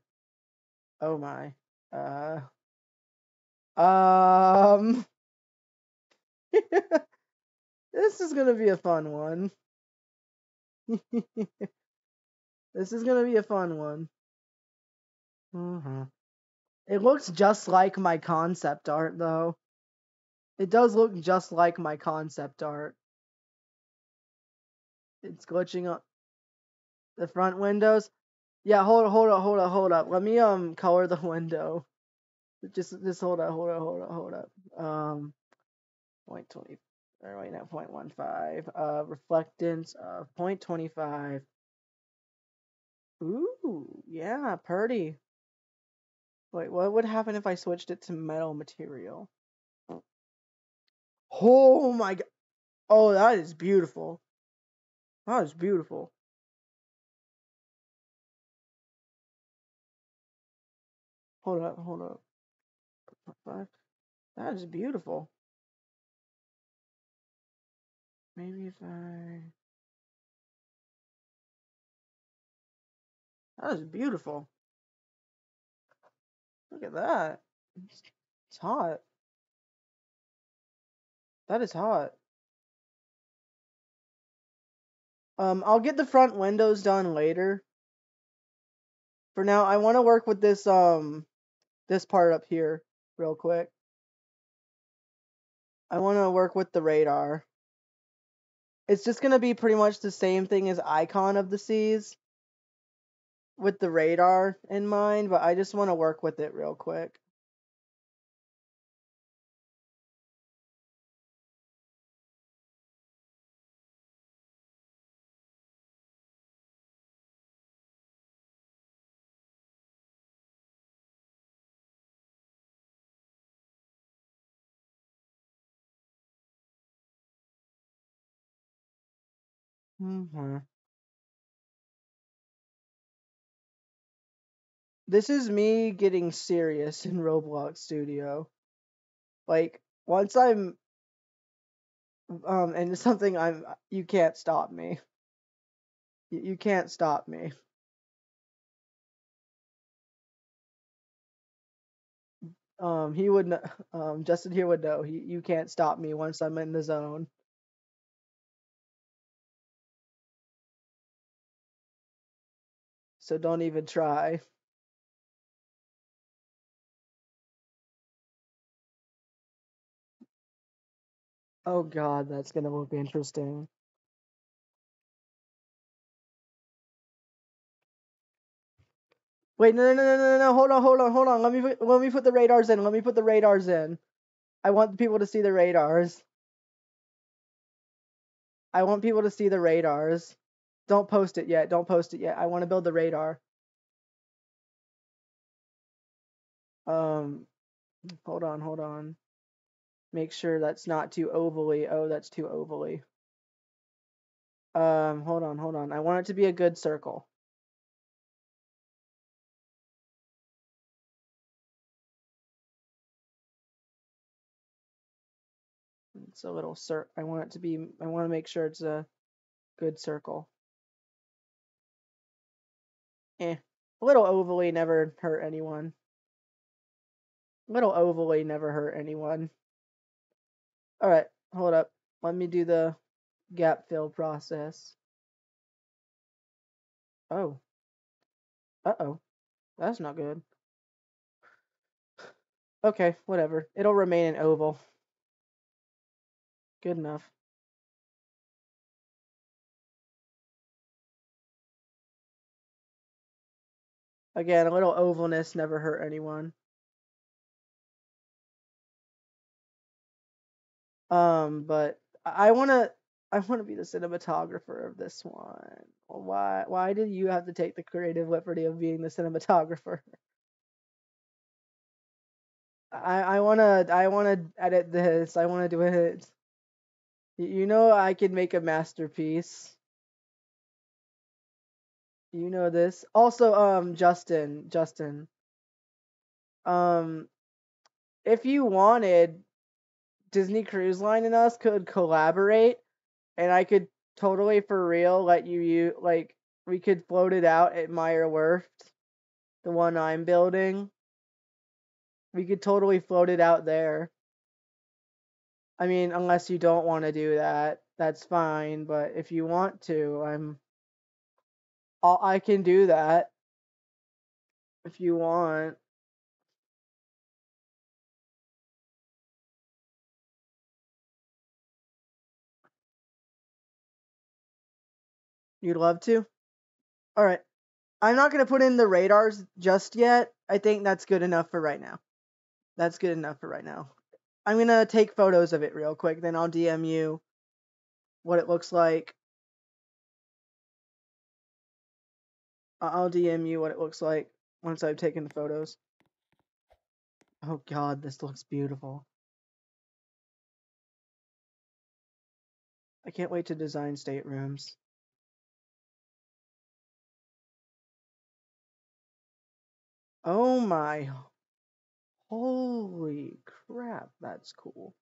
Oh my. Uh. Um. [LAUGHS] this is gonna be a fun one. [LAUGHS] this is gonna be a fun one. hmm It looks just like my concept art, though. It does look just like my concept art. It's glitching up the front windows. Yeah, hold hold up, hold up, hold up. Let me um color the [LAUGHS] window. Just just hold up, hold up, hold up, hold up. Um, point twenty. Or wait, not point one five. Uh, reflectance of point twenty five. Ooh, yeah, pretty. Wait, what would happen if I switched it to metal material? Oh my god. Oh, that is beautiful. That is beautiful. Hold up, hold up. That is beautiful. Maybe if I. That is beautiful. Look at that. It's hot. That is hot. Um, I'll get the front windows done later. For now, I want to work with this um this part up here real quick. I want to work with the radar. It's just going to be pretty much the same thing as Icon of the Seas with the radar in mind, but I just want to work with it real quick. Hmm This is me getting serious in Roblox Studio. Like once I'm um and it's something I'm you can't stop me. You, can't stop me. Um he would kn- [LAUGHS] um Justin here would know. He, you can't stop me once I'm in the zone. So don't even try. Oh god, that's gonna look interesting. Wait, no, no, no, no, no, no, hold on, hold on, hold on. Let me put, let me put the radars in. Let me put the radars in. I want people to see the radars. I want people to see the radars. Don't post it yet. Don't post it yet. I want to build the radar. Um, hold on, hold on. Make sure that's not too ovally. Oh, that's too ovally. Um, hold on, hold on. I want it to be a good circle. It's a little cir. I want it to be. I want to make sure it's a good circle. Eh, a little ovally never hurt anyone. Little ovally never hurt anyone. All right, hold up. Let me do the gap fill process. Oh. Uh oh. That's not good. Okay, whatever. It'll remain an oval. Good enough. Again, a little ovalness never hurt anyone. Um, but I wanna I wanna be the cinematographer of this one. Why why did you have to take the creative liberty of being the cinematographer? I I wanna I wanna edit this. I wanna do it. You know I can make a masterpiece. You know this. Also, um, Justin, Justin, um, if you wanted, Disney Cruise Line and us could collaborate, and I could totally for real let you you like we could float it out at Meyer Werft, the one I'm building. We could totally float it out there. I mean, unless you don't want to do that, that's fine. But if you want to, I'm, I'll, I can do that if you want. You'd love to? All right. I'm not going to put in the radars just yet. I think that's good enough for right now. That's good enough for right now. I'm going to take photos of it real quick, then I'll DM you what it looks like. I'll DM you what it looks like once I've taken the photos. Oh god, this looks beautiful. I can't wait to design staterooms. Oh my holy crap, that's cool.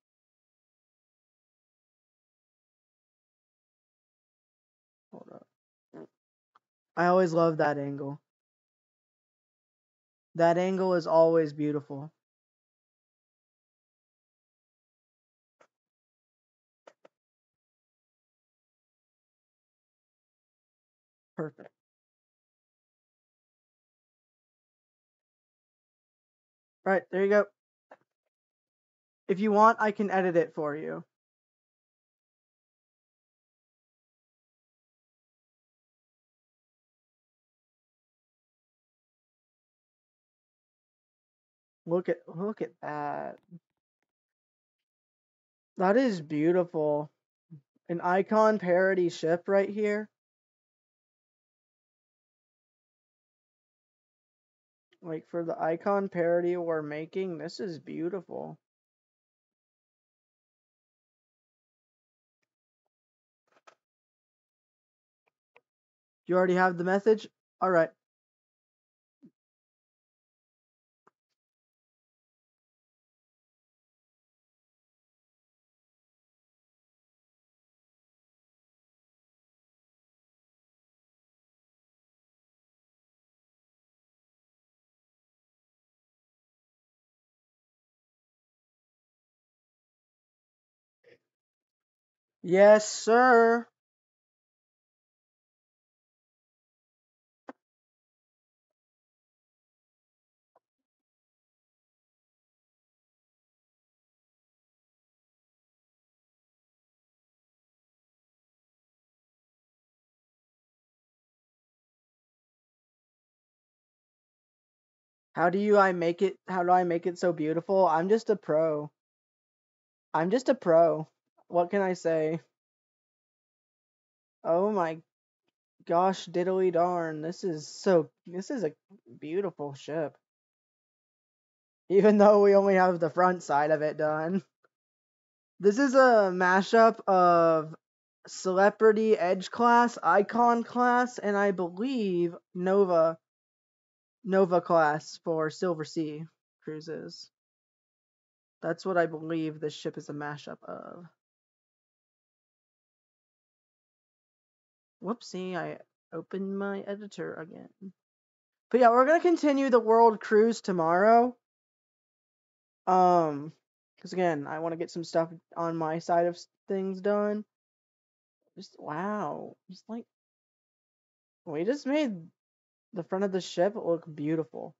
I always love that angle. That angle is always beautiful. Perfect. Right, there you go. If you want, I can edit it for you. Look at look at that. That is beautiful. An icon parody ship right here. Like for the icon parody we're making, this is beautiful. You already have the message? Alright. Yes, sir. How do you I make it how do I make it so beautiful? I'm just a pro. I'm just a pro. What can I say? Oh my gosh, diddly darn. This is so this is a beautiful ship. Even though we only have the front side of it done. This is a mashup of Celebrity Edge class, Icon class, and I believe Nova Nova class for Silversea cruises. That's what I believe this ship is a mashup of. Whoopsie, I opened my editor again. But yeah, we're gonna continue the world cruise tomorrow. Um, because again, I want to get some stuff on my side of things done. Just wow, just like we just made the front of the ship look beautiful.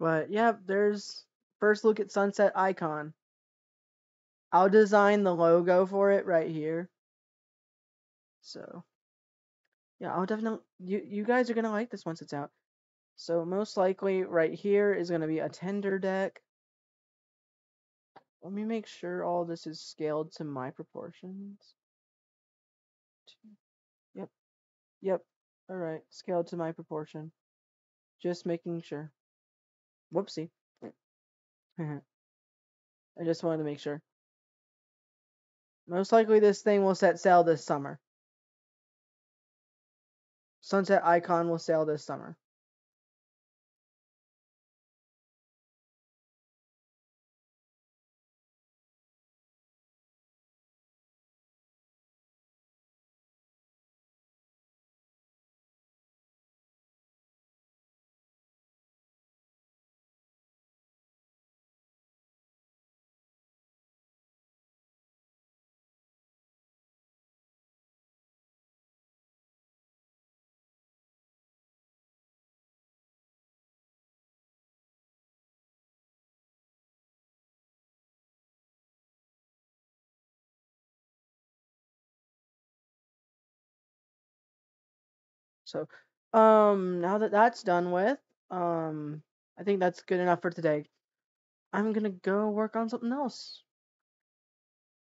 But yeah, there's first look at sunset icon. I'll design the logo for it right here. So yeah, I'll definitely you you guys are gonna like this once it's out. So most likely right here is gonna be a tender deck. Let me make sure all this is scaled to my proportions. Yep. Yep. Alright, scaled to my proportion. Just making sure. Whoopsie. [LAUGHS] I just wanted to make sure. Most likely this thing will set sail this summer. Sunset Icon will sail this summer. So, um, now that that's done with, um, I think that's good enough for today. I'm gonna go work on something else.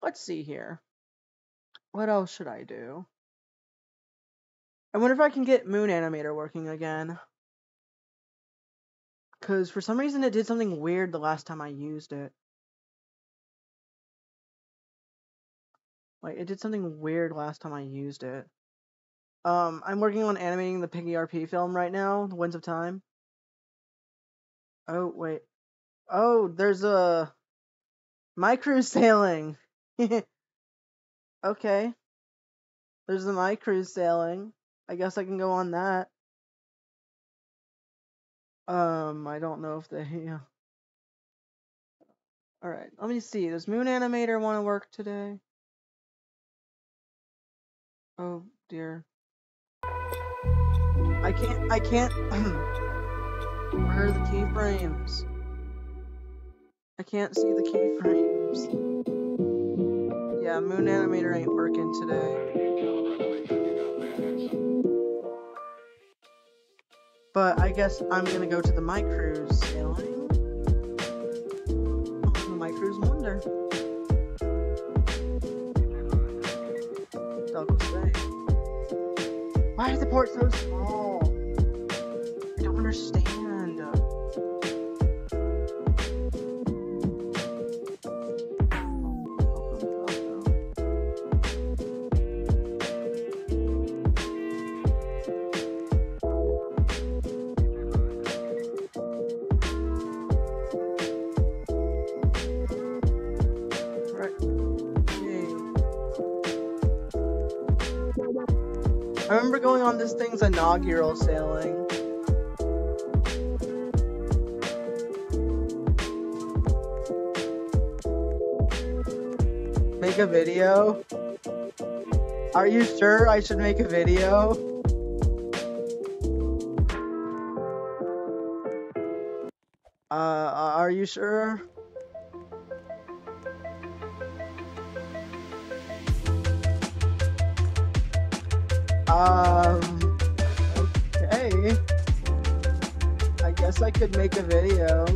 Let's see here. What else should I do? I wonder if I can get Moon Animator working again. Because for some reason it did something weird the last time I used it. Like, it did something weird last time I used it. Um, I'm working on animating the Piggy RP film right now, The Winds of Time. Oh, wait. Oh, there's a... My cruise sailing. [LAUGHS] okay. There's the My cruise sailing. I guess I can go on that. Um, I don't know if they. [LAUGHS] Yeah. All right, let me see. Does Moon Animator want to work today? Oh dear. I can't. I can't. [CLEARS THROAT] Where are the keyframes? I can't see the keyframes. Yeah, Moon Animator ain't working today. But I guess I'm gonna go to the My Cruise sailing. The My Cruise Wonder. Douglas Bay. Why is the port so small? Understand. I remember going on this thing's inaugural sailing. Make a video? Are you sure I should make a video? Uh, are you sure? Um, okay. I guess I could make a video.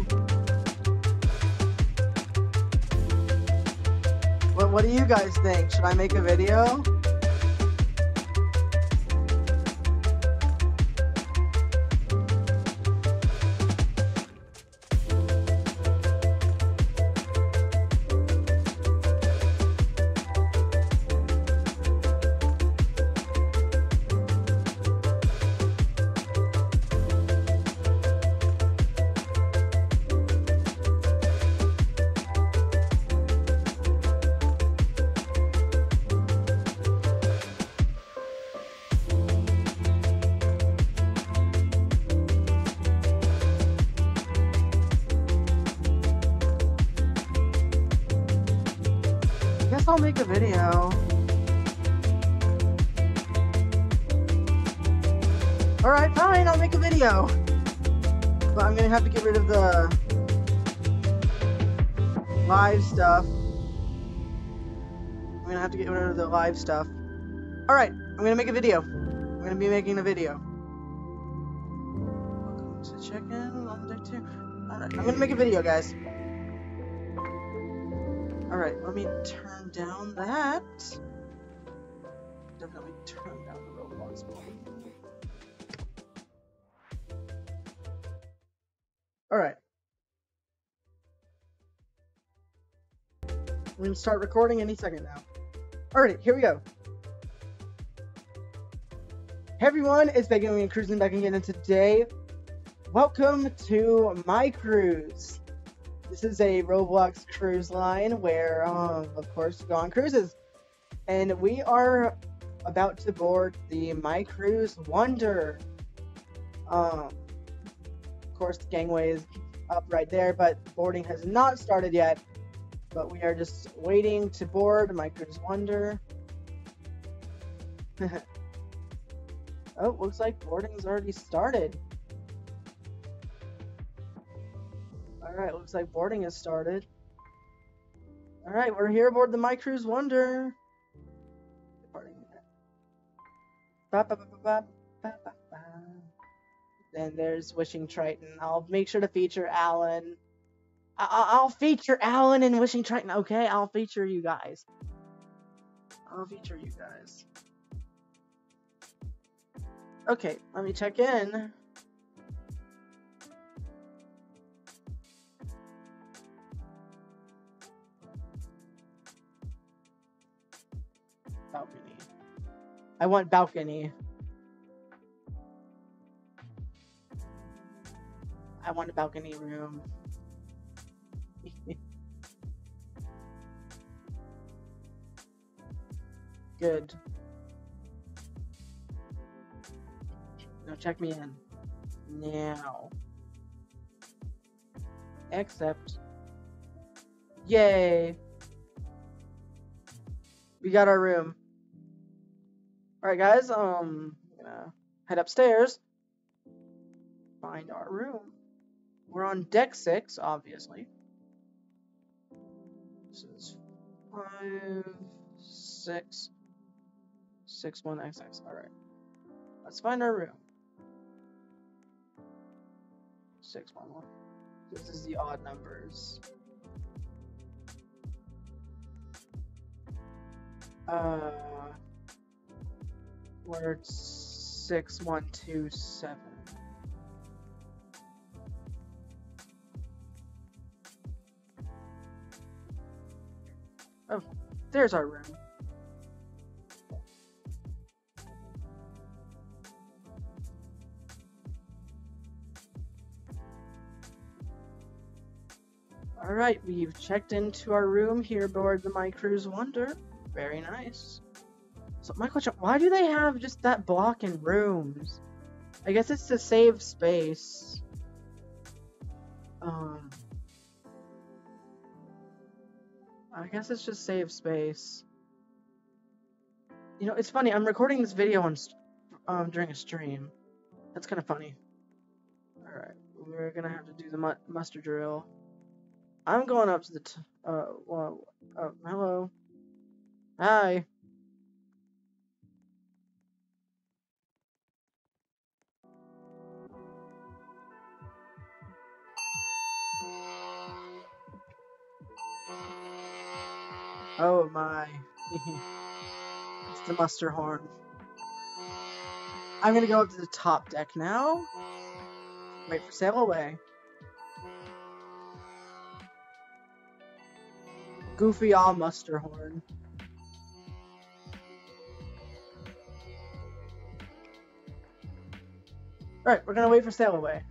What, do you guys think? Should I make a video? Stuff. Alright, I'm gonna make a video. I'm gonna be making a video. Welcome to check-in Monday two. Alright, I'm gonna make a video, guys. Alright, let me turn down that. Definitely turn down the Roblox volume. Alright. We're gonna start recording any second now. Alright, here we go. Hey everyone, it's Bey Gaming and Cruising back again, and today, welcome to my cruise. This is a Roblox cruise line where, um, of course, go on cruises. And we are about to board the My Cruise Wonder. Um, of course, the gangway is up right there, but boarding has not started yet. But we are just waiting to board My Cruise Wonder. [LAUGHS] oh, looks like boarding's already started. Alright, looks like boarding has started. Alright, we're here aboard the My Cruise Wonder. Ba. Then there's Wishing Triton. I'll make sure to feature Alan. I- I- I'll feature Alan and Wishing Triton. Okay, I'll feature you guys. I'll feature you guys. Okay, let me check in. Balcony. I want balcony. I want a balcony room. Good. Now check me in. Now. Accept. Yay! We got our room. Alright guys, um gonna head upstairs. Find our room. We're on deck six, obviously. This is five, six, six, one, XX. All right. Let's find our room. Six, one, one. This is the odd numbers. Uh, two, seven. Oh, there's our room. Alright, we've checked into our room here aboard the My Cruise Wonder. Very nice. So, my question, why do they have just that block in rooms? I guess it's to save space. Um, I guess it's just save space. You know, it's funny. I'm recording this video on um during a stream. That's kind of funny. All right, we're gonna have to do the mu- muster drill. I'm going up to the t- uh well, uh hello. Hi. Oh my. [LAUGHS] it's the muster horn. I'm gonna go up to the top deck now. Wait for sail away. Goofy all muster horn. Alright, we're gonna wait for sail away.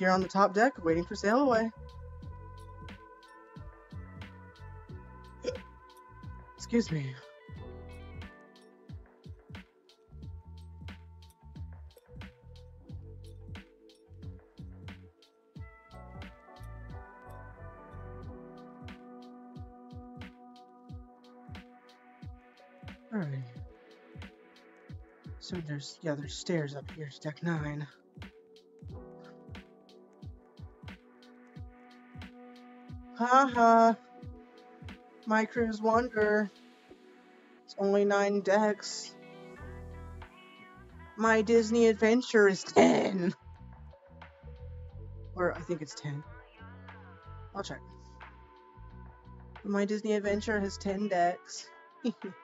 Here on the top deck waiting for sail away. Excuse me. Alright. So there's yeah, there's stairs up here to deck nine. Haha. My cruise wonder. It's only nine decks. My Disney adventure is ten. Or I think it's ten. I'll check. My Disney adventure has ten decks. [LAUGHS]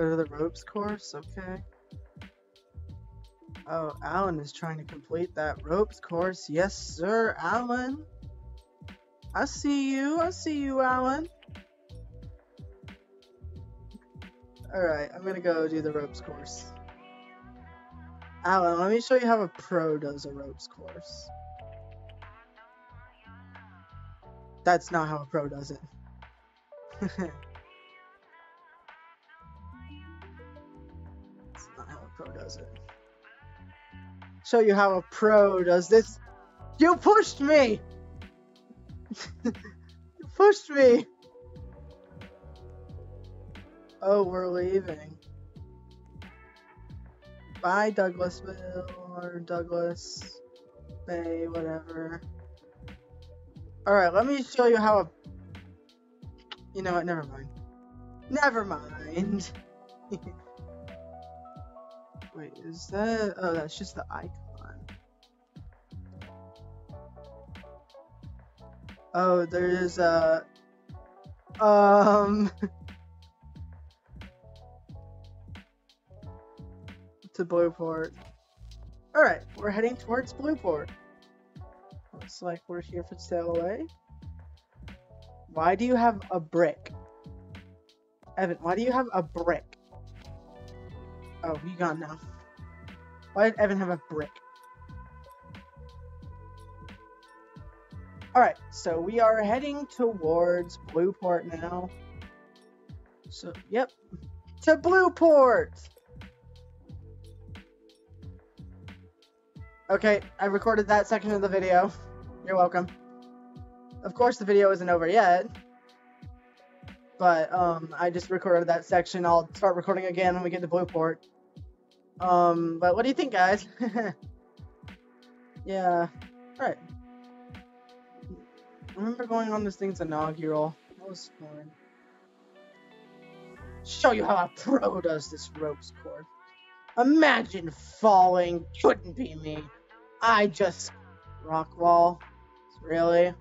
Go to the ropes course, okay. Oh, Alan is trying to complete that ropes course. Yes, sir, Alan. I see you. I see you, Alan. Alright, I'm gonna go do the ropes course. Alan, let me show you how a pro does a ropes course. That's not how a pro does it. [LAUGHS] does it. Show you how a pro does this. You pushed me! [LAUGHS] you pushed me! Oh, we're leaving. Bye, Douglasville or Douglas Bay, whatever. Alright, let me show you how a. You know what? Never mind. Never mind. [LAUGHS] Wait, is that. Oh, that's just the icon. Oh, there's a. Um. [LAUGHS] to Blueport. Alright, we're heading towards Blueport. Looks like we're here for sail away. Why do you have a brick? Evan, why do you have a brick? Oh, you gone now. Why did Evan have a brick? Alright, so we are heading towards Blueport now. So, yep. To Blueport! Okay, I recorded that section of the video. You're welcome. Of course, the video isn't over yet. But, um, I just recorded that section. I'll start recording again when we get to Blueport. Um, but what do you think, guys? [LAUGHS] yeah. Alright. I remember going on this thing's inaugural. That was fun. Show you how a pro does this ropes course. Imagine falling. Couldn't be me. I just rock wall. Really?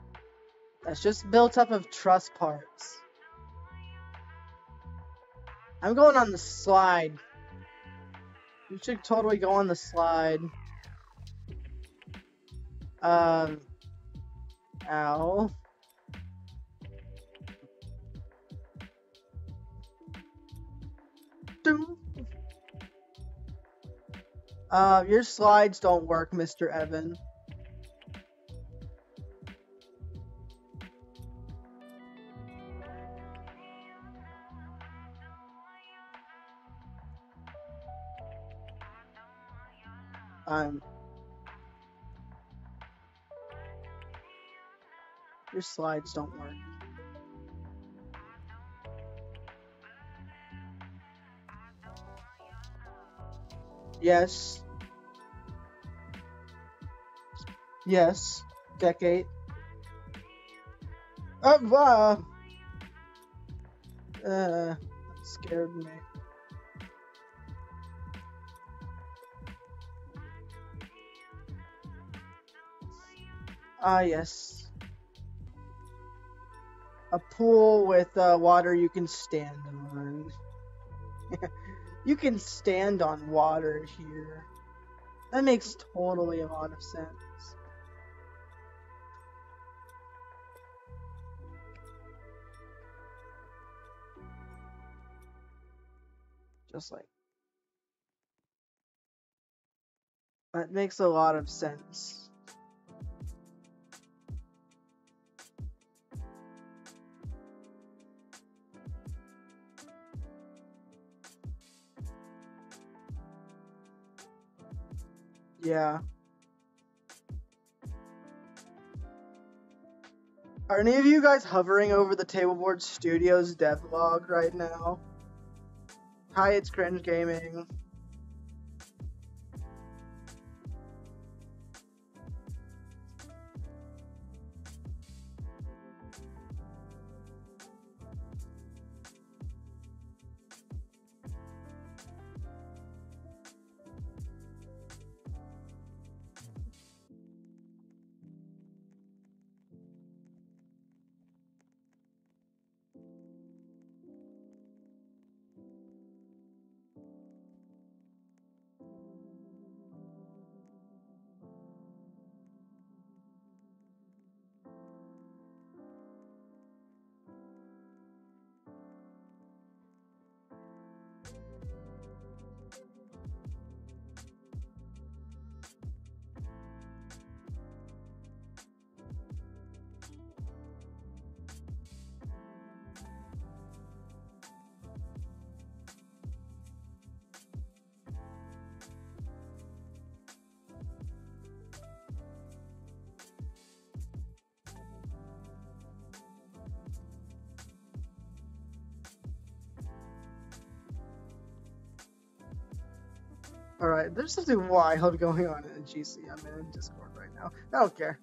That's just built up of truss parts. I'm going on the slide. You should totally go on the slide. Um. Ow. Doom. Uh, your slides don't work, Mr. Evan. Um, your slides don't work. Yes. Yes. Decade. Wow. Uh, scared me. Ah, yes. A pool with uh, water you can stand on. [LAUGHS] you can stand on water here. That makes totally a lot of sense. Just like that makes a lot of sense. Yeah. Are any of you guys hovering over the Tableboard Studios devlog right now? Hi, it's Cringe Gaming. There's something wild going on in GC. I'm in Discord right now. I don't care.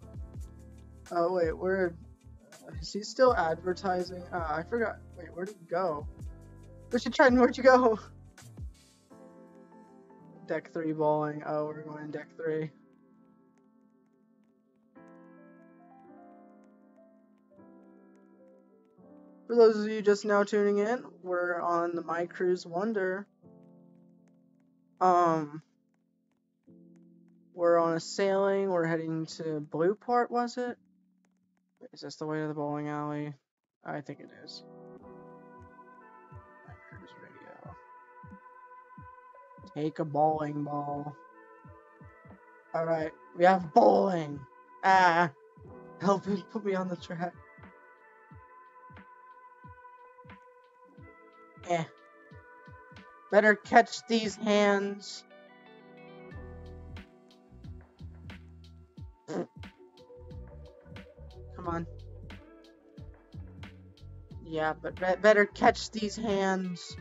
Oh, wait, where. Is he still advertising? Uh, I forgot. Wait, where'd he go? Richard Trenton, where'd you go? Deck 3 bowling. Oh, we're going in deck 3. For those of you just now tuning in, we're on the My Cruise Wonder. Um, we're on a sailing. We're heading to Blueport, was it? Is this the way to the bowling alley? I think it is. Radio. Take a bowling ball. Alright, we have bowling. Ah, help me put me on the track. Eh. Better catch these hands. Come on. Yeah, but be- better catch these hands.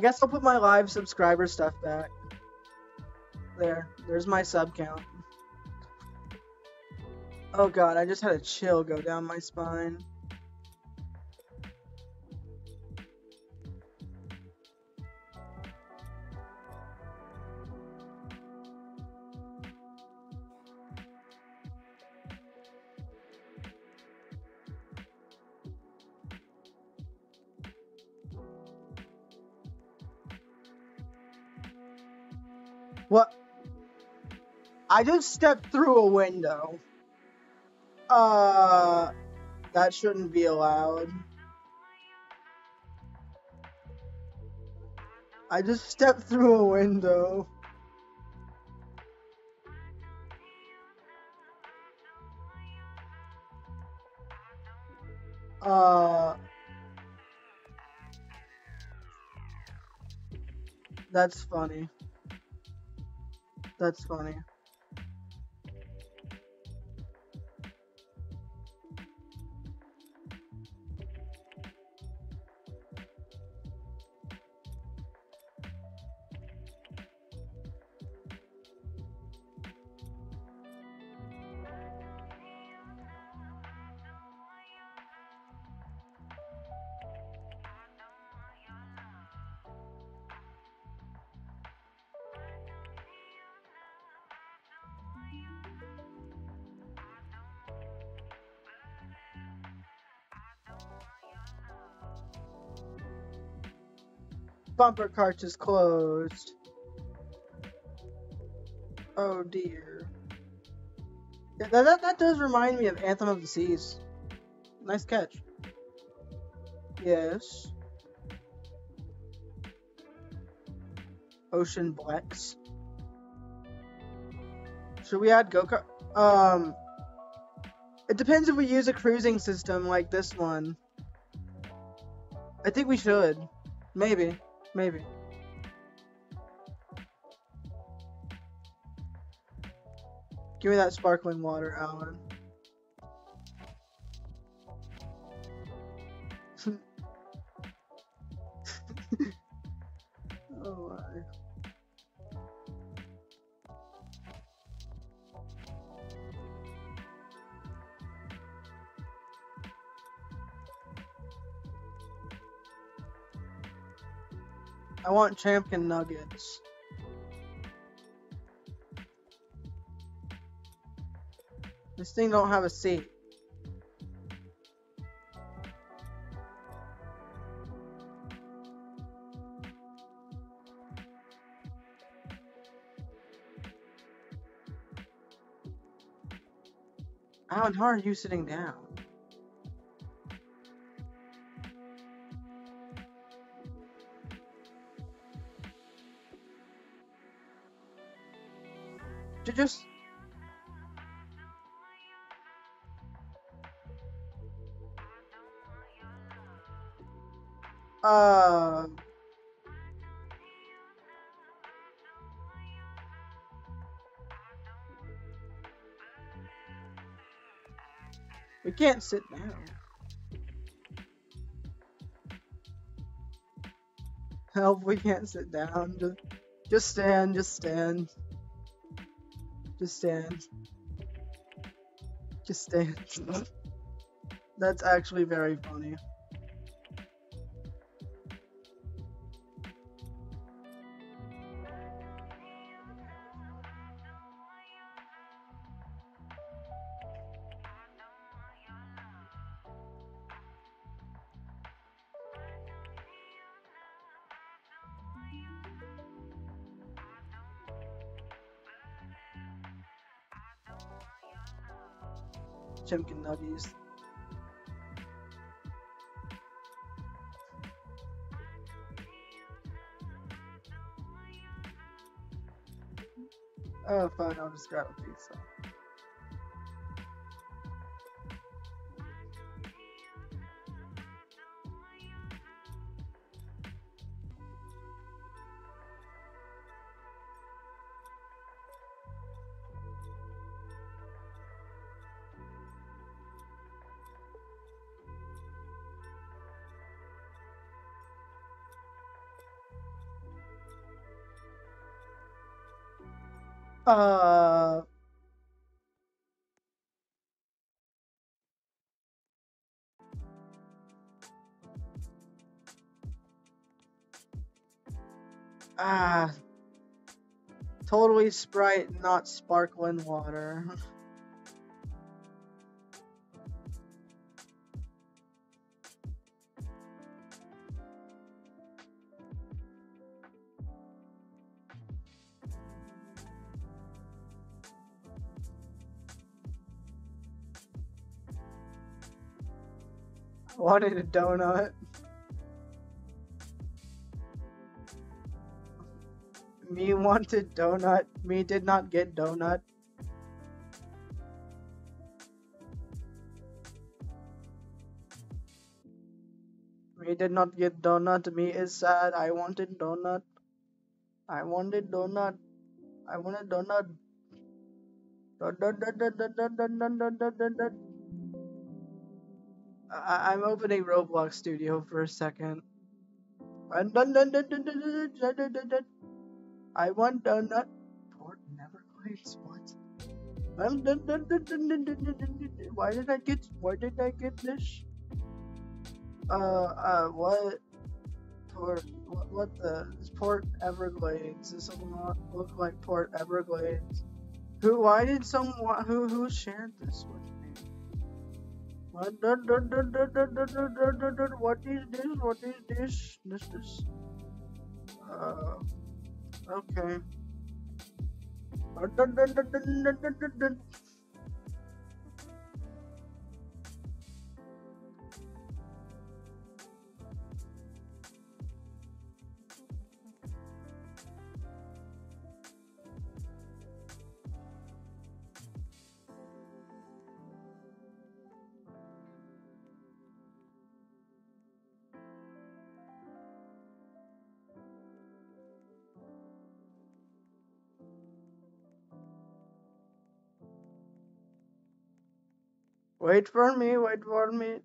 Guess I'll put my live subscriber stuff back. There, there's my sub count. Oh god, I just had a chill go down my spine. I just stepped through a window. Uh, that shouldn't be allowed. I just stepped through a window. Uh, that's funny. That's funny. Bumper cart is closed. Oh dear. That, that, that does remind me of Anthem of the Seas. Nice catch. Yes. Ocean Blex. Should we add go kart? Um, it depends if we use a cruising system like this one. I think we should. Maybe. Maybe. Give me that sparkling water, Alan. I want champion nuggets. This thing don't have a seat. Alan, how are you sitting down? Ju- Just. Uh. We can't sit down. Help, we can't sit down. Just, just stand, just stand. Just stand. Just stand. [LAUGHS] That's actually very funny. Chimkin Nuggies. Oh, fine, I'll just grab a pizza. Uh. Ah. Totally Sprite, not sparkling water. [LAUGHS] Wanted a donut. Me wanted donut. Me did not get donut. Me did not get donut. Me is sad. I wanted donut. I wanted donut. I wanted donut. Dun, dun, dun, I am opening Roblox Studio for a second. I want a port. Fort never quits. What? Why did I get? Why did I get this? Uh, uh, what? Port, what, what the? Is Port Everglades. This will not look like Port Everglades. Who? Why did someone? Who? Who shared this with? What? Dun, dun, dun, dun, dun, dun, dun, dun, dun, dun. What is this? What is this? This is. Uh. Okay. Dun, dun, dun, dun, dun, dun, dun, dun, Wait for me, wait for me.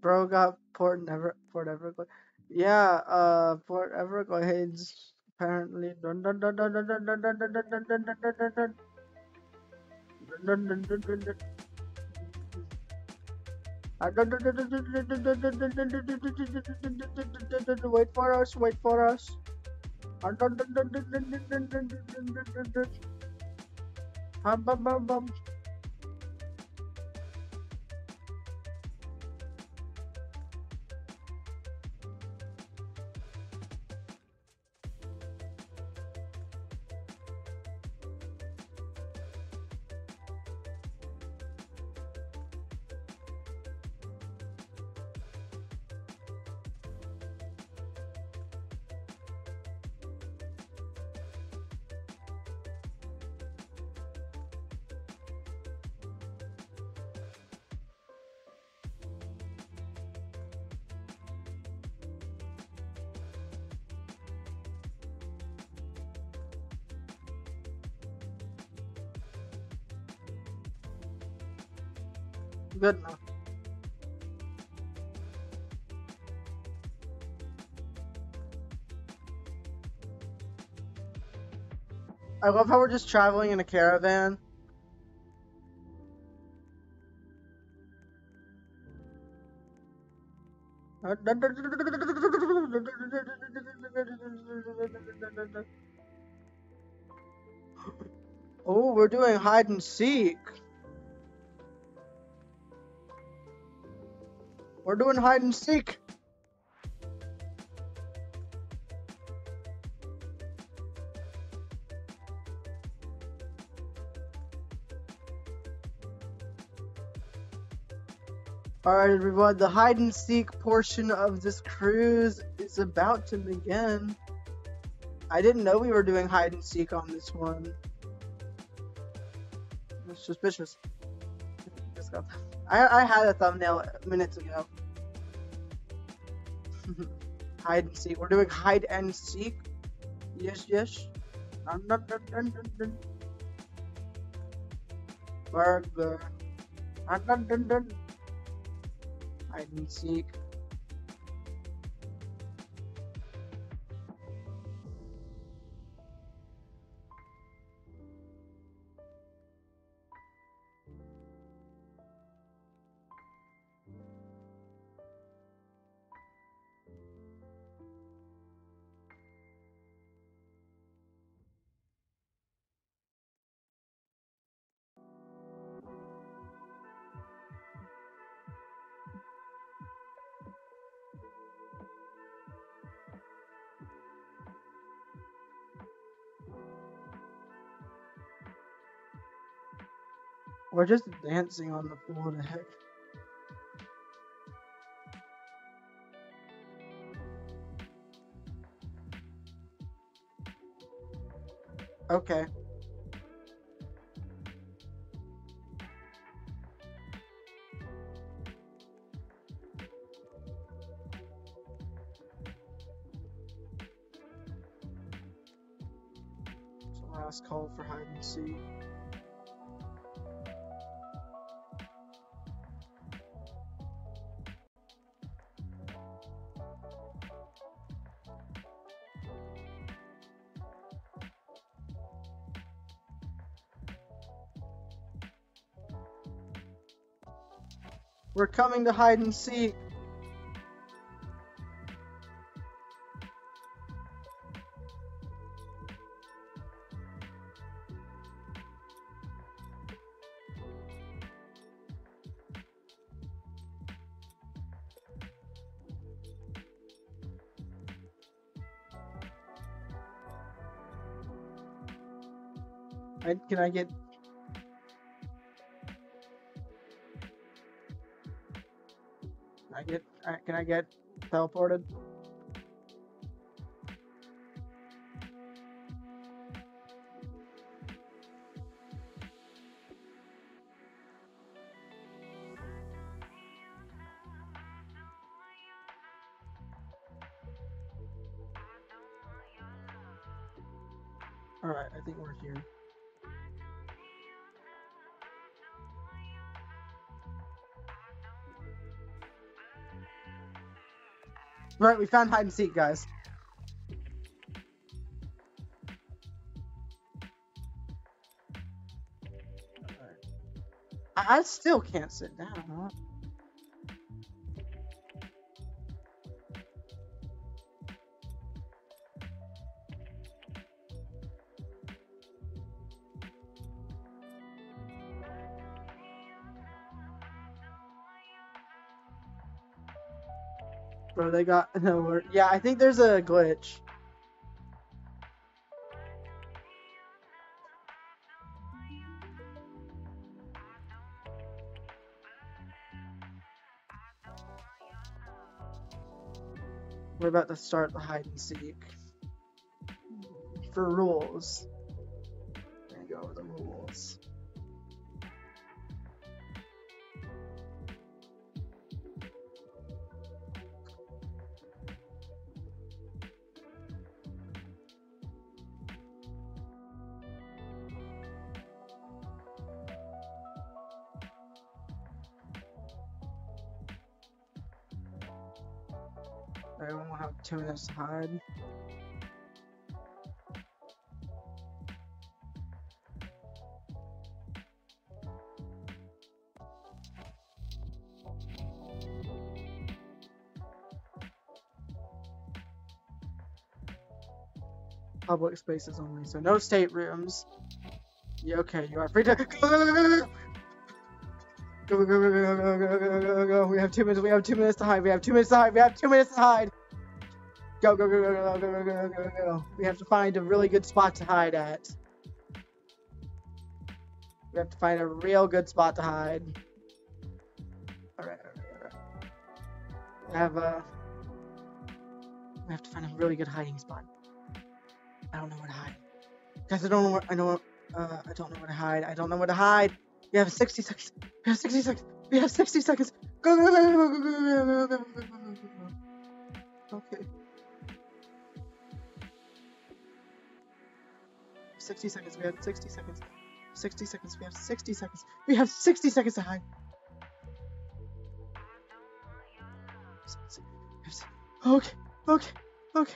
Bro got Port Never Port Everglades. Yeah, uh Port Everglades apparently dun dun dun dun dun dun dun dun dun dun dun dun dun dun dun dun. Dun dun dun dun dun. Ah, dun dun dun love how we're just traveling in a caravan. Oh, we're doing hide and seek. We're doing hide and seek. Alright, everyone, the hide and seek portion of this cruise is about to begin. I didn't know we were doing hide and seek on this one. That's suspicious. I, I had a thumbnail minutes ago. [LAUGHS] hide and seek. We're doing hide and seek. Yes, yes. Dun, dun, dun, dun, dun. Burger. Dun, dun, dun, dun. Hide and seek. We're just dancing on the floor heck. Okay. Last call for hide and seek. We're coming to hide and seek. Can I get can I get teleported? Right, we found hide and seek, guys. I, still can't sit down, they got [LAUGHS] no word. Yeah, I think there's a glitch. We're about to start the hide and seek. For rules. There you go, the rules. To hide. Public spaces only, so no staterooms. Yeah, okay, you are free to go, go, go, go. Go, go, go, go, go, go, go, go, go, go. We have two minutes. We have two minutes to hide. We have two minutes to hide. We have two minutes to hide. Go, go, go, go, go, go, go, go, go, go. We have to find a really good spot to hide at. We have to find a real good spot to hide. Alright, alright, alright. We have a. We have to find a really good hiding spot. I don't know where to hide. Guys, I don't know where. I know. Uh, I don't know where to hide. I don't know where to hide. We have 60 seconds. We have 60 seconds. We have 60 seconds. Go, go, go, go, go, go, go, go, go, go, go, go, go. Okay. 60 seconds. We have 60 seconds. 60 seconds. We have 60 seconds. We have 60 seconds to hide. Okay. Okay. Okay.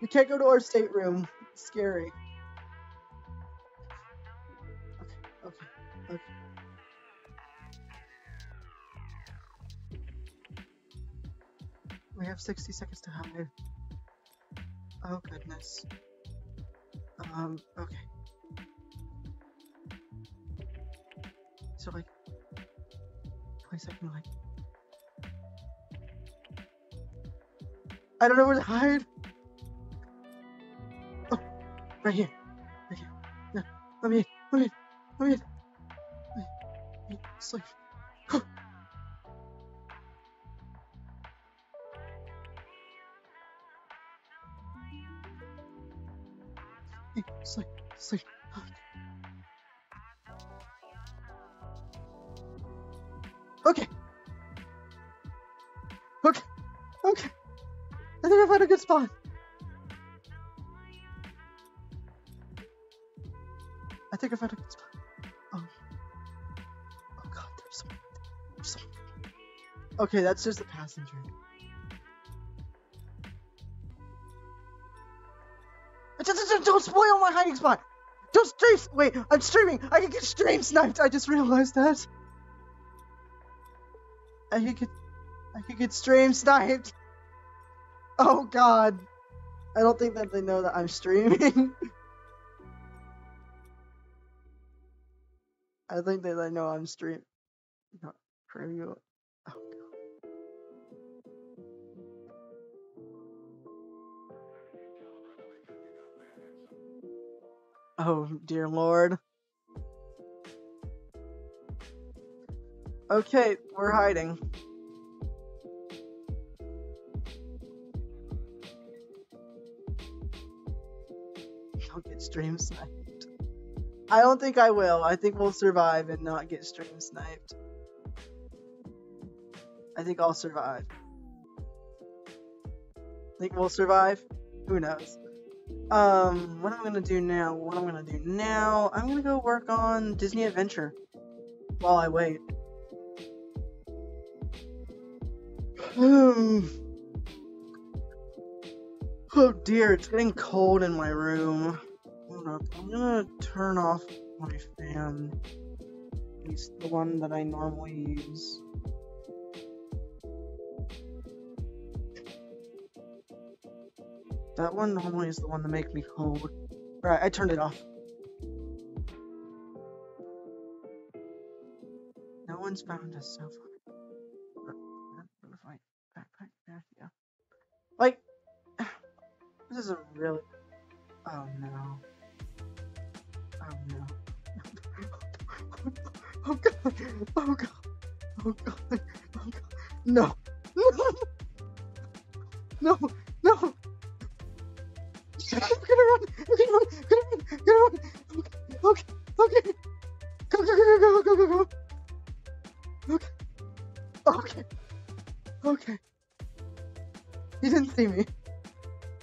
We can't go to our stateroom. It's scary. Okay. Okay. Okay. We have 60 seconds to hide. Oh goodness. Um, okay. So like 20 second like I don't know where to hide. Oh, right here. Right here. No, let me in. Let me in. Let me in. Let me in. Sleep. Sleep. Sleep. Okay. Okay. Okay. I think I found a good spot. I think I found a good spot. Oh. Oh god, there's someone. There's someone. Okay, that's just a passenger. Don't spoil my hiding spot! Don't stream! Wait, I'm streaming! I can get stream sniped! I just realized that. I could get, I could get stream sniped. Oh god. I don't think that they know that I'm streaming. [LAUGHS] I think that they know I'm stream. Not preview. Oh dear lord. Okay, we're hiding. Don't get stream sniped. I don't think I will. I think we'll survive and not get stream sniped. I think I'll survive. Think we'll survive? Who knows? Um, what I'm gonna do now? What am I'm gonna do now? I'm gonna go work on Disney Adventure while I wait. [SIGHS] Oh dear, it's getting cold in my room. Hold up, I'm gonna turn off my fan. At least the one that I normally use. That one normally is the one that makes me cold. Right, I turned it off. No one's found us so far. Like, [SIGHS] this is a really. Oh no. Oh no. [LAUGHS] Oh god. Oh god. Oh god. Oh god. No. [LAUGHS] No. No. No. I'm gonna run. I'm gonna run. I'm gonna run. I'm gonna run. Okay. Okay. Go go go go go go go go. Okay. Okay. Okay. He didn't see me.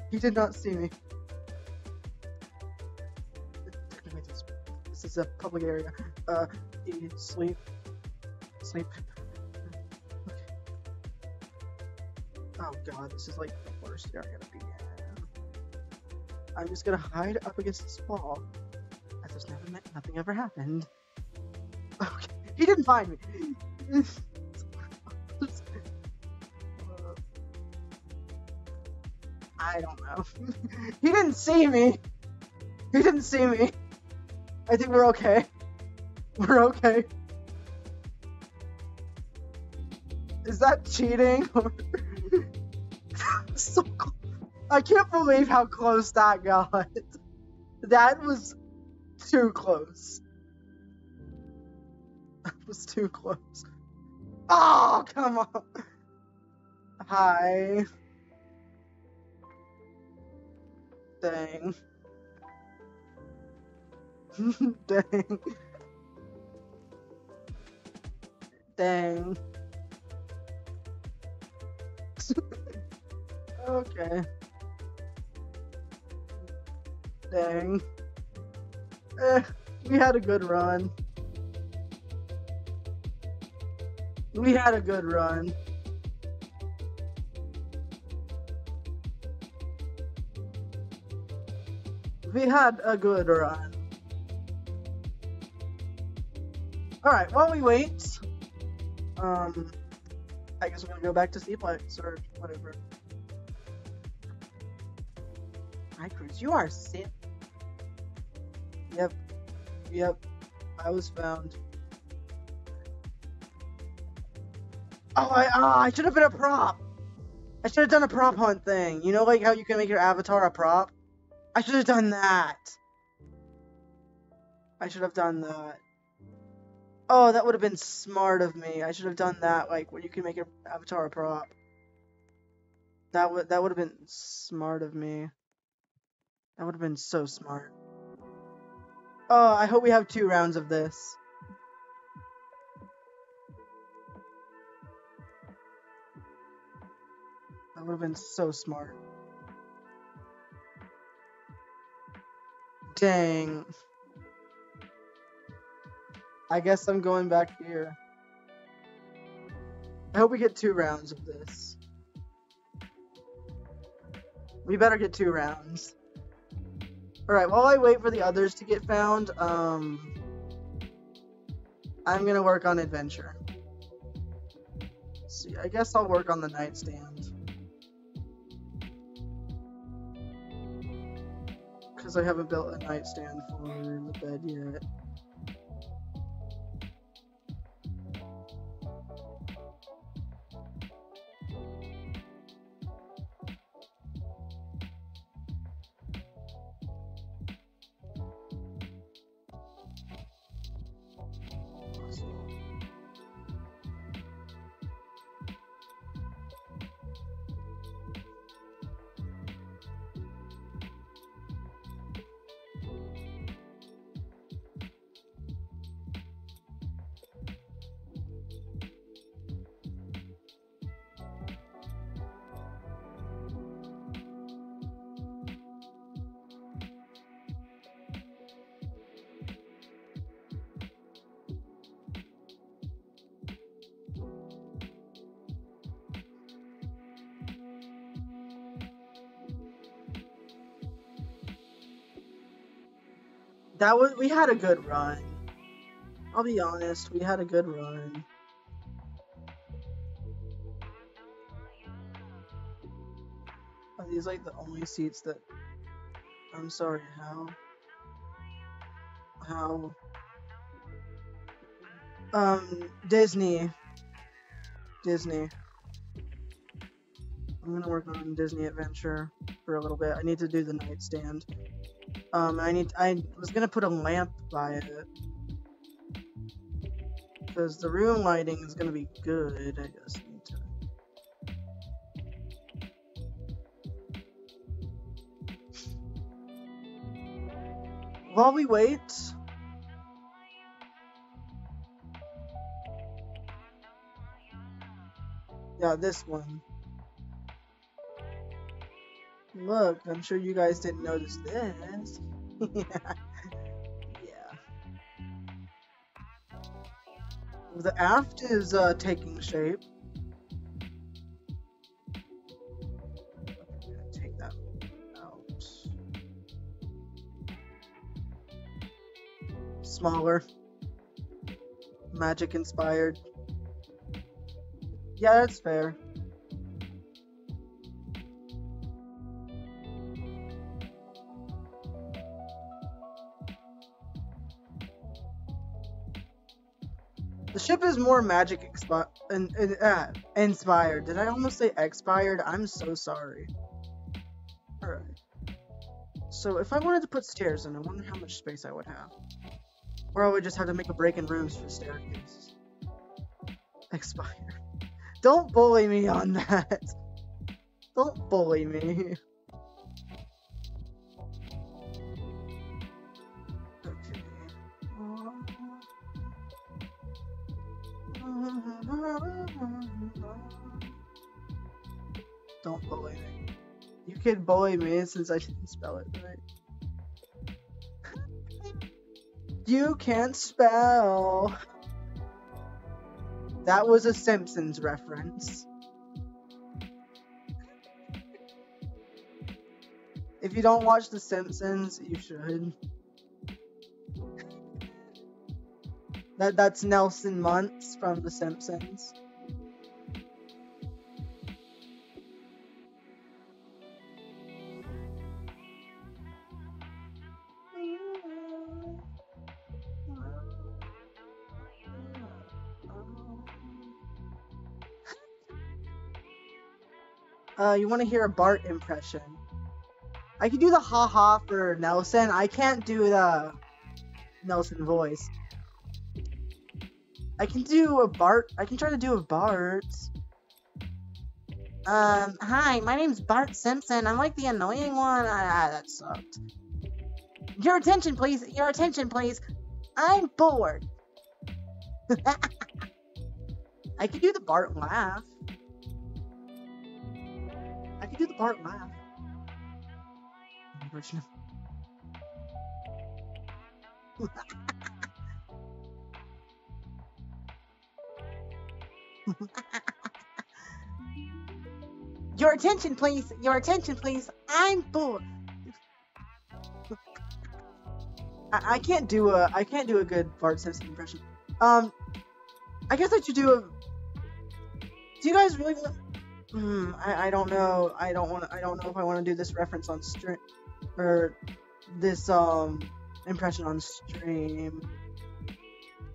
He did not see me. This is a public area. Uh, eat, sleep, sleep. Okay. Oh god, this is like the worst area to be in. I'm just gonna hide up against this wall. As there's never meant nothing ever happened. Okay, he didn't find me. I don't know. he didn't see me. He didn't see me. I think we're okay. We're okay. Is that cheating? [LAUGHS] So cl- I can't believe how close that got. That was too close. That was too close. Oh, come on. Hi. Dang. [LAUGHS] Dang. Dang. [LAUGHS] okay. Dang. Eh, we had a good run. We had a good run. We had a good run. Alright, while we wait, um, I guess we're gonna go back to Seaplex or whatever. Hi, Cruz, you are sick. Yep, yep, I was found. Oh, I, ah, I should have been a prop. I should have done a prop hunt thing. You know, like how you can make your avatar a prop? I should have done that. I should have done that. Oh, that would have been smart of me. I should have done that, like where you can make your avatar a prop. That would that would have been smart of me. That would have been so smart. Oh, I hope we have two rounds of this. That would have been so smart. Dang. I guess I'm going back here. I hope we get two rounds of this. We better get two rounds. Alright, while I wait for the others to get found, um... I'm gonna work on adventure. see, I guess I'll work on the nightstand. Because I haven't built a nightstand for the bed yet. That was we had a good run. I'll be honest, we had a good run. Are these like the only seats that I'm sorry, how? How? Um, Disney. Disney. I'm gonna work on Disney Adventure for a little bit. I need to do the nightstand. Um, I need. I was gonna put a lamp by it because the room lighting is gonna be good. I just need to. While we wait. Yeah, this one. Look, I'm sure you guys didn't notice this. [LAUGHS] yeah. The aft is uh, taking shape. Take that out. Smaller. Magic inspired. Yeah, that's fair. Ship is more magic expi- uh, inspired. Did I almost say expired? I'm so sorry. Alright. So if I wanted to put stairs in, I wonder how much space I would have. Or I would just have to make a break in rooms for staircases. Expired. [LAUGHS] Don't bully me on that. [LAUGHS] Don't bully me. [LAUGHS] [LAUGHS] Don't bully me. You can bully me since I didn't spell it right. [LAUGHS] You can't spell. That was a Simpsons reference. If you don't watch The Simpsons, you should. That that's Nelson Muntz from The Simpsons. Uh, you want to hear a Bart impression? I can do the ha ha for Nelson. I can't do the Nelson voice. I can do a Bart. I can try to do a Bart. Um, hi, my name's Bart Simpson. I'm like the annoying one. Ah, that sucked. Your attention, please. Your attention, please. I'm bored. [LAUGHS] I could do the Bart laugh. I could do the Bart laugh. Unfortunate. [LAUGHS] Your attention, please. Your attention, please. I'm bored. I, I can't do a I can't do a good Bart Simpson impression. Um, I guess I should do a. Do you guys really want? Hmm, I, I don't know. I don't want. I don't know if I want to do this reference on stream or this um impression on stream.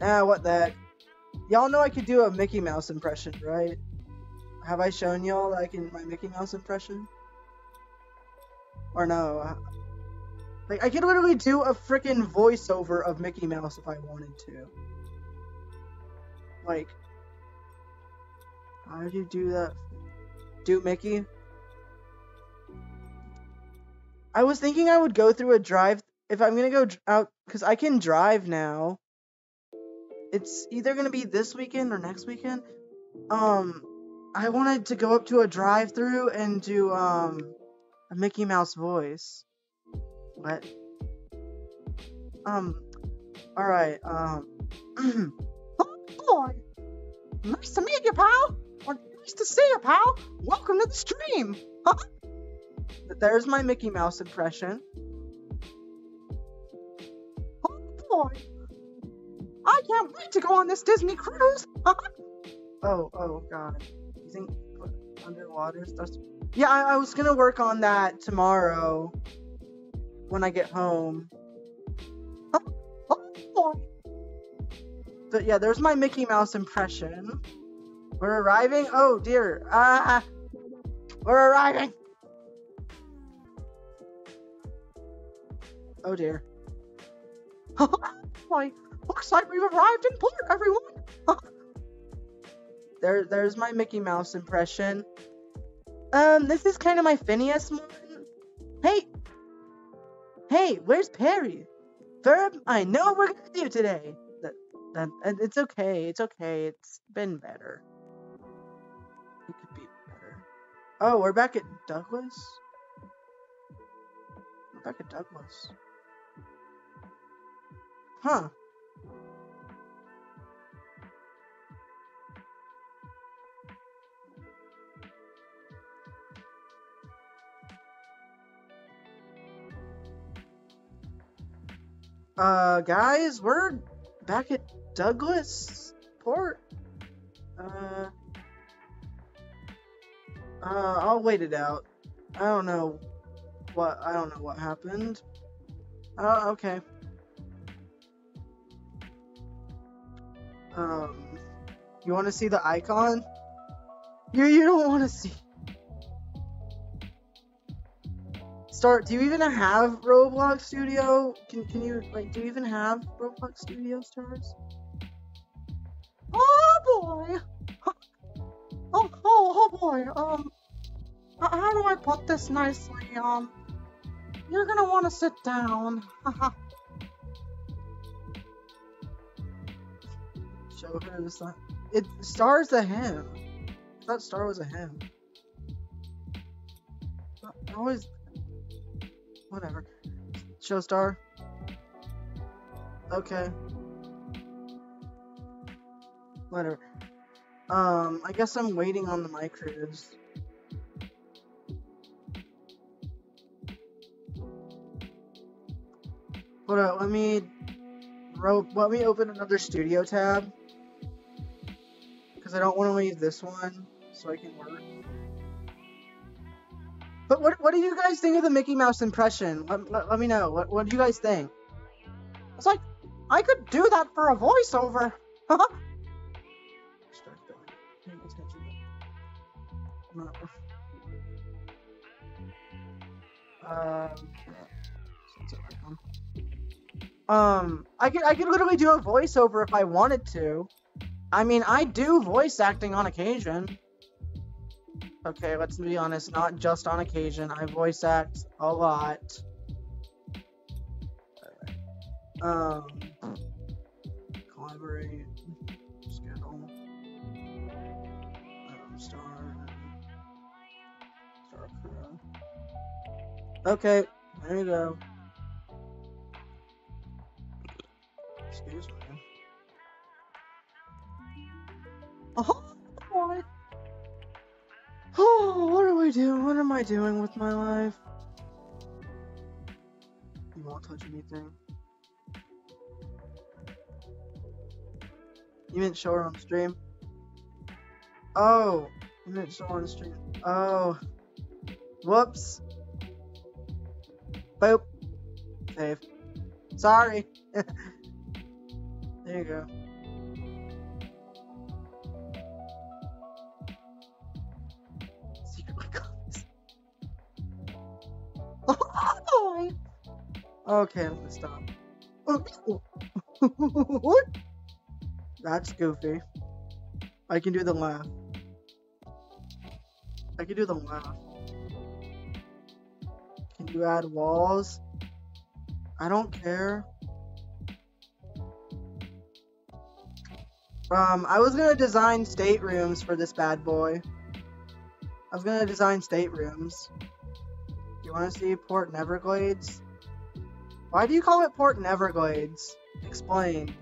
Ah, what the heck? Y'all know I could do a Mickey Mouse impression, right? Have I shown y'all I can my Mickey Mouse impression? Or no? Like I could literally do a freaking voiceover of Mickey Mouse if I wanted to. Like, how did you do that? Do Mickey? I was thinking I would go through a drive if I'm gonna go out because I can drive now. It's either gonna be this weekend or next weekend. Um, I wanted to go up to a drive-through and do um a Mickey Mouse voice. What? Um. All right. Um. [CLEARS THROAT] oh boy. Nice to meet you, pal. Or nice to see you, pal. Welcome to the stream. Huh? [LAUGHS] There's my Mickey Mouse impression. Oh boy. Can't wait to go on this Disney cruise. [LAUGHS] oh, oh god. You think underwater stuff? Yeah, I, I was gonna work on that tomorrow when I get home. Oh, oh. But yeah, there's my Mickey Mouse impression. We're arriving. Oh dear. Ah, we're arriving. Oh dear. [LAUGHS] Boy, looks like we've arrived in port, everyone. [LAUGHS] there, there's my Mickey Mouse impression. Um, this is kind of my Phineas one. Hey, hey, where's Perry? Ferb, I know we're gonna do today. That, that, and it's okay. It's okay. It's been better. It could be better. Oh, we're back at Douglas. We're back at Douglas. Huh. Uh, guys, we're back at Douglas Port. Uh, uh, I'll wait it out. I don't know what I don't know what happened. Oh, okay. Um, you want to see the icon? You you don't want to see. Start. Do you even have Roblox Studio? Can can you like? Do you even have Roblox Studio stars? Oh boy. Oh oh oh boy. Um, how do I put this nicely? Um, you're gonna want to sit down. Show her sign. It stars a him. I thought Star was a him. I always. Whatever. Show Star. Okay. Whatever. Um, I guess I'm waiting on the micros. Hold on, let me. Let me open another studio tab. Because I don't want to leave this one so I can work. But what what do you guys think of the Mickey Mouse impression? Let, let, let me know. What what do you guys think? It's like I could do that for a voiceover. [LAUGHS] Um. Um, I could I could literally do a voiceover if I wanted to. I mean, I do voice acting on occasion. Okay, let's be honest, not just on occasion. I voice act a lot. Um, collaborate, schedule, um, star, star crew. Okay, there you go. Excuse me. Oh, boy. Oh, [SIGHS] what do I do? What am I doing with my life? You won't touch anything. You meant show her on stream? Oh, you meant show her on stream. Oh. Whoops. Boop. Save. Sorry. [LAUGHS] there you go. Okay, I'm gonna stop. [LAUGHS] What? That's goofy. I can do the laugh. I can do the laugh. Can you add walls? I don't care. Um, I was gonna design staterooms for this bad boy. I was gonna design staterooms. You wanna see Port Neverglades? Why do you call it Port Neverglades? Explain.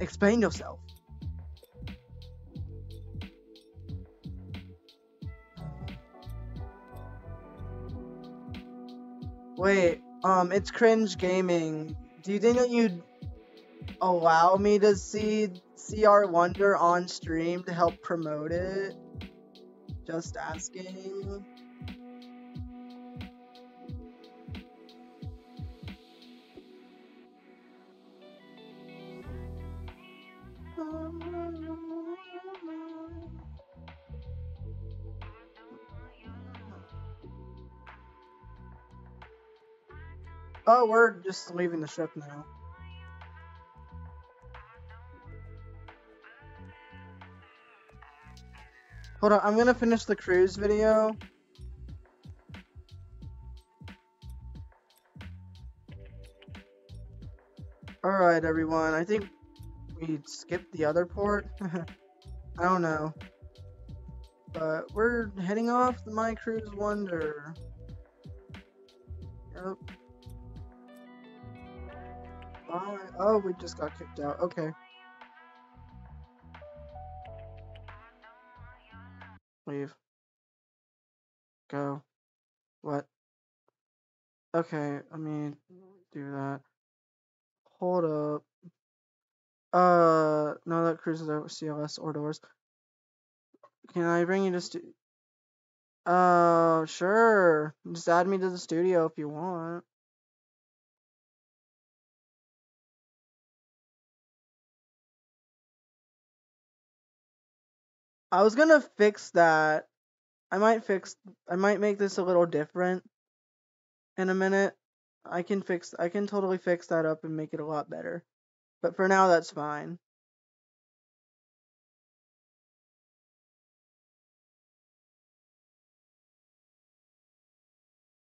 Explain yourself. Wait, um, it's cringe gaming. Do you think that you'd allow me to see CR Wonder on stream to help promote it? Just asking. Oh, we're just leaving the ship now. Hold on, I'm gonna finish the cruise video. Alright, everyone, I think we skipped the other port. [LAUGHS] I don't know. But we're heading off the My Cruise Wonder. Yep. Bye. Oh, we just got kicked out. Okay. Leave. Go. What? Okay, I mean, do that. Hold up. Uh, no, that cruises over CLS or doors. Can I bring you to stu- Uh, sure. Just add me to the studio if you want. I was gonna fix that. I might fix. I might make this a little different in a minute. I can fix. I can totally fix that up and make it a lot better. But for now, that's fine.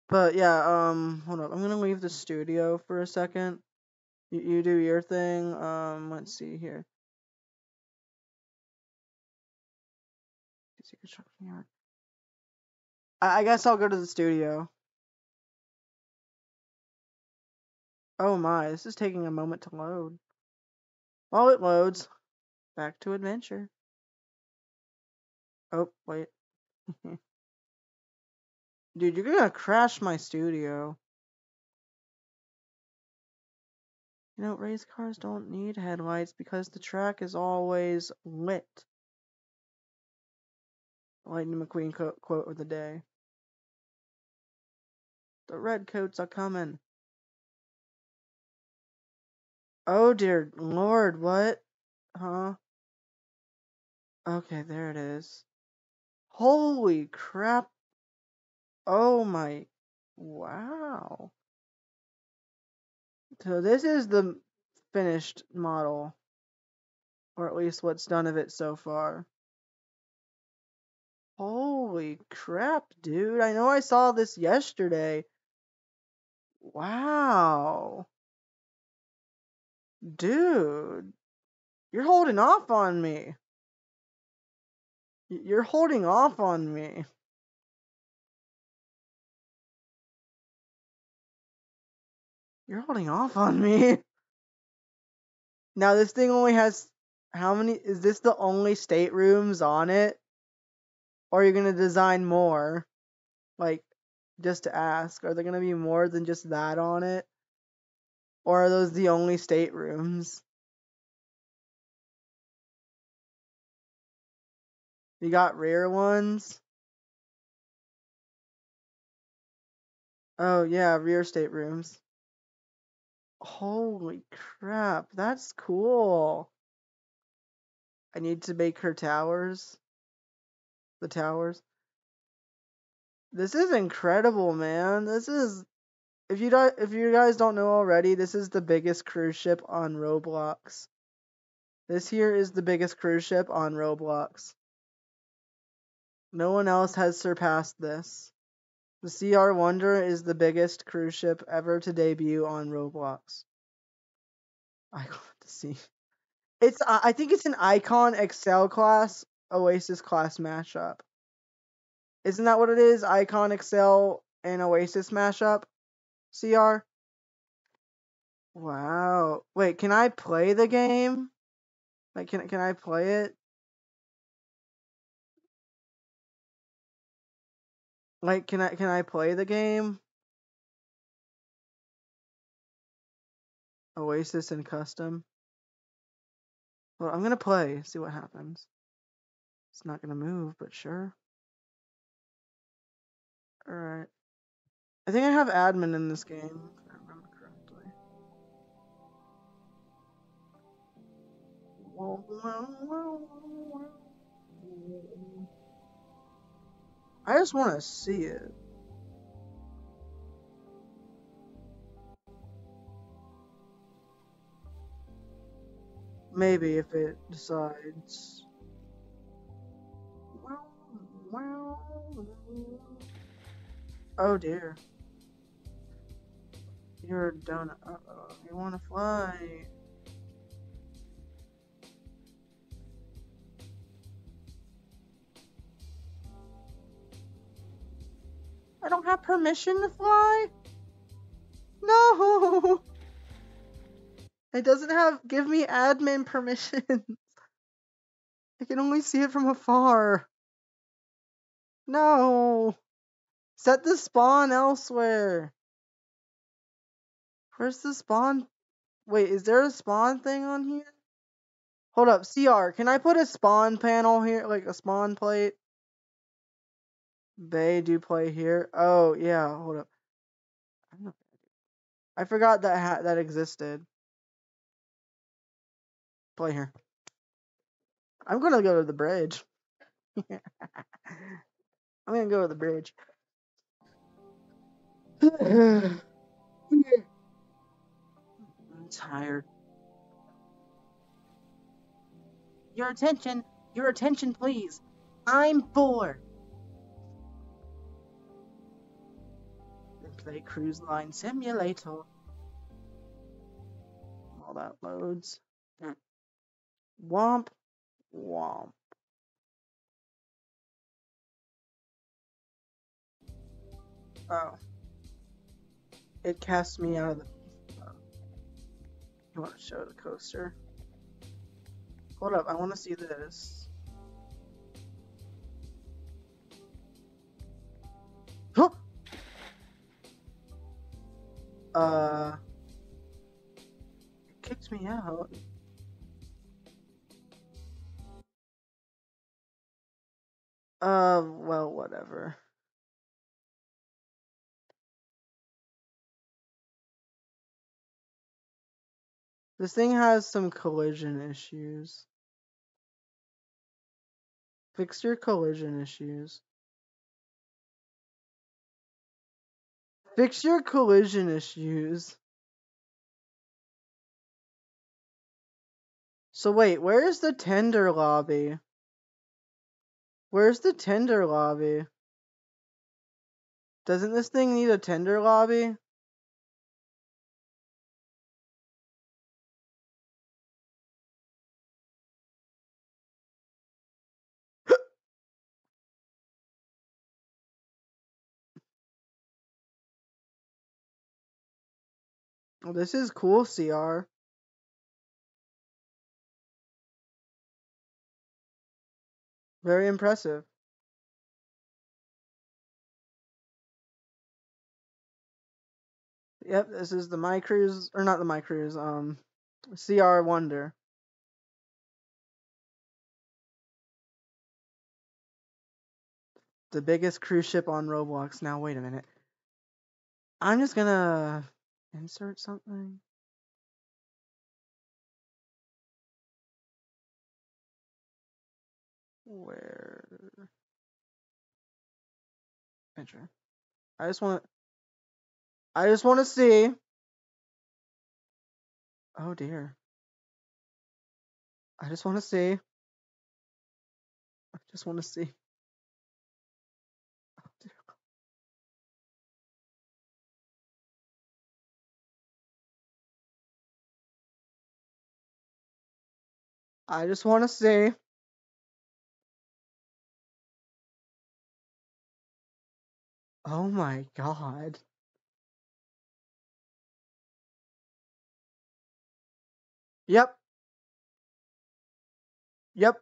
But yeah, um, hold up. I'm gonna leave the studio for a second. You, you do your thing. Um, let's see here. I, I guess I'll go to the studio. Oh my, this is taking a moment to load. While it loads, back to adventure. Oh, wait. [LAUGHS] Dude, you're gonna crash my studio. You know, race cars don't need headlights because the track is always lit. Lightning McQueen quote of the day. The redcoats are coming. Oh dear lord, what? Huh? Okay, there it is. Holy crap. Oh my. Wow. So this is the finished model. Or at least what's done of it so far. Holy crap, dude. I know I saw this yesterday. Wow. Dude. You're holding off on me. You're holding off on me. You're holding off on me. Now this thing only has how many is this the only staterooms on it? Or are you gonna design more? Like just to ask, are there gonna be more than just that on it? Or are those the only staterooms? You got rare ones? Oh yeah, rear staterooms. Holy crap, that's cool. I need to make her towers. The towers. This is incredible, man. This is if you don't if you guys don't know already, this is the biggest cruise ship on Roblox. This here is the biggest cruise ship on Roblox. No one else has surpassed this. The CR Wonder is the biggest cruise ship ever to debut on Roblox. I [LAUGHS] want to see. It's I think it's an Icon Excel class Oasis class mashup. Isn't that what it is? Icon Excel and Oasis mashup? CR? Wow. Wait, can I play the game? Like can can I play it? Like can I can I play the game? Oasis and custom. Well, I'm gonna play, see what happens. It's not gonna move, but sure. Alright. I think I have admin in this game. I just want to see it. Maybe if it decides. Oh dear. You're a donut. Uh oh. You want to fly? I don't have permission to fly? No! [LAUGHS] It doesn't have give me admin permission. [LAUGHS] I can only see it from afar. No. Set the spawn elsewhere. Where's the spawn? Wait, is there a spawn thing on here? Hold up, CR, can I put a spawn panel here, like a spawn plate? They do play here. Oh yeah, hold up. I don't know. I forgot that ha- that existed. Play here. I'm gonna go to the bridge. [LAUGHS] I'm gonna go to the bridge. [SIGHS] [LAUGHS] Tired. Your attention, your attention, please. I'm bored. Then play Cruise Line Simulator. All that loads. Hmm. Womp, womp. Oh. It cast me out of the. You want to show the coaster? Hold up, I want to see this. Huh? Uh. It kicked me out. Uh, well, whatever. This thing has some collision issues. Fix your collision issues. Fix your collision issues. So wait, where's the tender lobby? Where's the tender lobby? Doesn't this thing need a tender lobby? Well, this is cool, CR. Very impressive. Yep, this is the My Cruise, or not the My Cruise, um, CR Wonder. The biggest cruise ship on Roblox. Now, wait a minute. I'm just gonna insert something. Where? Enter. I just want. I just want to see. Oh dear. I just want to see. I just want to see. I just want to see. Oh my god. Yep. Yep.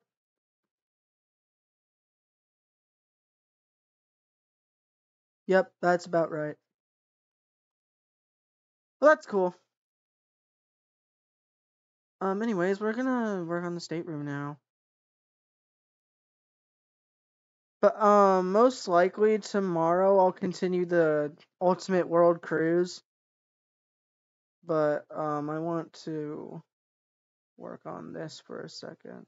Yep, that's about right. Well, that's cool. Um, anyways, we're gonna work on the stateroom now. But um, most likely tomorrow I'll continue the Ultimate World Cruise. But um, I want to work on this for a second.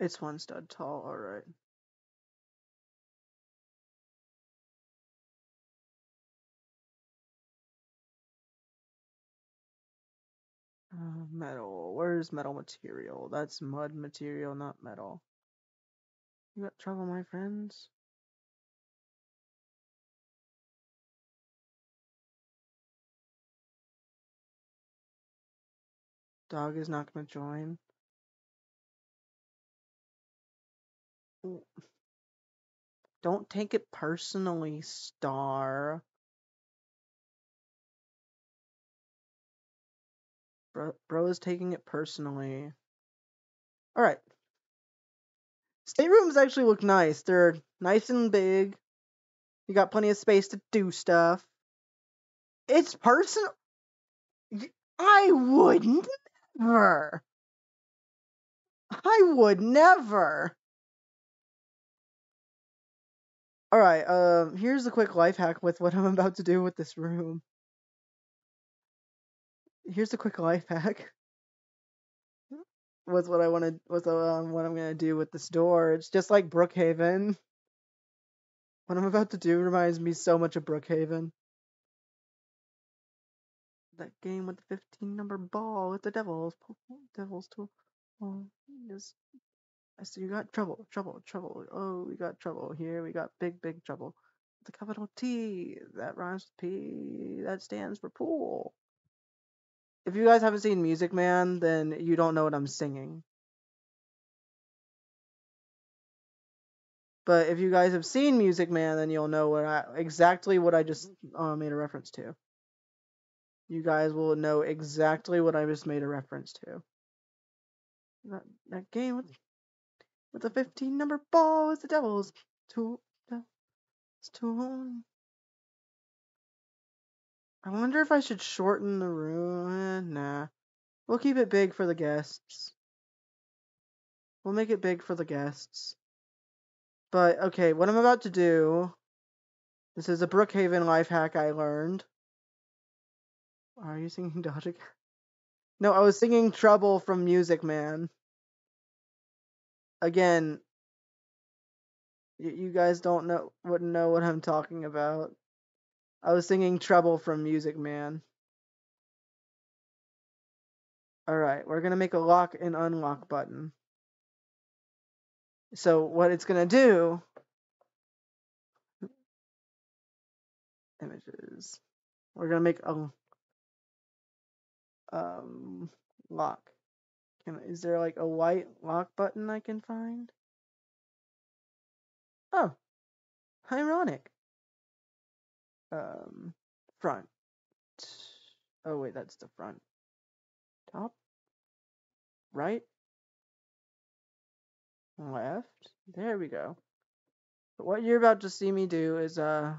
It's one stud tall, alright. Uh, metal. Where's metal material? That's mud material, not metal. You got trouble, my friends? Dog is not gonna join. Don't take it personally, Star. Bro, bro is taking it personally. All right. Staterooms actually look nice. They're nice and big. You got plenty of space to do stuff. It's personal. I would never. I would never. All right. Um. Here's a quick life hack with what I'm [LAUGHS] about to do with this room. Here's a quick life hack [LAUGHS] with what I want to with um, what I'm gonna do with this door. It's just like Brookhaven. What I'm about to do reminds me so much of Brookhaven. That game with the 15 number ball with the devils, devils tool. Oh, yes. I see you got trouble, trouble, trouble. Oh, we got trouble here. We got big, big trouble. The capital T that rhymes with P that stands for pool. If you guys haven't seen Music Man, then you don't know what I'm singing. But if you guys have seen Music Man, then you'll know what I exactly what I just uh, made a reference to. You guys will know exactly what I just made a reference to. That that game with the 15 number ball is the devil's tool. I wonder if I should shorten the room. Nah. We'll keep it big for the guests. We'll make it big for the guests. But okay, what I'm about to do. This is a Brookhaven life hack I learned. Are you singing [LAUGHS] Dodge again? No, I was singing Trouble from Music Man. Again, you guys don't know wouldn't know what I'm talking about. I was singing Trouble from Music Man. Alright, we're gonna make a lock and unlock button. So what it's gonna do images. We're gonna make a um lock. Is there like a white lock button I can find? Oh, ironic. Um, front. Oh wait, that's the front. Top. Right. Left. There we go. But what you're about to see me do is uh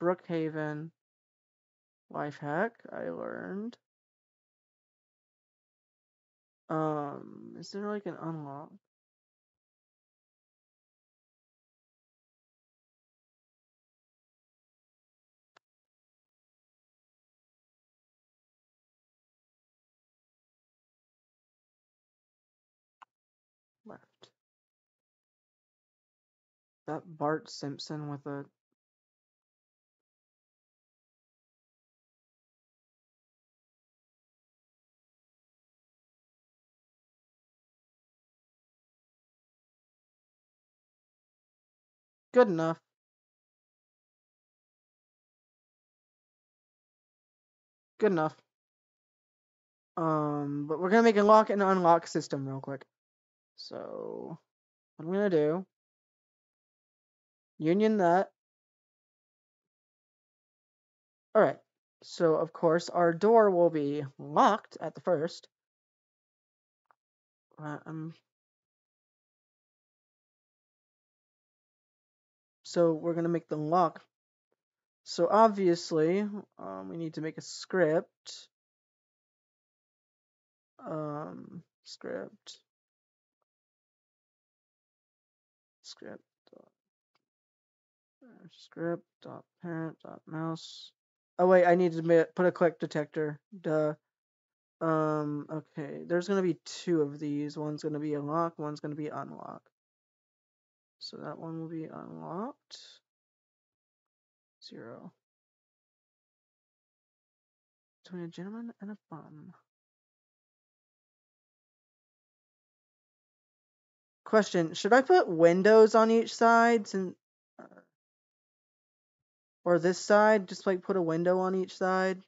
Brookhaven life hack I learned. Um, is there like an unlock? Left. That Bart Simpson with a good enough. Good enough. Um, but we're gonna make a lock and unlock system real quick. So, what I'm gonna do, union that. Alright, so of course our door will be locked at the first. Um, so we're gonna make the lock. So obviously, um, we need to make a script. Um, script. Script. Script dot parent dot mouse. Oh wait, I need to put a click detector. Duh. Um. Okay. There's gonna be two of these. One's gonna be unlock. One's gonna be unlock. So that one will be unlocked. Zero. Between a gentleman and a bum. Question: Should I put windows on each side, since, uh, or this side? Just like put a window on each side.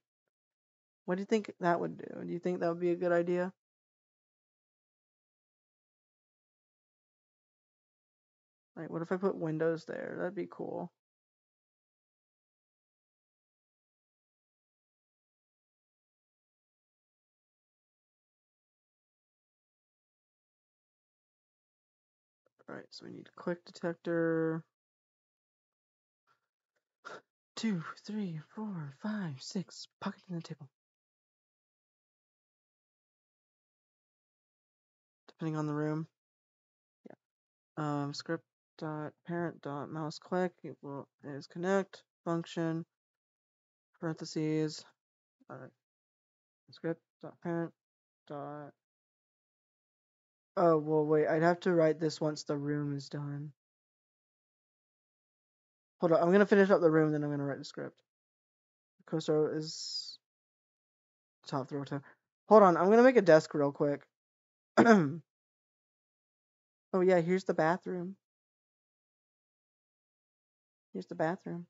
What do you think that would do? Do you think that would be a good idea? Like, what if I put windows there? That'd be cool. All right, so we need click detector. Two, three, four, five, six. Pocket in the table. Depending on the room. Yeah. Um, script dot parent dot mouse click equal is connect function parentheses. Alright. Script dot parent dot Oh, well, wait, I'd have to write this once the room is done. Hold on, I'm gonna finish up the room, then I'm gonna write the script. Coaster is top throw to. Hold on, I'm gonna make a desk real quick. [CLEARS THROAT] oh yeah, here's the bathroom. Here's the bathroom.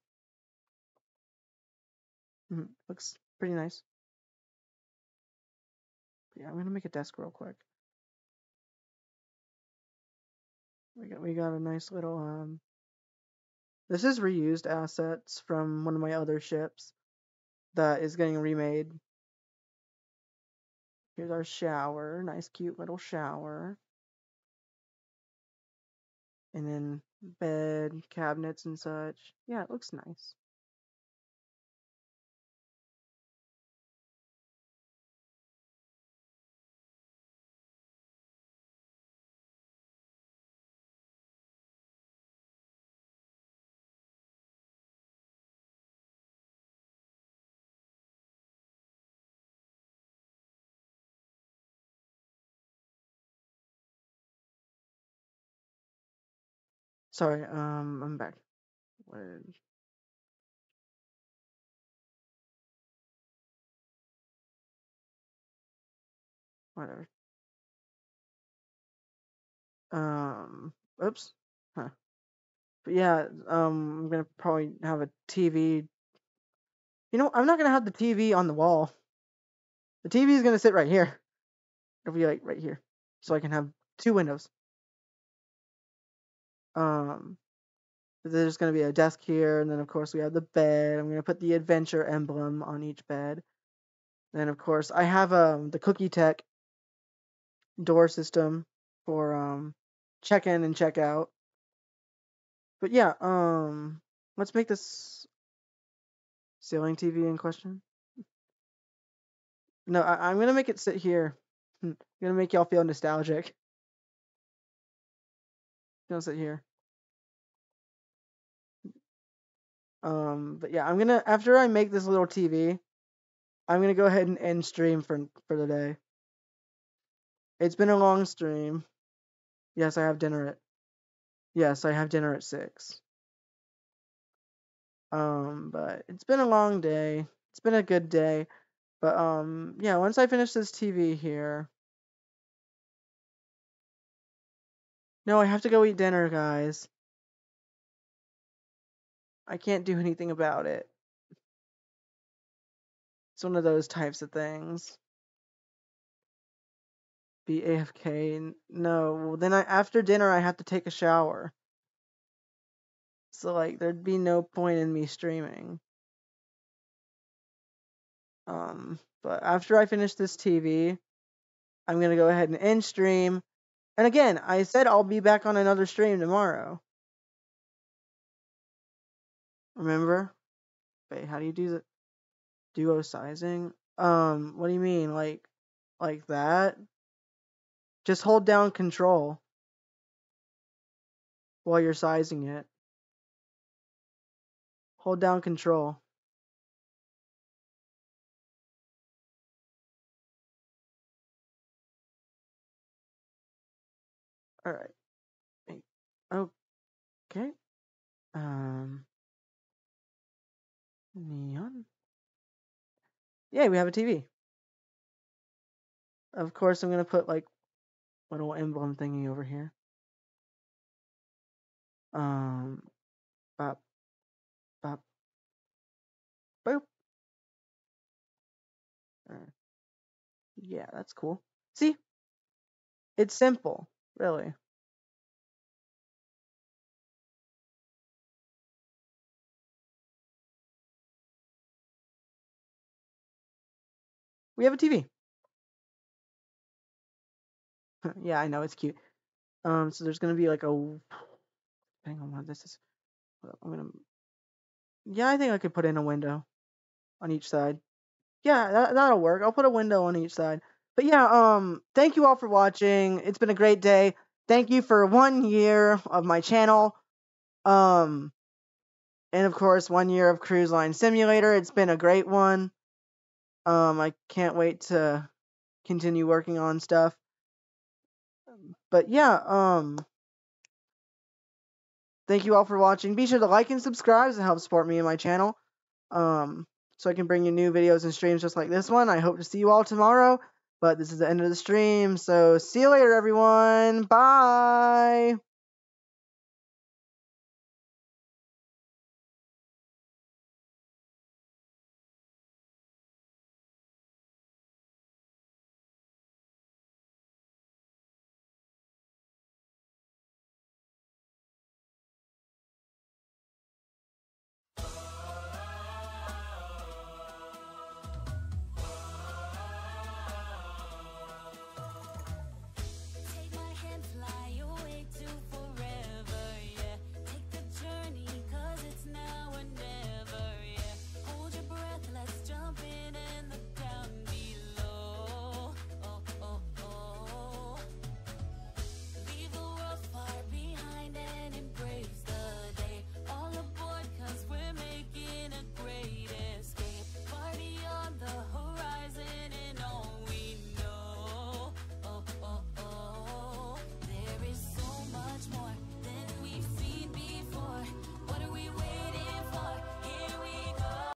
Mhm, Looks pretty nice. Yeah, I'm gonna make a desk real quick. We got we got a nice little um. This is reused assets from one of my other ships that is getting remade. Here's our shower, nice cute little shower. And then bed, cabinets and such. Yeah, it looks nice. Sorry, um, I'm back. Whatever. Um, oops. Huh. But yeah, um, I'm gonna probably have a TV. You know, I'm not gonna have the TV on the wall. The TV is gonna sit right here. It'll be like right here, so I can have two windows. Um, there's gonna be a desk here, and then of course we have the bed. I'm gonna put the adventure emblem on each bed. Then of course I have um the Cookie Tech door system for um check in and check out. But yeah, um, let's make this ceiling TV in question. No, I, I'm gonna make it sit here. Hmm, I'm gonna make y'all feel nostalgic. Gonna sit here. Um, but yeah, I'm gonna after I make this little TV, I'm gonna go ahead and end stream for for the day. It's been a long stream. Yes, I have dinner at. Yes, I have dinner at six. Um, but it's been a long day. It's been a good day. But um, yeah, once I finish this TV here. No, I have to go eat dinner, guys. I can't do [LAUGHS] anything about it. It's one of those types of things. Be AFK? No. Well, then I after dinner I have to take a shower. So like there'd be no point in me streaming. Um, but after I finish this TV, I'm gonna go ahead and end stream. And again, I said I'll be back on another stream tomorrow. Remember? Wait, how do you do the duo sizing? Um, what do you mean? Like like that? Just hold down control while you're sizing it. Hold down control. All right. Okay. Um. Neon. Yeah, we have a TV. Of course, I'm gonna put like little emblem thingy over here. Um. Bop. Bop. Boop. Yeah, that's cool. See? It's simple, really. We have a TV. yeah, I know it's cute. Um, so there's gonna be like a depending on what this is. up, I'm gonna. Yeah, I think I could put in a window on each side. Yeah, that that'll work. I'll put a window on each side. But yeah, um, thank you all for watching. It's been a great day. Thank you for one year of my channel. Um, and of course, one year of Cruise Line Simulator. It's been a great one. Um, I can't wait to continue working on stuff. But yeah, um, thank you all for watching. Be sure to like and subscribe to help support me and my channel. Um, so I can bring you new videos and streams just like this one. I hope to see you all tomorrow. But this is the end of the stream, so see you later, everyone. Bye.